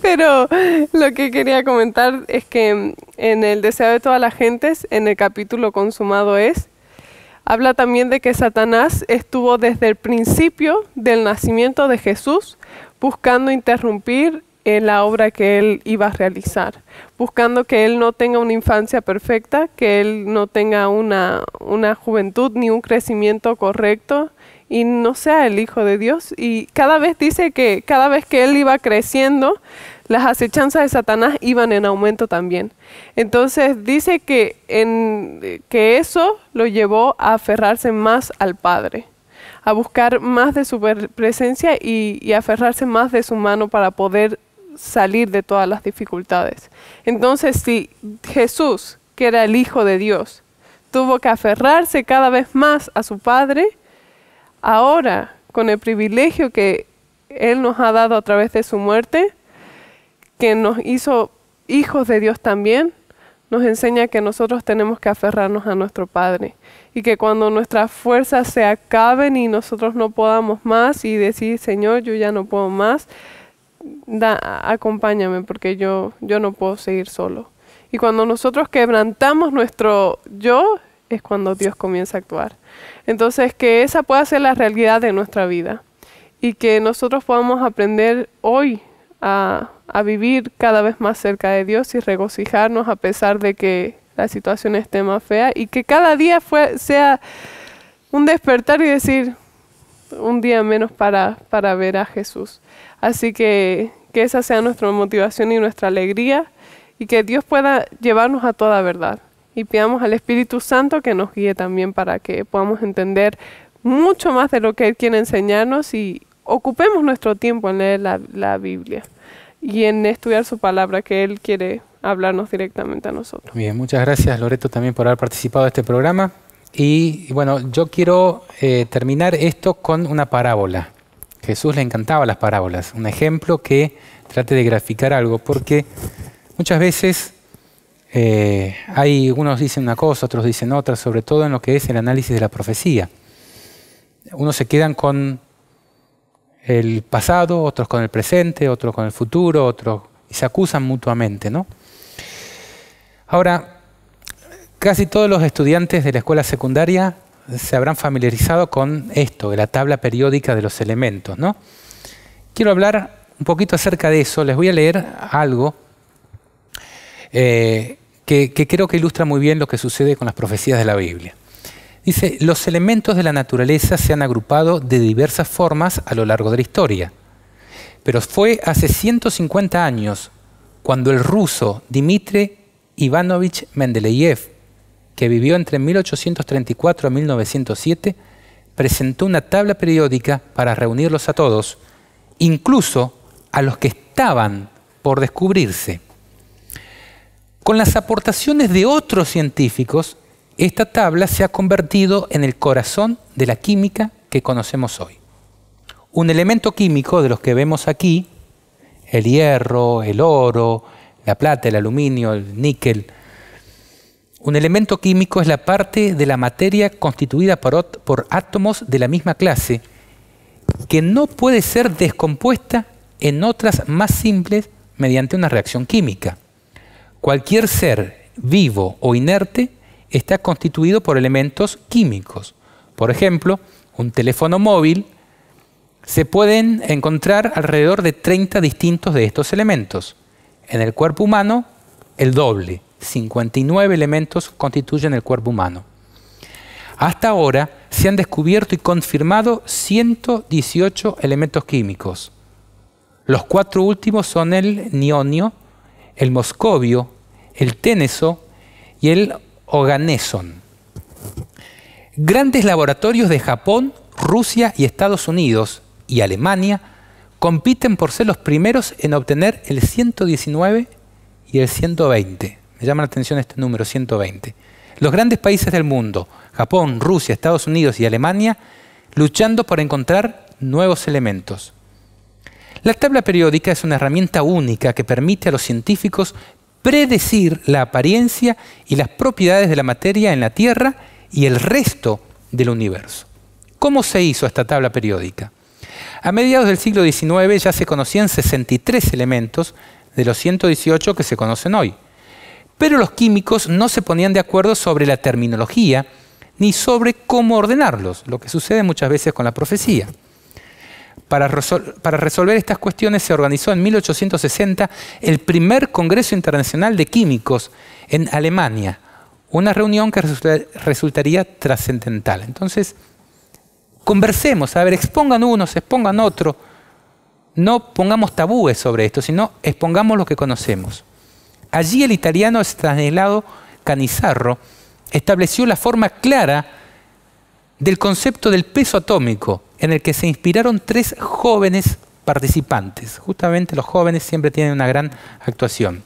Pero lo que quería comentar es que en el deseo de todas las gentes, en el capítulo consumado es, habla también de que Satanás estuvo desde el principio del nacimiento de Jesús buscando interrumpir en la obra que él iba a realizar, buscando que él no tenga una infancia perfecta, que él no tenga una, una juventud ni un crecimiento correcto y no sea el Hijo de Dios. Y cada vez dice que cada vez que él iba creciendo, las acechanzas de Satanás iban en aumento también. Entonces dice que, en, que eso lo llevó a aferrarse más al Padre a buscar más de su presencia y, y aferrarse más de su mano para poder salir de todas las dificultades. Entonces, si Jesús, que era el Hijo de Dios, tuvo que aferrarse cada vez más a su Padre, ahora, con el privilegio que Él nos ha dado a través de su muerte, que nos hizo hijos de Dios también, nos enseña que nosotros tenemos que aferrarnos a nuestro Padre y que cuando nuestras fuerzas se acaben y nosotros no podamos más y decir, Señor, yo ya no puedo más, da, acompáñame porque yo, yo no puedo seguir solo. Y cuando nosotros quebrantamos nuestro yo, es cuando Dios comienza a actuar. Entonces, que esa pueda ser la realidad de nuestra vida y que nosotros podamos aprender hoy a, a vivir cada vez más cerca de Dios y regocijarnos a pesar de que la situación esté más fea y que cada día fue, sea un despertar y decir un día menos para, para ver a Jesús. Así que que esa sea nuestra motivación y nuestra alegría y que Dios pueda llevarnos a toda verdad. Y pidamos al Espíritu Santo que nos guíe también para que podamos entender mucho más de lo que Él quiere enseñarnos y ocupemos nuestro tiempo en leer la, la Biblia y en estudiar su palabra que Él quiere hablarnos directamente a nosotros. Bien, muchas gracias Loreto también por haber participado de este programa. Y bueno, yo quiero eh, terminar esto con una parábola. Jesús le encantaba las parábolas, un ejemplo que trate de graficar algo, porque muchas veces eh, hay unos dicen una cosa, otros dicen otra, sobre todo en lo que es el análisis de la profecía. Unos se quedan con el pasado, otros con el presente, otros con el futuro, otros y se acusan mutuamente, ¿no? Ahora, casi todos los estudiantes de la escuela secundaria se habrán familiarizado con esto, de la tabla periódica de los elementos. ¿no? Quiero hablar un poquito acerca de eso. Les voy a leer algo eh, que, creo que ilustra muy bien lo que sucede con las profecías de la Biblia. Dice, los elementos de la naturaleza se han agrupado de diversas formas a lo largo de la historia. Pero fue hace 150 años cuando el ruso Dmitri Ivanovich Mendeleev que vivió entre 1834 y 1907, presentó una tabla periódica para reunirlos a todos, incluso a los que estaban por descubrirse. Con las aportaciones de otros científicos, esta tabla se ha convertido en el corazón de la química que conocemos hoy. Un elemento químico de los que vemos aquí, el hierro, el oro, la plata, el aluminio, el níquel. Un elemento químico es la parte de la materia constituida por, por átomos de la misma clase que no puede ser descompuesta en otras más simples mediante una reacción química. Cualquier ser vivo o inerte está constituido por elementos químicos. Por ejemplo, un teléfono móvil se pueden encontrar alrededor de 30 distintos de estos elementos. En el cuerpo humano, el doble, 59 elementos constituyen el cuerpo humano. Hasta ahora se han descubierto y confirmado 118 elementos químicos. Los cuatro últimos son el nionio, el moscovio, el teneso y el oganeson. Grandes laboratorios de Japón, Rusia y Estados Unidos y Alemania compiten por ser los primeros en obtener el 119 y el 120. Me llama la atención este número, 120. Los grandes países del mundo, Japón, Rusia, Estados Unidos y Alemania, luchando por encontrar nuevos elementos. La tabla periódica es una herramienta única que permite a los científicos predecir la apariencia y las propiedades de la materia en la Tierra y el resto del universo. ¿Cómo se hizo esta tabla periódica? A mediados del siglo XIX ya se conocían 63 elementos de los 118 que se conocen hoy. Pero los químicos no se ponían de acuerdo sobre la terminología ni sobre cómo ordenarlos, lo que sucede muchas veces con la profecía. Para, resolver estas cuestiones se organizó en 1860 el primer Congreso Internacional de Químicos en Alemania, una reunión que resultaría trascendental. Entonces, conversemos, a ver, expongan unos, expongan otro. No pongamos tabúes sobre esto, sino expongamos lo que conocemos. Allí el italiano Stanislao Canizarro estableció la forma clara del concepto del peso atómico, en el que se inspiraron tres jóvenes participantes. Justamente los jóvenes siempre tienen una gran actuación.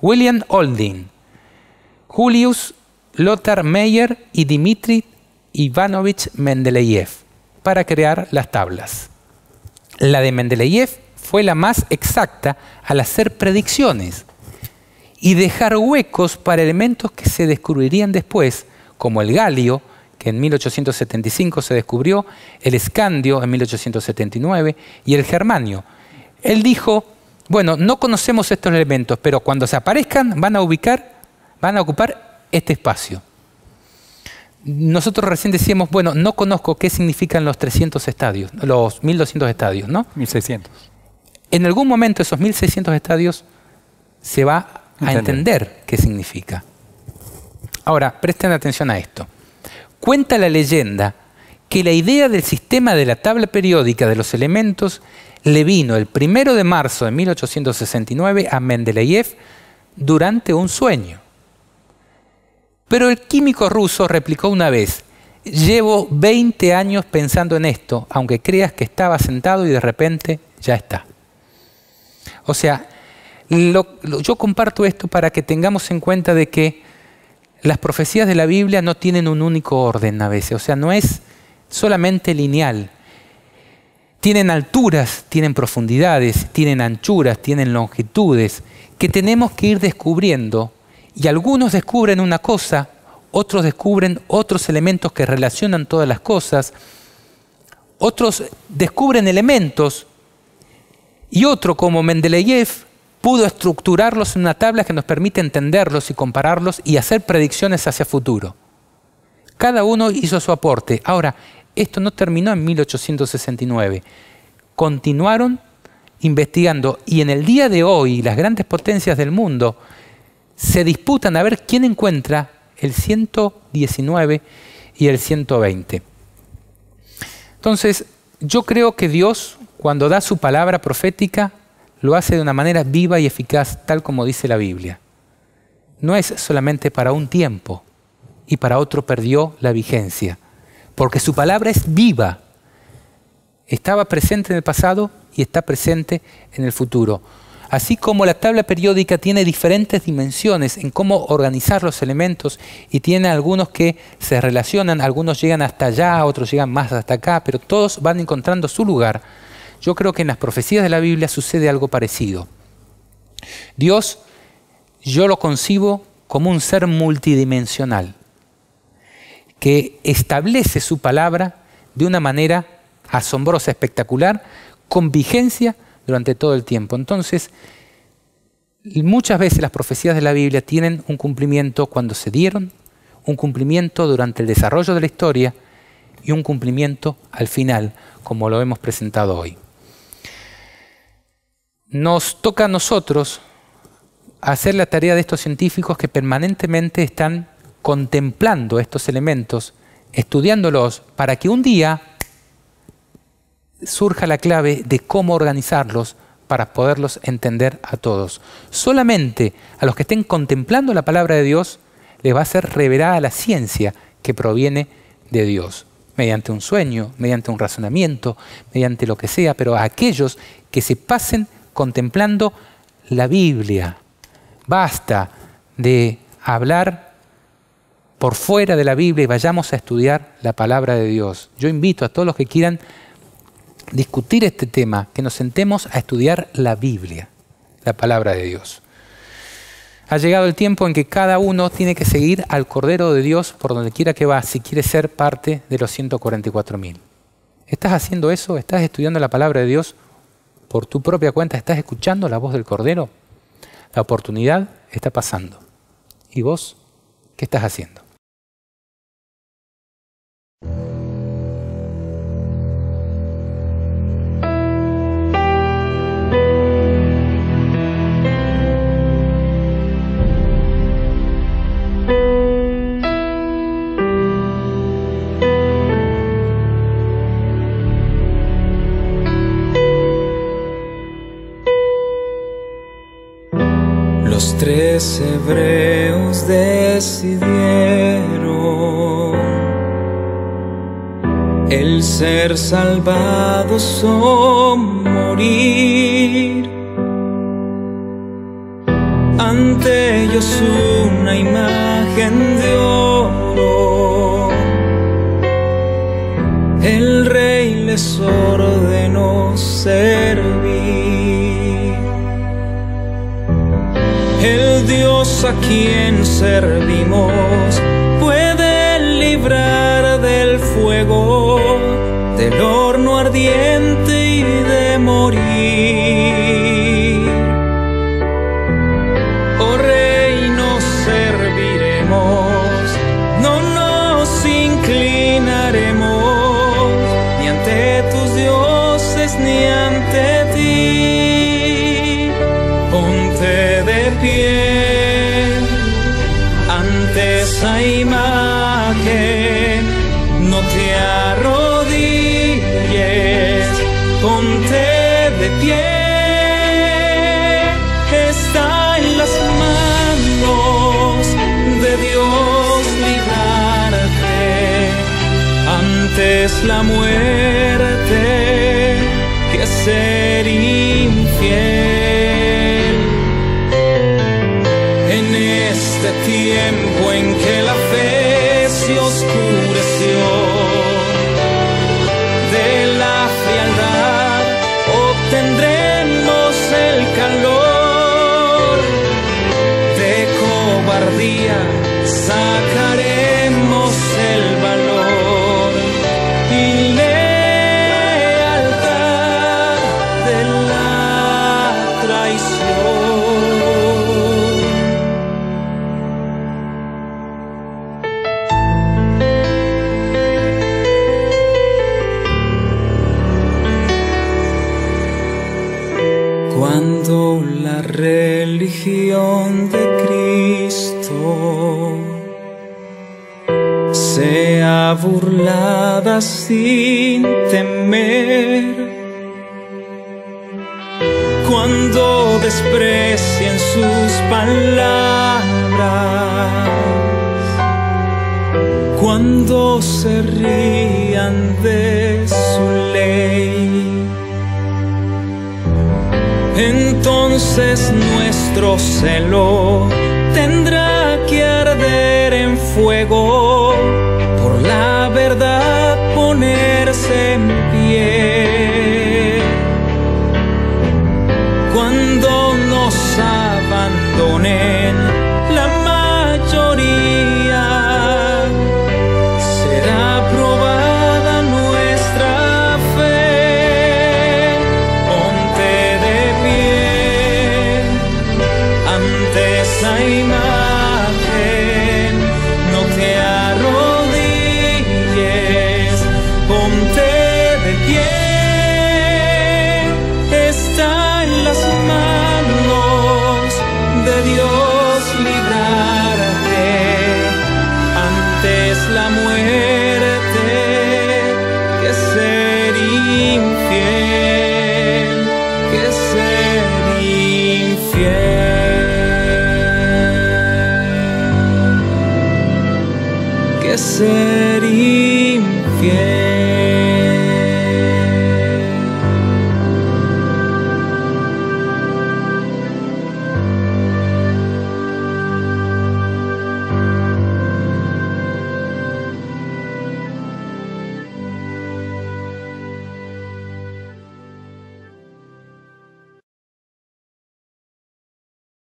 William Olding, Julius Lothar Meyer y Dmitri Ivanovich Mendeleev para crear las tablas. La de Mendeleev fue la más exacta al hacer predicciones y dejar huecos para elementos que se descubrirían después, como el galio, que en 1875 se descubrió, el escandio en 1879 y el germanio. Él dijo, bueno, no conocemos estos elementos, pero cuando se aparezcan van a ubicar, van a ocupar este espacio. Nosotros recién decíamos, bueno, no conozco qué significan los 300 estadios, los 1200 estadios, ¿no? 1600. En algún momento esos 1600 estadios se va a entender qué significa. Ahora, presten atención a esto. Cuenta la leyenda que la idea del sistema de la tabla periódica de los elementos le vino el primero de marzo de 1869 a Mendeleev durante un sueño. Pero el químico ruso replicó una vez, llevo 20 años pensando en esto, aunque creas que estaba sentado y de repente ya está. O sea, yo comparto esto para que tengamos en cuenta de que las profecías de la Biblia no tienen un único orden a veces, o sea, no es solamente lineal. Tienen alturas, tienen profundidades, tienen anchuras, tienen longitudes, que tenemos que ir descubriendo. Y algunos descubren una cosa, otros descubren otros elementos que relacionan todas las cosas, otros descubren elementos, y otro como Mendeleev pudo estructurarlos en una tabla que nos permite entenderlos y compararlos y hacer predicciones hacia futuro. Cada uno hizo su aporte. Ahora, esto no terminó en 1869. Continuaron investigando y en el día de hoy las grandes potencias del mundo se disputan a ver quién encuentra el 119 y el 120. Entonces, yo creo que Dios, cuando da su palabra profética, lo hace de una manera viva y eficaz, tal como dice la Biblia. No es solamente para un tiempo y para otro perdió la vigencia, porque su palabra es viva. Estaba presente en el pasado y está presente en el futuro. Así como la tabla periódica tiene diferentes dimensiones en cómo organizar los elementos y tiene algunos que se relacionan, algunos llegan hasta allá, otros llegan más hasta acá, pero todos van encontrando su lugar yo creo que en las profecías de la Biblia sucede algo parecido. Dios yo lo concibo como un ser multidimensional, que establece su palabra de una manera asombrosa, espectacular, con vigencia durante todo el tiempo. Entonces, muchas veces las profecías de la Biblia tienen un cumplimiento cuando se dieron, un cumplimiento durante el desarrollo de la historia y un cumplimiento al final, como lo hemos presentado hoy. Nos toca a nosotros hacer la tarea de estos científicos que permanentemente están contemplando estos elementos, estudiándolos, para que un día surja la clave de cómo organizarlos para poderlos entender a todos. Solamente a los que estén contemplando la palabra de Dios les va a ser revelada la ciencia que proviene de Dios, mediante un sueño, mediante un razonamiento, mediante lo que sea, pero a aquellos que se pasen contemplando la Biblia. Basta de hablar por fuera de la Biblia y vayamos a estudiar la palabra de Dios. Yo invito a todos los que quieran discutir este tema, que nos sentemos a estudiar la Biblia, la palabra de Dios. Ha llegado el tiempo en que cada uno tiene que seguir al Cordero de Dios por donde quiera que va, si quiere ser parte de los 144.000. ¿Estás haciendo eso? ¿Estás estudiando la palabra de Dios por tu propia cuenta? ¿Estás escuchando la voz del Cordero? La oportunidad está pasando. ¿Y vos qué estás haciendo? Tres hebreos decidieron el ser salvados o morir. Ante ellos una imagen de oro. El rey les ordenó servir. El Dios a quien servimos puede librar del fuego, imagen, no te arrodilles, ponte de pie. Está en las manos de Dios librarte antes la muerte que ser sin temer, cuando desprecien sus palabras, cuando se rían de su ley. Entonces nuestro celo tendrá que arder en fuego,